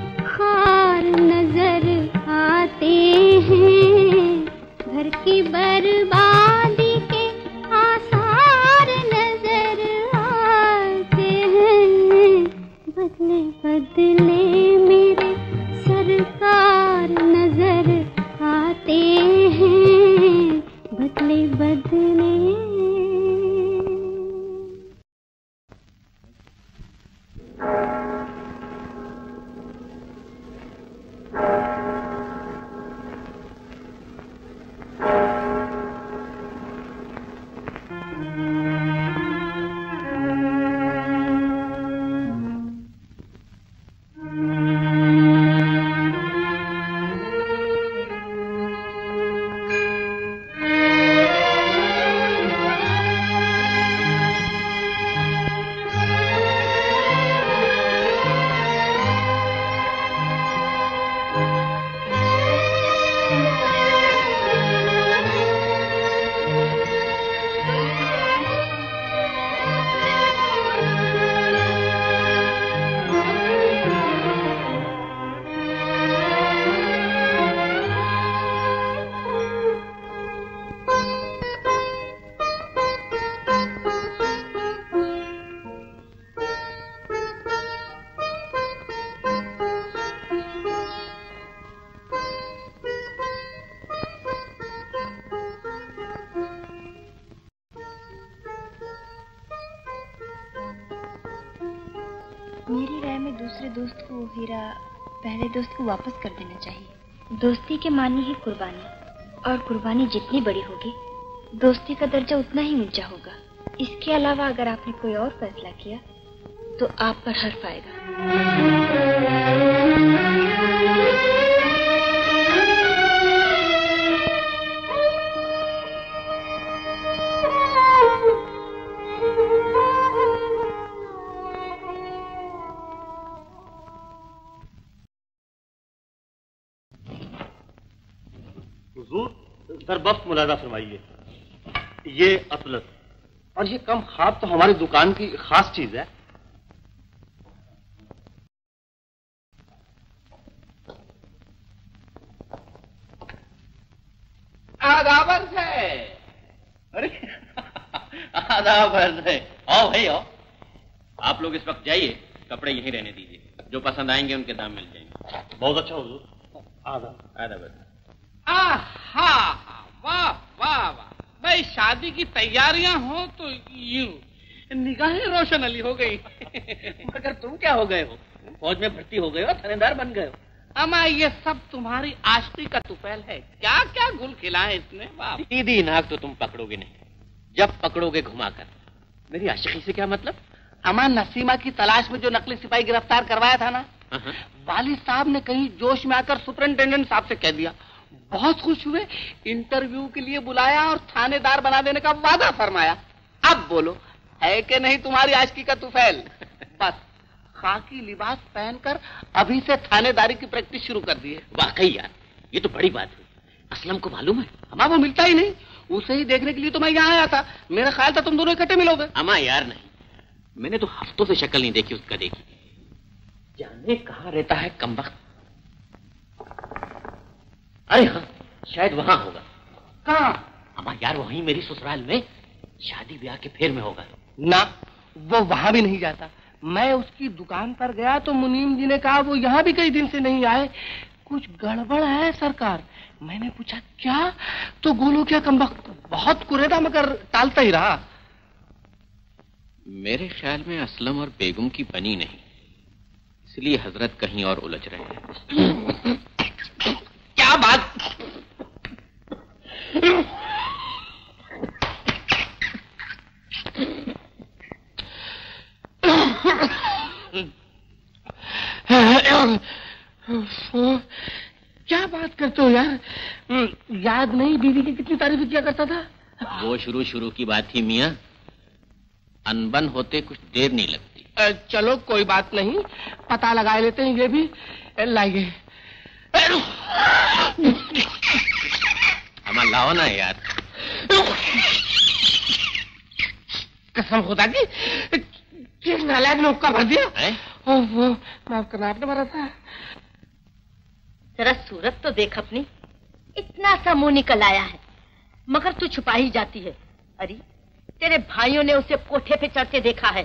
[SPEAKER 21] दोस्त को वापस कर देना चाहिए। दोस्ती के मानी है कुर्बानी, और कुर्बानी जितनी बड़ी होगी, दोस्ती का दर्जा उतना ही ऊँचा होगा। इसके अलावा अगर आपने कोई और फैसला किया तो आप पर हर्फ आएगा।
[SPEAKER 19] अतलत। और ये कम खाब तो हमारी दुकान की खास चीज़ है।
[SPEAKER 5] आदाबर से।
[SPEAKER 2] अरे आदाब है आओ भाई आओ। आप लोग इस वक्त जाइए कपड़े यहीं रहने दीजिए। जो पसंद आएँगे उनके दाम मिल जाएँगे।
[SPEAKER 19] बहुत अच्छा हुजूर। आदाब
[SPEAKER 2] आदाब
[SPEAKER 3] आहा! भाई शादी की तैयारियाँ हो तो यूँ। निगाहें रोशन अली हो गई।
[SPEAKER 2] मगर तुम क्या हो गए हो? फौज में भर्ती हो गए हो थानेदार बन गए हो।
[SPEAKER 3] अमा ये सब तुम्हारी आश्री का तुफैल है। क्या क्या गुल खिला है इसने? वाह
[SPEAKER 2] सीधी नाक तो तुम पकड़ोगे नहीं। जब पकड़ोगे घुमाकर। मेरी आशिकी से क्या मतलब?
[SPEAKER 3] अमा नसीमा की तलाश में जो नकली सिपाही गिरफ़्तार करवाया था ना वाली साहब ने कहीं जोश में आकर सुपरिंटेंडेंट साहब से कह दिया। बहुत खुश हुए इंटरव्यू के लिए बुलाया और थानेदार बना देने का वादा फरमाया। अब बोलो है कि नहीं तुम्हारी आशिकी का तुफैल बस खाकी लिबास पहनकर अभी से थानेदारी की प्रैक्टिस शुरू कर दी है
[SPEAKER 2] वाकई यार ये तो बड़ी बात है। असलम को मालूम है?
[SPEAKER 3] अमा वो मिलता ही नहीं। उसे ही देखने के लिए तो मैं यहाँ आया था। मेरा ख्याल था तुम दोनों इकट्ठे मिलोगे।
[SPEAKER 2] अमा यार नहीं। मैंने तो हफ्तों से शक्ल नहीं देखी उसका देखी। जाने कहा रहता है कम अरे हाँ शायद वहाँ होगा।
[SPEAKER 3] कहा?
[SPEAKER 2] अमा यार वहीं मेरी ससुराल में शादी ब्याह के फेर में होगा।
[SPEAKER 3] ना वो वहाँ भी नहीं जाता। मैं उसकी दुकान पर गया तो मुनीम जी ने कहा वो यहाँ भी कई दिन से नहीं आए। कुछ गड़बड़ है सरकार। मैंने पूछा क्या? तो गोलू क्या कम बहुत कुरेदा मगर टालता ही रहा।
[SPEAKER 2] मेरे ख्याल में असलम और बेगम की बनी नहीं। इसलिए हज़रत कहीं और उलझ रहे हैं। *laughs*
[SPEAKER 3] क्या बात? क्या बात करते हो यार? याद नहीं बीवी की कितनी तारीफ़ किया करता था?
[SPEAKER 2] वो शुरू शुरू की बात थी मिया। अनबन होते कुछ देर नहीं लगती।
[SPEAKER 3] चलो कोई बात नहीं। पता लगा लेते हैं ये भी। लाइए।
[SPEAKER 2] हमारा लाओ ना यार।
[SPEAKER 3] कसम खुदा की किस नालायक ने उपका भर दिया? ओहो माफ़ करना आपने भरा था।
[SPEAKER 15] जरा सूरत तो देख अपनी। इतना सा मुँह निकल आया है मगर तू छुपा ही जाती है। अरे तेरे भाइयों ने उसे कोठे पे चढ़ते देखा है।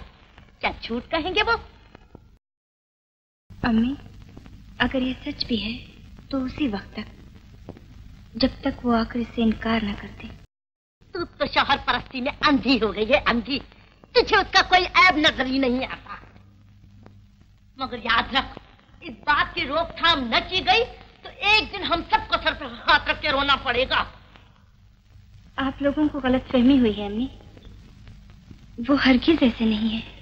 [SPEAKER 15] क्या झूठ कहेंगे वो?
[SPEAKER 9] अम्मी अगर ये सच भी है तो उसी वक्त तक जब तक वो आकर इससे इनकार न करते।
[SPEAKER 15] तू तो शोहर परस्ती में अंधी हो गई है अंधी। तुझे उसका कोई ऐब नज़र ही नहीं आता। मगर याद रख इस बात की रोकथाम न की गई तो एक दिन हम सबको सर पर हाथ रख के रोना पड़ेगा।
[SPEAKER 9] आप लोगों को गलत फहमी हुई है अम्मी। वो हरगिज ऐसे नहीं है।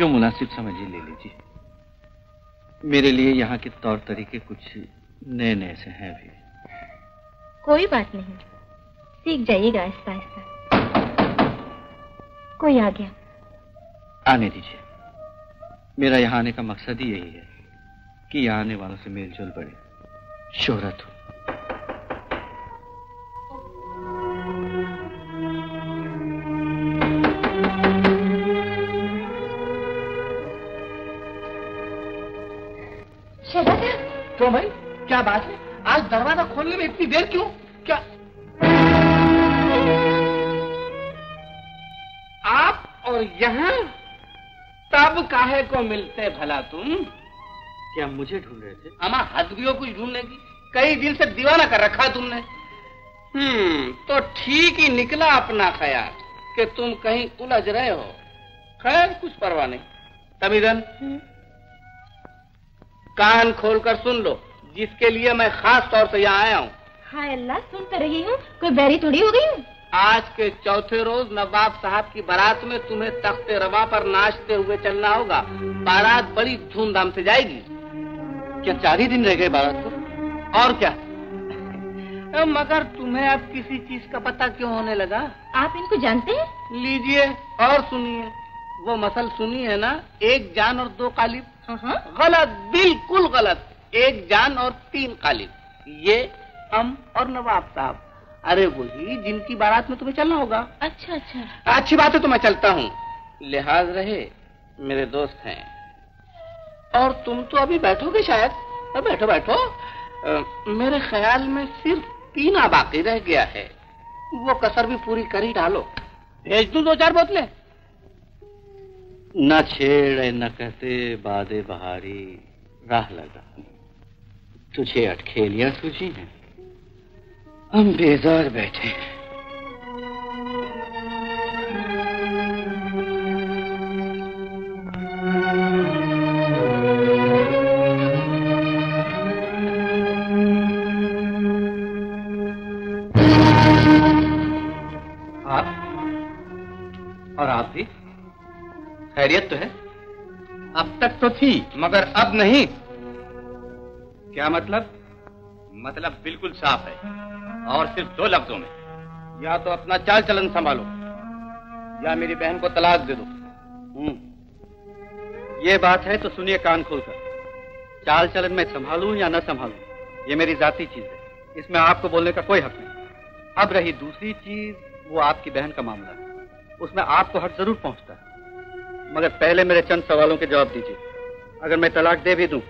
[SPEAKER 9] जो
[SPEAKER 10] मुनासिब समझिए ले लीजिए। मेरे लिए यहाँ के तौर तरीके कुछ नए नए से हैं भी।
[SPEAKER 21] कोई बात नहीं। सीख जाइएगा आहिस्ता आहिस्ता कोई आ गया।
[SPEAKER 10] आने दीजिए। मेरा यहाँ आने का मकसद ही यही है कि यहाँ आने वालों से मेल जोल बढ़े। शोहरत हो।
[SPEAKER 3] क्यों भाई? क्या बात है? आज दरवाज़ा खोलने में इतनी देर क्यों? क्या? आप और यहाँ तब काहे को मिलते भला तुम?
[SPEAKER 10] क्या मुझे ढूंढ रहे थे?
[SPEAKER 3] अमा हद भी हो कुछ ढूँढने की कई दिन से दीवाना कर रखा तुमने। हम्म तो ठीक ही निकला अपना ख्याल कि तुम कहीं उलझ रहे हो। खैर कुछ परवाह नहीं। तमीदन कान खोलकर सुन लो जिसके लिए मैं खास तौर से यहाँ आया हूँ।
[SPEAKER 21] हाय अल्लाह सुन तो रही हूँ। कोई बैरी थोड़ी हो गई हूँ?
[SPEAKER 3] आज के चौथे रोज नवाब साहब की बारात में तुम्हें तख्ते रवा पर नाचते हुए चलना होगा। बारात बड़ी धूमधाम से जाएगी।
[SPEAKER 10] क्या चार ही दिन रह गए बारात को?
[SPEAKER 3] और क्या? मगर तुम्हें अब किसी चीज़ का पता क्यों होने लगा?
[SPEAKER 21] आप इनको जानते हैं?
[SPEAKER 3] लीजिए और सुनिए। वो मसल सुनी है ना एक जान और दो कालिब। गलत बिल्कुल गलत। एक जान और तीन कालिब। ये हम और नवाब साहब। अरे वही जिनकी बारात में तुम्हें चलना होगा।
[SPEAKER 21] अच्छा अच्छा।
[SPEAKER 3] अच्छी बात है तो मैं चलता हूँ। लिहाज रहे मेरे दोस्त हैं। और तुम तो अभी बैठोगे शायद। बैठो बैठो। अ, मेरे ख्याल में सिर्फ़ पीना बाकी रह गया है। वो कसर भी पूरी कर ही डालो। भेज दू दो चार बोतलें?
[SPEAKER 10] न छेड़, न कहते बादे बहारी, राह लगा। तुझे अटखेलियाँ सूझी हैं। हम बेजार बैठे हैं।
[SPEAKER 12] खैरियत तो है? अब तक तो थी। मगर अब नहीं। क्या मतलब? मतलब बिल्कुल साफ़ है। और सिर्फ़ दो लफ्जों में। या तो अपना चाल चलन संभालो या मेरी बहन को तलाक दे दो।
[SPEAKER 10] हम्म। ये बात है तो सुनिए कान खोलकर। चाल चलन में संभालूं या न संभालूं ये मेरी जाती चीज़ है। इसमें आपको बोलने का कोई हक नहीं। अब रही दूसरी चीज़ वो आपकी बहन का मामला। है उसमें आपको हक ज़रूर पहुँचता है। मगर पहले मेरे चंद सवालों के जवाब दीजिए। अगर मैं तलाक दे भी दूँ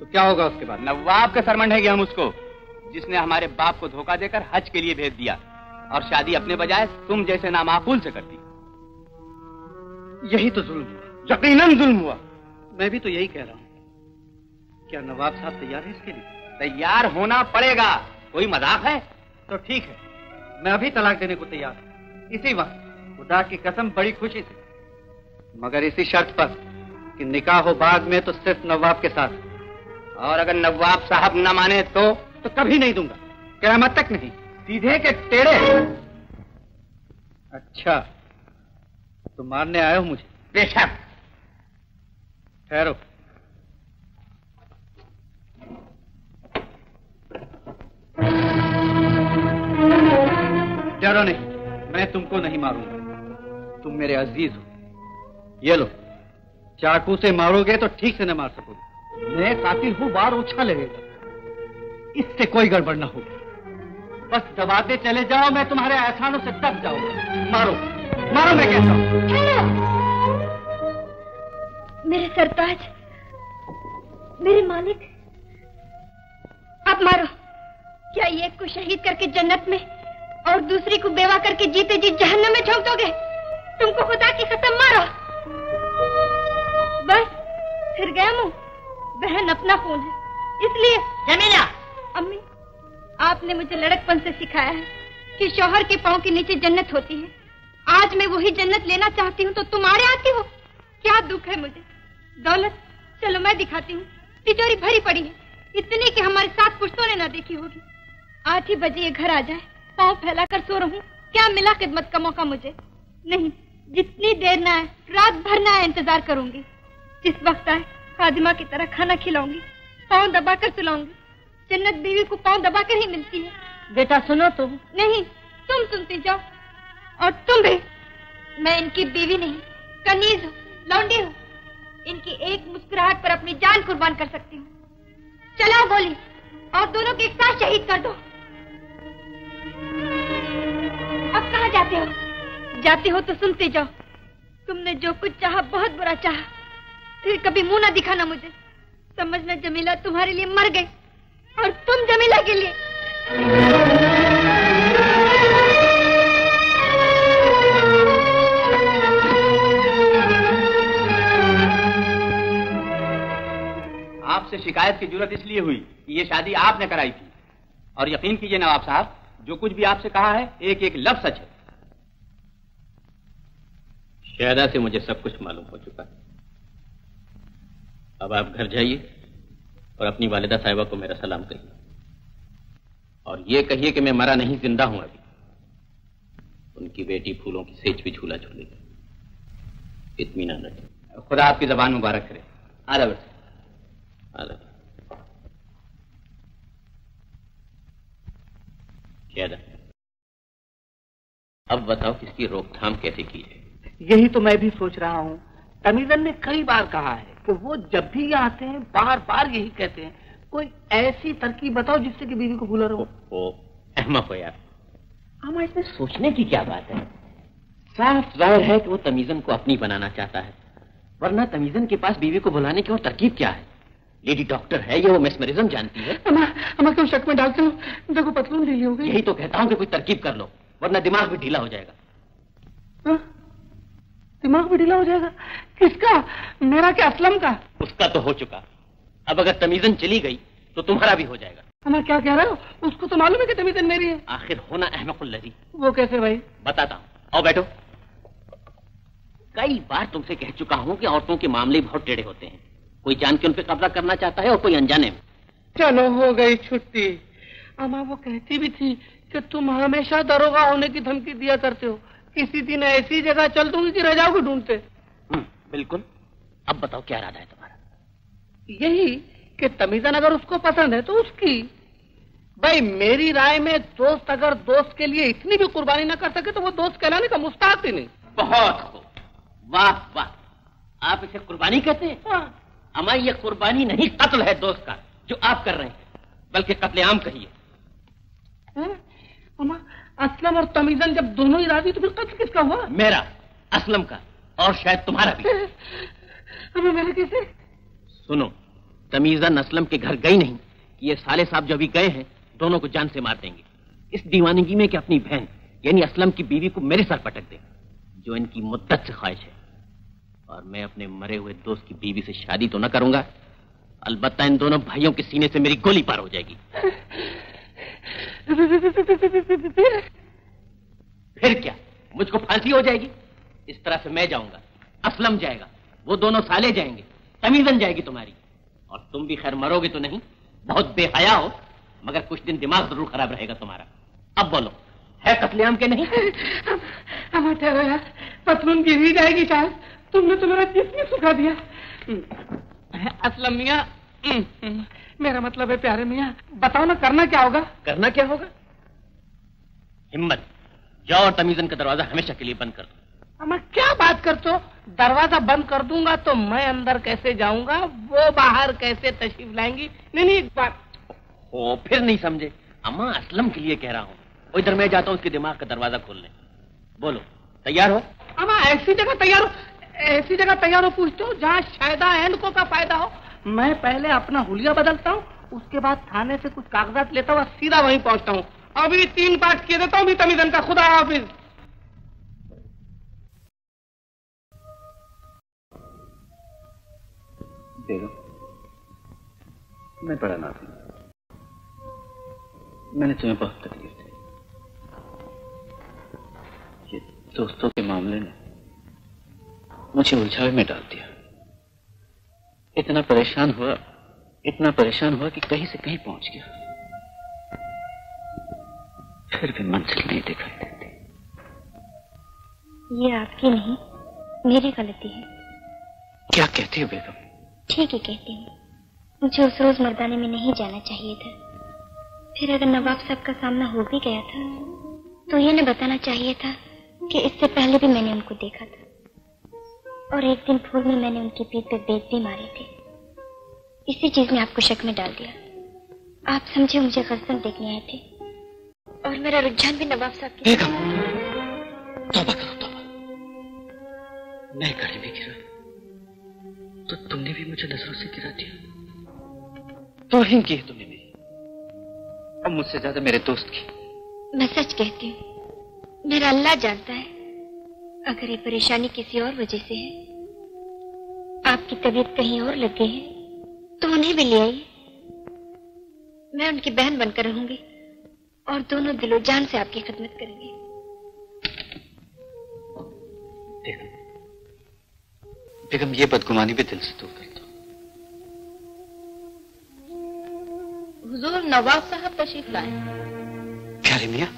[SPEAKER 10] तो क्या होगा उसके बाद?
[SPEAKER 12] नवाब का सरमंड है कि हम उसको जिसने हमारे बाप को धोखा देकर हज के लिए भेज दिया और शादी अपने बजाय तुम जैसे नामाकुल से कर दी
[SPEAKER 10] यही तो जुल्म हुआ।
[SPEAKER 12] यकीनन जुल्म हुआ।
[SPEAKER 10] मैं भी तो यही कह रहा हूँ। क्या नवाब साहब तैयार है इसके लिए?
[SPEAKER 12] तैयार होना पड़ेगा। कोई मज़ाक है?
[SPEAKER 10] तो ठीक है। मैं अभी तलाक देने को तैयार हूँ। इसी वक्त खुदा की कसम बड़ी खुशी से मगर इसी शर्त पर कि निकाह हो बाद में तो सिर्फ़ नवाब के साथ।
[SPEAKER 12] और अगर नवाब साहब न माने तो
[SPEAKER 10] तो कभी नहीं दूँगा। क्यामत तक नहीं, सीधे के टेढ़े। अच्छा तो मारने आए हो मुझे।
[SPEAKER 26] बेशक।
[SPEAKER 10] ठहरो। डरो नहीं, मैं तुमको नहीं मारूँगा। तुम मेरे अज़ीज़ हो। ये लो। चाकू से मारोगे तो ठीक से न मार सकोगे मैं कातिल हूँ, बार ओछा लगेगा। इससे कोई गड़बड़ ना होगी। बस दबाते चले जाओ, मैं तुम्हारे एहसानों से दब जाऊँगा। मारो। मारो मैं कहता हूँ।
[SPEAKER 27] मेरे सरताज, मेरे मालिक अब मारो। क्या एक को शहीद करके जन्नत में और दूसरी को बेवा करके जीते जी जहन्नम में झोंक दोगे? तुमको खुदा की कसम मारो। बस फिर गया मुँह। बहन अपना फ़ोन है। इसलिए जमीला! अम्मी आपने मुझे लड़कपन से सिखाया है कि शोहर के पाँव के नीचे जन्नत होती है। आज मैं वही जन्नत लेना चाहती हूँ तो तुम्हारे आती हो। क्या दुख है मुझे। दौलत चलो मैं दिखाती हूँ। तिजोरी भरी पड़ी है। इतनी कि हमारे साथ पुश्तों ने ना देखी होगी। आठ ही बजे ये घर आ जाए। पाँव फैला कर सो रहूँ। क्या मिला खिदमत का मौका मुझे। नहीं जितनी देर ना आए रात भर ना आए इंतज़ार करूँगी। जिस वक्त आए खादिमा की तरह खाना खिलाऊँगी पाँव दबा कर सुलाऊँगी। जन्नत बीवी को पाँव दबा कर ही मिलती है।
[SPEAKER 28] बेटा सुनो तुम।
[SPEAKER 27] नहीं तुम सुनती जाओ। और तुम भी। मैं इनकी बीवी नहीं कनीज हूँ लौंडी हूँ। इनकी एक मुस्कुराहट पर अपनी जान कुर्बान कर सकती हूँ। चलाओ गोली और दोनों के एक साथ शहीद कर दो। अब कहाँ जाते हो? जाते हो तो सुनते जाओ। तुमने जो कुछ चाहा, बहुत बुरा चाहा। फिर कभी मुँह ना दिखाना मुझे। समझना जमीला तुम्हारे लिए मर गई और तुम जमीला के लिए।
[SPEAKER 5] आपसे शिकायत की ज़रूरत इसलिए हुई कि ये शादी आपने कराई थी। और यकीन कीजिए नवाब साहब, जो कुछ भी आपसे कहा है एक एक लफ्ज सच है।
[SPEAKER 2] शहदा से मुझे सब कुछ मालूम हो चुका है। अब आप घर जाइए और अपनी वालिदा साहिबा को मेरा सलाम कहिए। और ये कहिए कि मैं मरा नहीं, ज़िंदा हूँ अभी। उनकी बेटी फूलों की सेज भी झूला झूलेगी इतमीनान रखे
[SPEAKER 5] खुदा आपकी जबान मुबारक करे। आदा
[SPEAKER 2] आला शहदा अब बताओ कि इसकी रोकथाम कैसे की जाए।
[SPEAKER 3] यही तो मैं भी सोच रहा हूँ। तमीजन ने कई बार कहा है कि वो जब भी यहाँ आते हैं बार बार यही कहते हैं कोई ऐसी तरकीब बताओ जिससे कि बीवी को भूला रहो।
[SPEAKER 2] ओ अहमक हो यार
[SPEAKER 3] हम इसमें
[SPEAKER 2] सोचने की क्या बात है? साफ़ ज़ाहिर है कि वो तमीजन को अपनी बनाना चाहता है वरना तमीजन के पास बीवी को बुलाने की और तरकीब क्या है? लेडी डॉक्टर है ये वो मेस्मरिज्म जानती है?
[SPEAKER 3] अम्मा अम्मा क्यों शक में डालते हो? देखो पतलून ढीली हो गई।
[SPEAKER 2] यही तो कहता हूँ कि कोई तरकीब कर लो वरना दिमाग भी ढीला हो जाएगा।
[SPEAKER 3] हाँ? दिमाग भी ढीला हो जाएगा। किसका? मेरा क्या असलम का?
[SPEAKER 2] उसका तो हो चुका। अब अगर तमीजन चली गई तो तुम्हारा भी हो जाएगा।
[SPEAKER 3] अम्मा क्या कह रहे हो? उसको तो मालूम है कि तमीजन मेरी है।
[SPEAKER 2] आखिर होना अहमकुल्लजी।
[SPEAKER 3] वो कैसे भाई?
[SPEAKER 2] बताता हूँ। आओ बैठो। कई बार तुमसे कह चुका हूँ कि औरतों के मामले बहुत टेढ़े होते हैं। कोई जान के उन पर कब्जा करना चाहता है और कोई अनजाने में।
[SPEAKER 3] चलो हो गई छुट्टी। अम्मा वो कहती भी थी कि तुम हमेशा दरोगा होने की धमकी दिया करते हो। किसी दिन ऐसी जगह चल दूँगी कि रह जाओगे ढूंढते।
[SPEAKER 2] हम्म, बिल्कुल। अब बताओ क्या इरादा है तुम्हारा?
[SPEAKER 3] यही कि तमीजन अगर उसको पसंद है तो उसकी। भाई मेरी राय में दोस्त अगर दोस्त के लिए इतनी भी कुर्बानी ना कर सके तो वो दोस्त कहलाने का मुस्ताक ही नहीं।
[SPEAKER 2] बहुत वाह वाह। आप इसे कुर्बानी कहते हैं?
[SPEAKER 3] हाँ।
[SPEAKER 2] अमा ये कुर्बानी नहीं कत्ल है दोस्त का जो आप कर रहे हैं बल्कि कत्ले आम कहिए
[SPEAKER 3] हैं? असलम और तमीजन जब दोनों ही राज़ी तो फिर कत्ल किसका हुआ?
[SPEAKER 2] मेरा असलम का और शायद तुम्हारा भी। *laughs*
[SPEAKER 3] अम्मा मेरा कैसे?
[SPEAKER 2] सुनो तमीजन असलम के घर गई नहीं कि ये साले साहब जो अभी गए हैं दोनों को जान से मार देंगे। इस दीवानगी में कि अपनी बहन यानी असलम की बीवी को मेरे सर पटक दे जो इनकी मुद्दत से ख्वाहिश है। और मैं अपने मरे हुए दोस्त की बीवी से शादी तो न करूँगा अलबत्ता इन दोनों भाइयों के सीने से मेरी गोली पार हो जाएगी। *laughs* फिर क्या? मुझको फांसी हो जाएगी? इस तरह से मैं जाऊँगा। असलम जाएगा। वो दोनों साले जाएँगे। तमीजन जाएगी तुम्हारी। और तुम भी खैर मरोगे तो नहीं। बहुत बेहया हो मगर कुछ दिन दिमाग ज़रूर खराब रहेगा तुम्हारा। अब बोलो है कत्लेआम के नहीं?
[SPEAKER 3] हमारा पतलून गिर ही जाएगी शायद तुमने तो मेरा जिसमें सुखा दिया। असलम मियाँ। हम्म, हम्म, मेरा मतलब है प्यारे मियाँ बताओ ना करना क्या होगा?
[SPEAKER 2] करना क्या होगा? हिम्मत जाओ और तमीजन का दरवाज़ा हमेशा के लिए बंद कर दो।
[SPEAKER 3] मैं क्या बात करते हो? दरवाज़ा बंद कर दूँगा तो मैं अंदर कैसे जाऊँगा? वो बाहर कैसे तशरीफ़ लाएँगी? नहीं नहीं एक बात।
[SPEAKER 2] ओ फिर नहीं समझे। अम्मा असलम के लिए कह रहा हूँ। इधर मैं जाता हूँ उसके दिमाग का दरवाज़ा खोलने बोलो तैयार हो?
[SPEAKER 3] अमा ऐसी जगह तैयार हो ऐसी जगह तैयार हो पूछते हो जहाँ शायदा एंड को का फ़ायदा हो। मैं पहले अपना हुलिया बदलता हूँ, उसके बाद थाने से कुछ कागजात लेता हुआ सीधा वहीं पहुँचता हूँ। अभी तीन पाठ किए देता हूँ भी तमीजन का खुदा हाफिज।
[SPEAKER 23] मैं बड़ा ना नाती मैंने तुम्हें बहुत तकलीफ़ दी। ये दोस्तों के मामले ने मुझे उलझावे में डाल दिया। इतना परेशान हुआ इतना परेशान हुआ कि कहीं से कहीं पहुँच गया। फिर भी मंजिल नहीं दिखाई देती।
[SPEAKER 6] ये आपकी नहीं मेरी गलती है।
[SPEAKER 23] क्या कहती हो बेगम?
[SPEAKER 6] ठीक है कहती हूँ। मुझे उस रोज मर्दाने में नहीं जाना चाहिए था। फिर अगर नवाब साहब का सामना हो भी गया था तो ये न बताना चाहिए था कि इससे पहले भी मैंने उनको देखा था। और एक दिन फूल में मैंने उनकी पीठ पे बेत भी मारे थे। इसी चीज़ ने आपको शक में डाल दिया। आप समझे मुझे गजन देखने आए थे। और मेरा रुझान भी नवाब साहब की
[SPEAKER 23] बेगम तौबा करो तौबा। मैं गले में गिरा। तो तुमने भी मुझे नज़रों से गिरा दिया। तोहिन की है तुमने मेरी और मुझसे ज़्यादा मेरे दोस्त की।
[SPEAKER 6] मैं सच कहती हूँ मेरा अल्लाह जानता है। अगर ये परेशानी किसी और वजह से है आपकी तबीयत कहीं और लग गई है तो उन्हें भी ले आइए। मैं उनकी बहन बनकर रहूँगी और दोनों दिलो जान से आपकी खिदमत करेंगे।
[SPEAKER 23] बेगम ये बदगुमानी भी दिल से दूर कर दो
[SPEAKER 21] हुजूर नवाब साहब तशरीफ़ लाए।
[SPEAKER 23] प्यारे मियाँ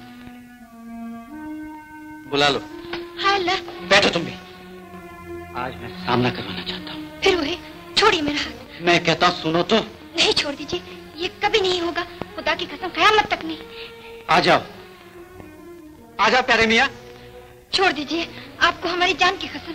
[SPEAKER 23] बुला लो। बैठो तुम भी। आज मैं सामना करवाना चाहता हूँ।
[SPEAKER 6] फिर वही छोड़िए मेरा हाथ।
[SPEAKER 23] मैं कहता हूँ सुनो तो।
[SPEAKER 6] नहीं छोड़ दीजिए ये कभी नहीं होगा। खुदा की कसम कयामत तक नहीं।
[SPEAKER 23] आ जाओ। आ जाओ प्यारे मिया।
[SPEAKER 6] छोड़ दीजिए आपको हमारी जान की कसम।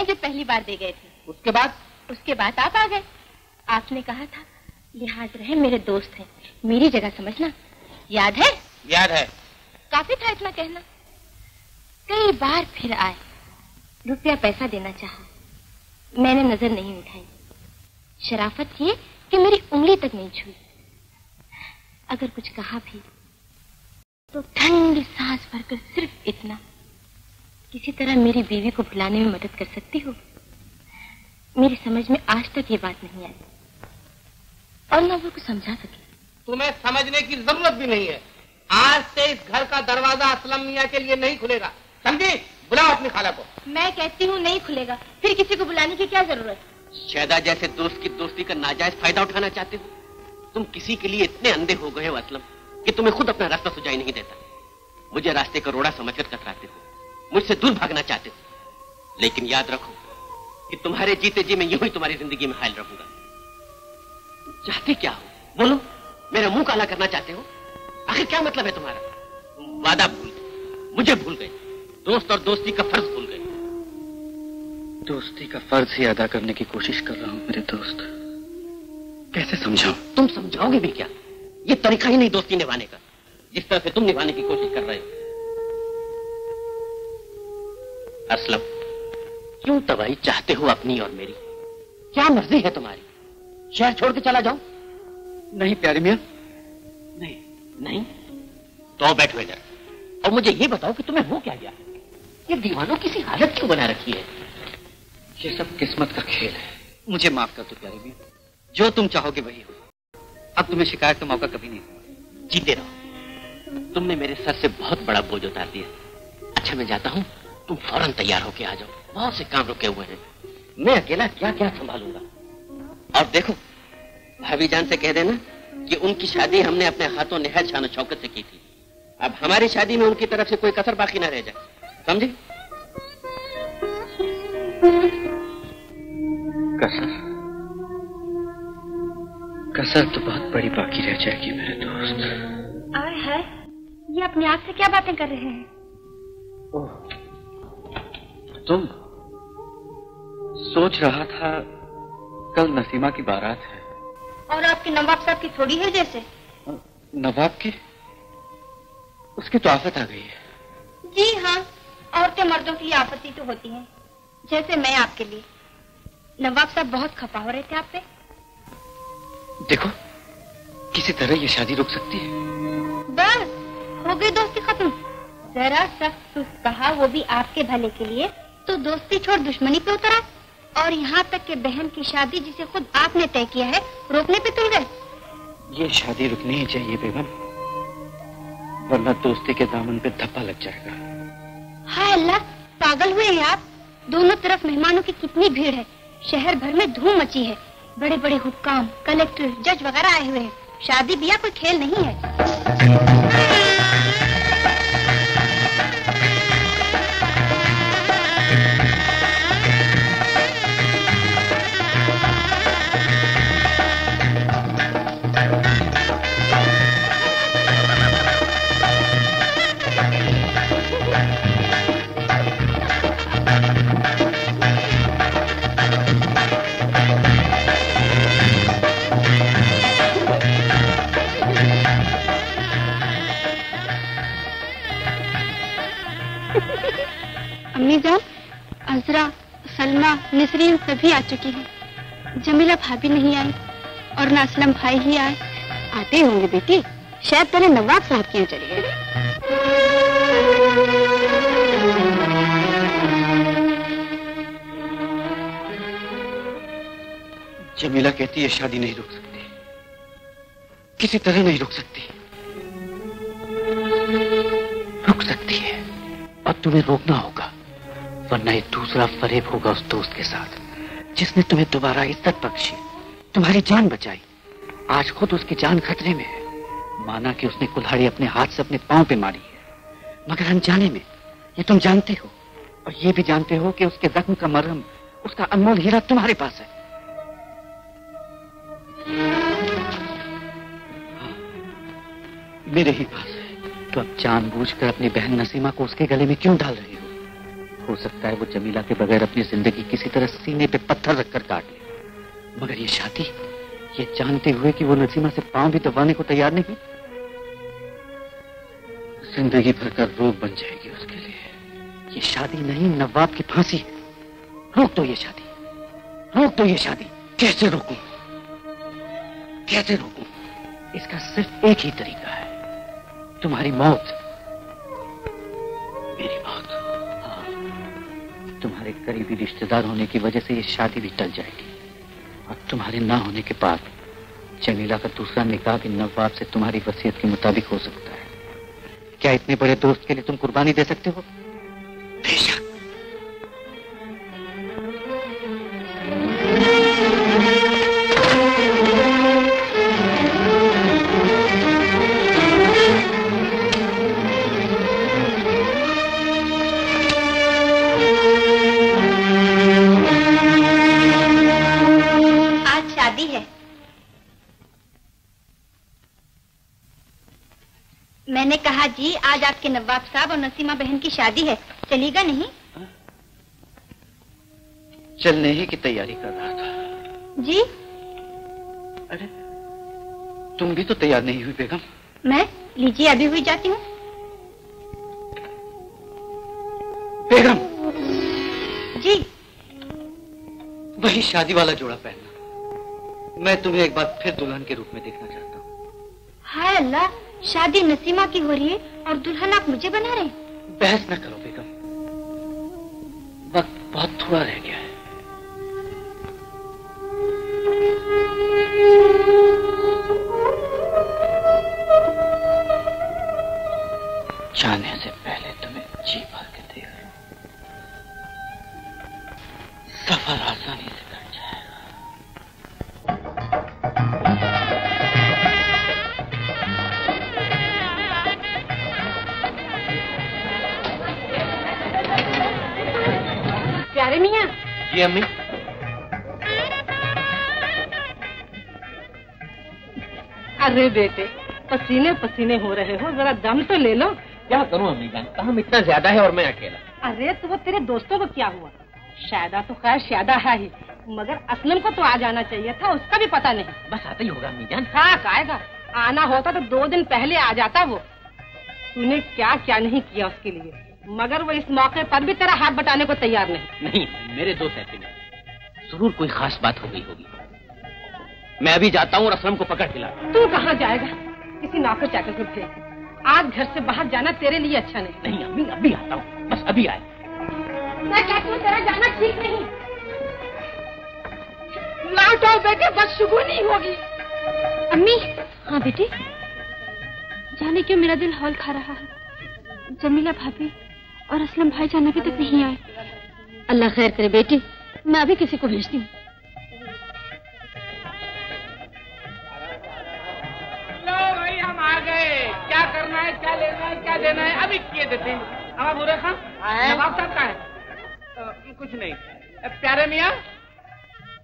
[SPEAKER 21] है
[SPEAKER 3] जो
[SPEAKER 21] पहली बार दे गए थे।
[SPEAKER 3] उसके बाद?
[SPEAKER 21] उसके बाद आप आ गए। आपने कहा था लिहाज रहे मेरे दोस्त हैं। मेरी जगह समझना। याद है?
[SPEAKER 3] याद है।
[SPEAKER 21] काफ़ी था इतना कहना। कई बार फिर आए। रुपया पैसा देना चाहा। मैंने नज़र नहीं उठाई। शराफत ये कि मेरी उंगली तक नहीं छुई। अगर कुछ कहा भी तो ठंडी सांस भरकर सिर्फ़ इतना। किसी तरह मेरी बीवी को भुलाने में मदद कर सकती हो?
[SPEAKER 6] मेरी समझ में आज तक ये बात नहीं आई। और मैं वो को समझा सकी।
[SPEAKER 3] तुम्हें समझने की ज़रूरत भी नहीं है। आज से इस घर का दरवाज़ा असलम मियाँ के लिए नहीं खुलेगा। समझी? बुलाओ अपनी खाला को।
[SPEAKER 6] मैं कहती हूँ नहीं खुलेगा। फिर किसी को बुलाने की क्या ज़रूरत?
[SPEAKER 2] शैदा जैसे दोस्त की दोस्ती का नाजायज फ़ायदा उठाना चाहते हो? तुम किसी के लिए इतने अंधे हो गए हो असलम कि तुम्हें खुद अपना रास्ता सुझाई नहीं देता। मुझे रास्ते का रोड़ा समझकर कतराते हो। मुझसे दूर भागना चाहते हो। लेकिन याद रखो कि तुम्हारे जीते जी मैं यूँ ही तुम्हारी ज़िंदगी में हायल रहूँगा। चाहते क्या हो? बोलो मेरा मुँह काला करना चाहते हो? आखिर क्या मतलब है तुम्हारा? तुम वादा भूल गए। मुझे भूल गए। दोस्त और दोस्ती का फ़र्ज़ भूल गए।
[SPEAKER 23] दोस्ती का फ़र्ज़ ही अदा करने की कोशिश कर रहा हूँ मेरे दोस्त। कैसे समझाऊं?
[SPEAKER 2] तुम समझाओगे भी क्या? ये तरीका ही नहीं दोस्ती निभाने का। जिस तरह से तुम निभाने की कोशिश कर रहे हो। असलम क्यों तबाही चाहते हो अपनी और मेरी। क्या मर्ज़ी है तुम्हारी? शहर छोड़ के चला जाओ
[SPEAKER 23] नहीं प्यारे मियाँ।
[SPEAKER 2] नहीं नहीं। तो बैठो इधर। और मुझे ये बताओ कि तुम्हें हो क्या गया? ये दीवानों किसी हालत क्यों बना रखी है?
[SPEAKER 23] ये सब किस्मत का खेल है। मुझे माफ़ कर दो प्यारे मियाँ। जो तुम चाहोगे वही हो अब तुम्हें शिकायत का मौका कभी नहीं
[SPEAKER 2] जीते रहो। तुमने मेरे सर से बहुत बड़ा बोझ उतार दिया। अच्छा मैं जाता हूँ। तुम फ़ौरन तैयार होके आ जाओ। बहुत से काम रुके हुए हैं। मैं अकेला क्या क्या संभालूँगा? और देखो भाभी जान से कह देना कि उनकी शादी हमने अपने हाथों निहायत शान शौकत से की थी। अब हमारी शादी में उनकी तरफ़ से कोई कसर बाकी ना रह जाए। समझे?
[SPEAKER 23] कसर? कसर तो बहुत बड़ी बाकी रह जाएगी मेरे दोस्त।
[SPEAKER 6] आए है? ये अपने आप से क्या बातें कर रहे हैं?
[SPEAKER 23] तुम सोच रहा था कल नसीमा की बारात है।
[SPEAKER 6] और आपके नवाब साहब की थोड़ी है जैसे?
[SPEAKER 23] नवाब की? उसकी तो आफत आ गई है।
[SPEAKER 6] जी हाँ औरतें मर्दों के लिए आपत्ति तो होती है जैसे मैं आपके लिए। नवाब साहब बहुत खपा हो रहे थे आप पे।
[SPEAKER 23] देखो किसी तरह ये शादी रुक सकती है।
[SPEAKER 6] बस हो गई दोस्ती खत्म। जरा सख्त सुस्त कहा वो भी आपके भले के लिए। तो दोस्ती छोड़ दुश्मनी पे उतरा और यहाँ तक के बहन की शादी जिसे खुद आपने तय किया है रोकने पे तुल गए।
[SPEAKER 23] ये शादी रुकनी ही चाहिए बेगम वरना दोस्ती के दामन पे धप्पा लग जाएगा।
[SPEAKER 6] हाय अल्लाह पागल हुए हैं आप। दोनों तरफ़ मेहमानों की कितनी भीड़ है। शहर भर में धूम मची है। बड़े बड़े हुक्काम कलेक्टर जज वगैरह आए हुए हैं। शादी ब्याह कोई खेल नहीं है।
[SPEAKER 29] अम्मी जान अजरा, सलमा, नसरीन सभी आ चुकी हैं। जमीला भाभी नहीं आई और ना असलम भाई ही आए। आते होंगे बेटी। शायद तेरे नवाब साहब के यहाँ चले गए।
[SPEAKER 23] जमीला कहती है, शादी नहीं रुक सकती। किसी तरह नहीं रुक सकती। रुक सकती है अब तुम्हें रोकना होगा। वरना एक दूसरा फरेब होगा उस दोस्त के साथ, जिसने तुम्हें दोबारा इज़्ज़त बख्शी, तुम्हारी जान बचाई। आज खुद उसकी जान खतरे में है। माना कि उसने कुल्हाड़ी अपने हाथ से अपने पाँव पे मारी है। मगर अनजाने में, ये तुम जानते हो, और ये भी जानते हो कि उसके जख्म का मरहम, उसका अनमोल हीरा तुम्हारे पास है, मेरे ही पास है। तो अब जानबूझकर अपनी बहन नसीमा को उसके गले में क्यों डाल रही हो? हो सकता है वो जमीला के बगैर अपनी ज़िंदगी किसी तरह सीने पे पत्थर रखकर काट ले। मगर ये शादी, ये जानते हुए कि वो नसीमा से पाँव भी दबाने को तैयार नहीं ज़िंदगी भर का रोग बन जाएगी उसके लिए। ये शादी नहीं, नवाब की फांसी। रोक दो ये शादी। रोक दो ये शादी। कैसे रोकू? कैसे रोकू? इसका सिर्फ़ एक ही तरीका है। तुम्हारी मौत तुम्हारे करीबी रिश्तेदार होने की वजह से ये शादी भी टल जाएगी। और तुम्हारे ना होने के बाद जमीला का दूसरा निकाह भी नवाब से तुम्हारी वसीयत के मुताबिक हो सकता है। क्या इतने बड़े दोस्त के लिए तुम कुर्बानी दे सकते हो?
[SPEAKER 6] नवाब साहब और नसीमा बहन की शादी है। चलेगा नहीं?
[SPEAKER 23] चलने ही की तैयारी कर रहा था।
[SPEAKER 6] जी?
[SPEAKER 23] अरे तुम भी तो तैयार नहीं हुई बेगम।
[SPEAKER 6] मैं? लीजिए अभी हुई जाती हूँ।
[SPEAKER 23] बेगम!
[SPEAKER 6] जी।
[SPEAKER 23] वही शादी वाला जोड़ा पहनना। मैं तुम्हें एक बार फिर दुल्हन के रूप में देखना चाहता हूँ।
[SPEAKER 6] हाय अल्लाह शादी नसीमा की हो रही है। और दुल्हन आप मुझे बना रहे
[SPEAKER 23] बहस न करो, बेगम। वक्त बहुत थोड़ा रह गया।
[SPEAKER 8] अरे बेटे पसीने पसीने हो रहे हो जरा दम तो ले लो।
[SPEAKER 2] क्या करूँ अम्मी जान? काम इतना ज़्यादा है और मैं अकेला।
[SPEAKER 8] अरे तो वो तेरे दोस्तों को क्या हुआ? शायदा तो खैर शायदा है ही मगर असलम को तो आ जाना चाहिए था उसका भी पता नहीं।
[SPEAKER 2] बस आता ही होगा अम्मी जान।
[SPEAKER 8] हाँ आएगा आना होता तो दो दिन पहले आ जाता वो। तूने क्या क्या नहीं किया उसके लिए मगर वो इस मौके पर भी तेरा हाथ बटाने को तैयार नहीं।
[SPEAKER 2] नहीं मेरे दोस्त ऐसे नहीं। ज़रूर कोई खास बात हो गई होगी। मैं अभी जाता हूँ और असलम को पकड़ के ला
[SPEAKER 8] तू कहाँ जाएगा? किसी नौकर चाकर को भेज। आज घर से बाहर जाना तेरे लिए अच्छा नहीं।
[SPEAKER 2] नहीं अम्मी अभी आता हूँ। बस अभी आए।
[SPEAKER 8] मैं कहती हूँ तेरा जाना ठीक नहीं। लौटो बेटे बस शुरू नहीं होगी।
[SPEAKER 4] अम्मी? हाँ बेटे। जाने क्यों मेरा दिल हॉल खा रहा है? जमीला भाभी और असलम भाई जान अभी तक नहीं आए। अल्लाह खैर करे बेटी। मैं अभी किसी को भेजती हूँ।
[SPEAKER 3] आ गए। क्या करना है क्या लेना है क्या देना है? अभी किए देते हैं हमारा बुरा खां नवाब साहब का है? अ, कुछ नहीं। प्यारे मियाँ।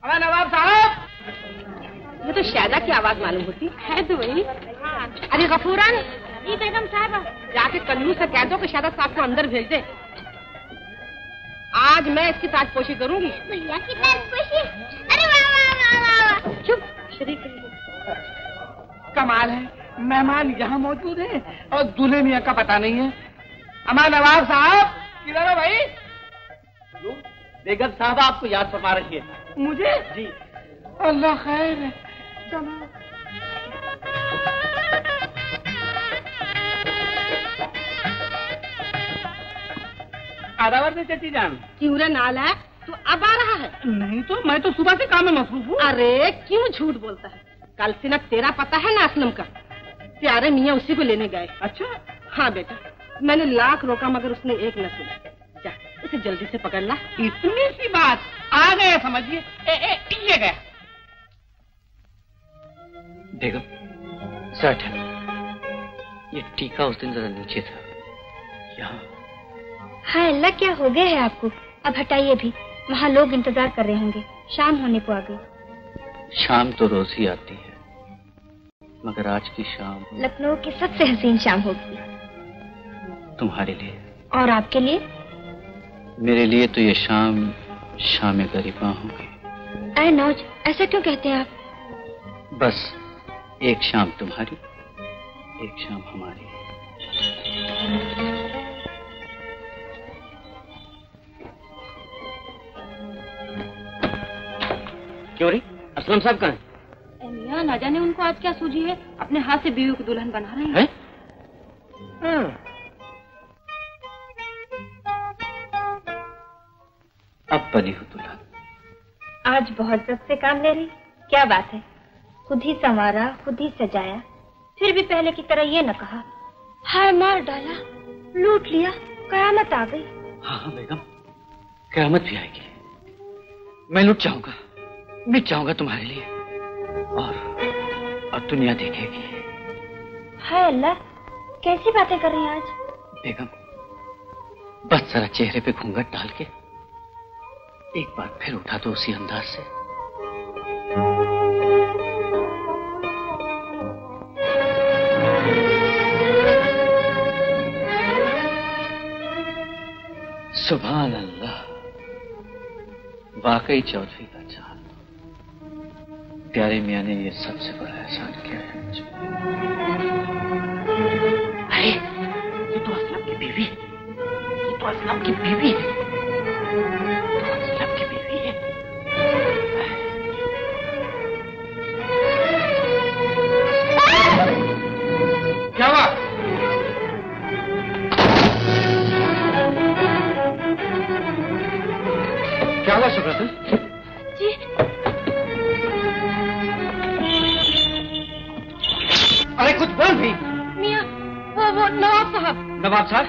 [SPEAKER 3] हमारा नवाब साहब।
[SPEAKER 8] ये तो शायदा की आवाज़ मालूम होती। है तो वही। अरे गफूरन।
[SPEAKER 6] जी बेगम साहब।
[SPEAKER 8] जाके कल्लू से कह दो कि शायदा साहब को अंदर भेज दे। आज मैं इसकी ताजपोशी करूँगी।
[SPEAKER 6] भैया की ताजपोशी? अरे वाह वाह वाह वाह
[SPEAKER 8] चुप। शरीक
[SPEAKER 3] कमाल है। मेहमान यहाँ मौजूद है और दूल्हे मियाँ का पता नहीं है। हमारा नवाब साहब किधर हो भाई?
[SPEAKER 2] बेगम साहब आपको याद फरमा रही है।
[SPEAKER 3] मुझे? जी। अल्लाह खैर है। आदावर से चची जान।
[SPEAKER 8] क्यों रे नाला? तू अब आ रहा है।
[SPEAKER 3] नहीं तो मैं तो सुबह से काम में मसरूफ हूँ।
[SPEAKER 8] अरे क्यों झूठ बोलता है? कल से न तेरा पता है ना असलम का। प्यारे मियाँ उसी को लेने गए।
[SPEAKER 3] अच्छा?
[SPEAKER 8] हाँ बेटा मैंने लाख रोका मगर उसने एक न सुना। जा इसे जल्दी से पकड़ ला
[SPEAKER 3] इतनी सी बात! आ गए समझिए। ए, ए, ये गया।
[SPEAKER 23] बेगम है। ये टीका उस दिन जरा नीचे था। यहाँ।
[SPEAKER 6] हाय अल्लाह क्या हो गया है आपको? अब हटाइए भी। वहाँ लोग इंतज़ार कर रहे होंगे। शाम होने को आ गई।
[SPEAKER 23] शाम तो रोज ही आती है। मगर आज की शाम
[SPEAKER 6] लखनऊ की सबसे हसीन शाम होगी।
[SPEAKER 23] तुम्हारे लिए।
[SPEAKER 6] और आपके लिए?
[SPEAKER 23] मेरे लिए तो ये शाम शाम गरीबा होगी।
[SPEAKER 6] अरे नौज ऐसा क्यों कहते हैं आप?
[SPEAKER 23] बस एक शाम तुम्हारी एक शाम हमारी।
[SPEAKER 2] क्यों रे? असलम साहब कहाँ हैं?
[SPEAKER 4] ना जाने उनको आज क्या सूझी है? अपने हाथ से बीवी को दुल्हन बना रहे हैं।
[SPEAKER 2] हैं?
[SPEAKER 23] अब बनी हो दुल्हन।
[SPEAKER 6] आज बहुत जब से काम ले रही। क्या बात है? खुद ही संवारा खुद ही सजाया। फिर भी पहले की तरह ये न कहा। हाय मार डाला लूट लिया कयामत आ गई।
[SPEAKER 23] हाँ हाँ बेगम। कयामत भी आएगी। मैं लुट जाऊँगा। मिट जाऊँगा तुम्हारे लिए। और और दुनिया देखेगी।
[SPEAKER 6] हाय अल्लाह कैसी बातें कर रही हैं आज?
[SPEAKER 23] बेगम बस जरा चेहरे पे घूंघट डाल के एक बार फिर उठा दो उसी अंदाज से। सुबह अल्लाह। वाकई चौधरी प्यारे मियाँ ने ये सबसे बड़ा एहसान किया है मुझे।
[SPEAKER 2] अरे ये तो असलम की बीवी। है ये तो असलम की बीवी। है तो असलम की बीवी है।
[SPEAKER 3] क्या हुआ?
[SPEAKER 23] क्या हुआ सुब्रत?
[SPEAKER 8] नवाब साहब?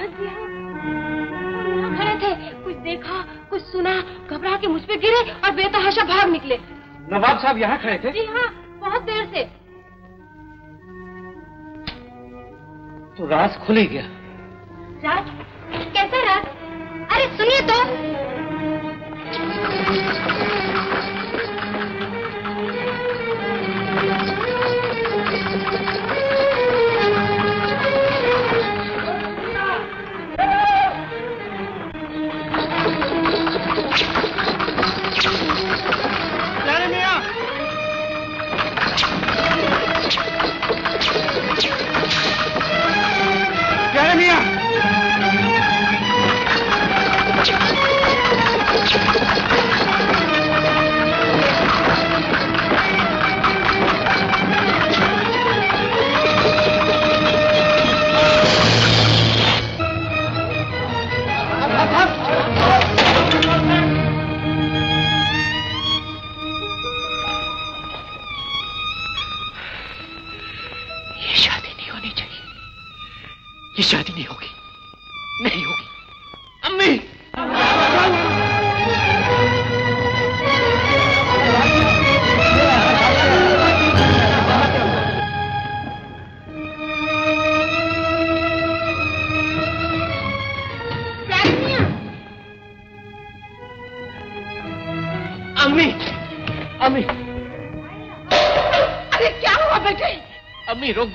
[SPEAKER 8] यहाँ खड़े थे। कुछ देखा कुछ सुना घबरा के मुझ पे गिरे और बेतहाशा भाग निकले।
[SPEAKER 23] नवाब साहब यहाँ खड़े थे?
[SPEAKER 8] जी हाँ बहुत देर से।
[SPEAKER 23] तो राज खुल ही गया।
[SPEAKER 6] राज कैसा राज? अरे सुनिए तो।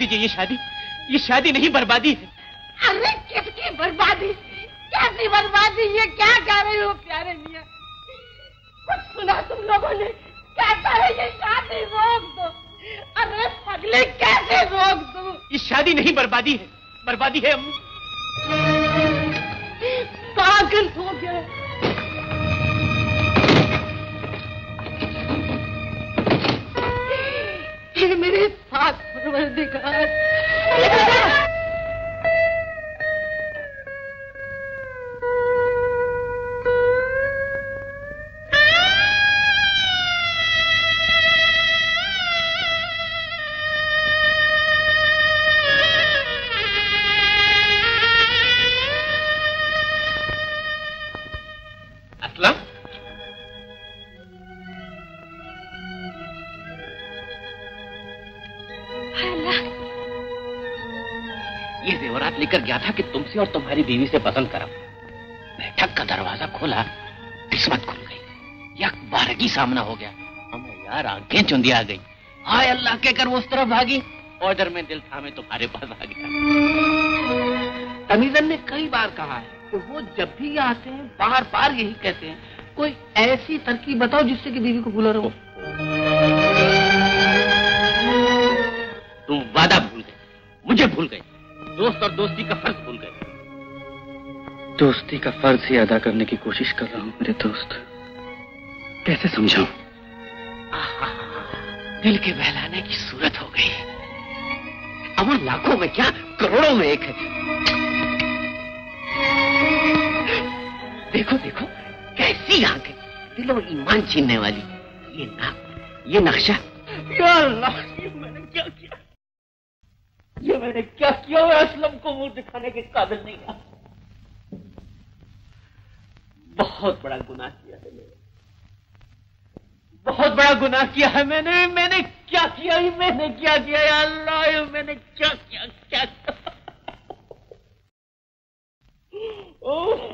[SPEAKER 2] दीजिए ये शादी ये शादी नहीं बर्बादी है।
[SPEAKER 8] अरे किसकी बर्बादी? कैसी बर्बादी? ये क्या कह रहे हो प्यारे मियाँ? कुछ सुना तुम लोगों ने? कहता है ये शादी रोक दो अरे पगले कैसे रोक दो
[SPEAKER 2] ये शादी नहीं बर्बादी है। बर्बादी है अम्मी।
[SPEAKER 8] पागल परवरदिगार
[SPEAKER 2] गया था कि तुमसे और तुम्हारी बीवी से पसंद करा। बैठक का दरवाज़ा खोला, किस्मत खुल गई। यक बारगी सामना हो गया। हमें यार, आँखें चुंदिया आ गई। हाय अल्लाह कहकर वो उस तरफ़ भागी। ऑर्डर में दिल था मैं तुम्हारे पास आ गया।
[SPEAKER 3] तमीजन ने कई बार कहा है कि वो जब भी आते हैं, बार बार यही कहते हैं, कोई ऐसी तरकीब बताओ जिससे कि बीवी को भूला रहो।
[SPEAKER 2] तुम वादा भूल गए। मुझे भूल गए। दोस्त और दोस्ती का फ़र्ज़ भूल गए।
[SPEAKER 23] दोस्ती का फ़र्ज़ ही अदा करने की कोशिश कर रहा हूँ मेरे दोस्त। कैसे समझाऊं?
[SPEAKER 2] दिल के बहलाने की सूरत हो गई। अमन लाखों में क्या करोड़ों में एक है। देखो देखो
[SPEAKER 30] कैसी आँखें दिलो ईमान छीनने वाली। ये नाक ये नक्शा।
[SPEAKER 2] या अल्लाह मैंने क्या किया? ये मैंने क्या किया मैं असलम को मुँह दिखाने के काबिल नहीं रहा? बहुत बड़ा गुनाह किया है मैंने। बहुत बड़ा गुनाह किया है मैंने। मैंने क्या किया ये मैंने क्या किया? या अल्लाह मैंने क्या किया क्या किया? ओह!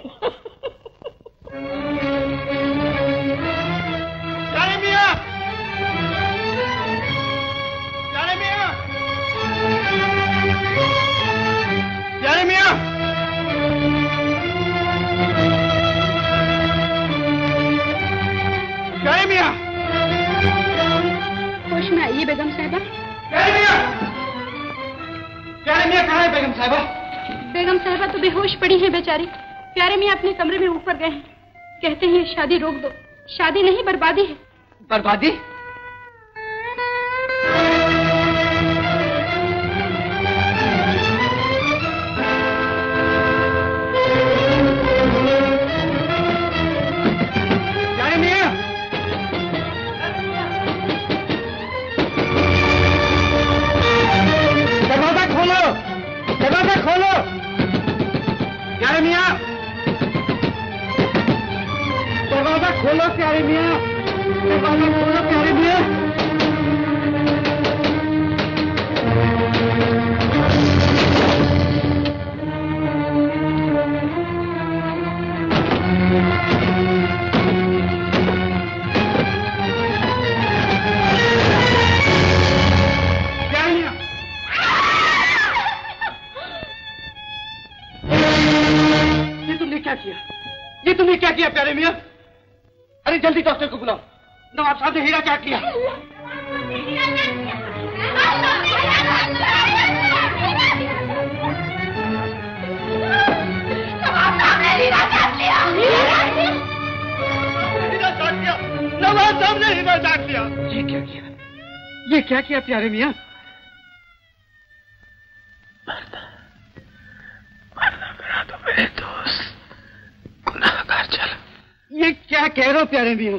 [SPEAKER 20] बेगम साहिबा?
[SPEAKER 2] प्यारे मियाँ कहाँ है बेगम साहिबा?
[SPEAKER 20] बेगम साहिबा तो बेहोश पड़ी है बेचारी। प्यारे मियाँ अपने कमरे में ऊपर गए हैं। कहते हैं शादी रोक दो। शादी नहीं बर्बादी है।
[SPEAKER 2] बर्बादी? नवाब साहब हीरा साहब ने हीरा चाट लिया ये क्या किया? ये क्या किया प्यारे मियाँ?
[SPEAKER 23] मेरे दोस्त गुनाहगार चल।
[SPEAKER 2] ये क्या कह रहे हो प्यारे मियाँ?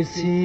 [SPEAKER 1] किसी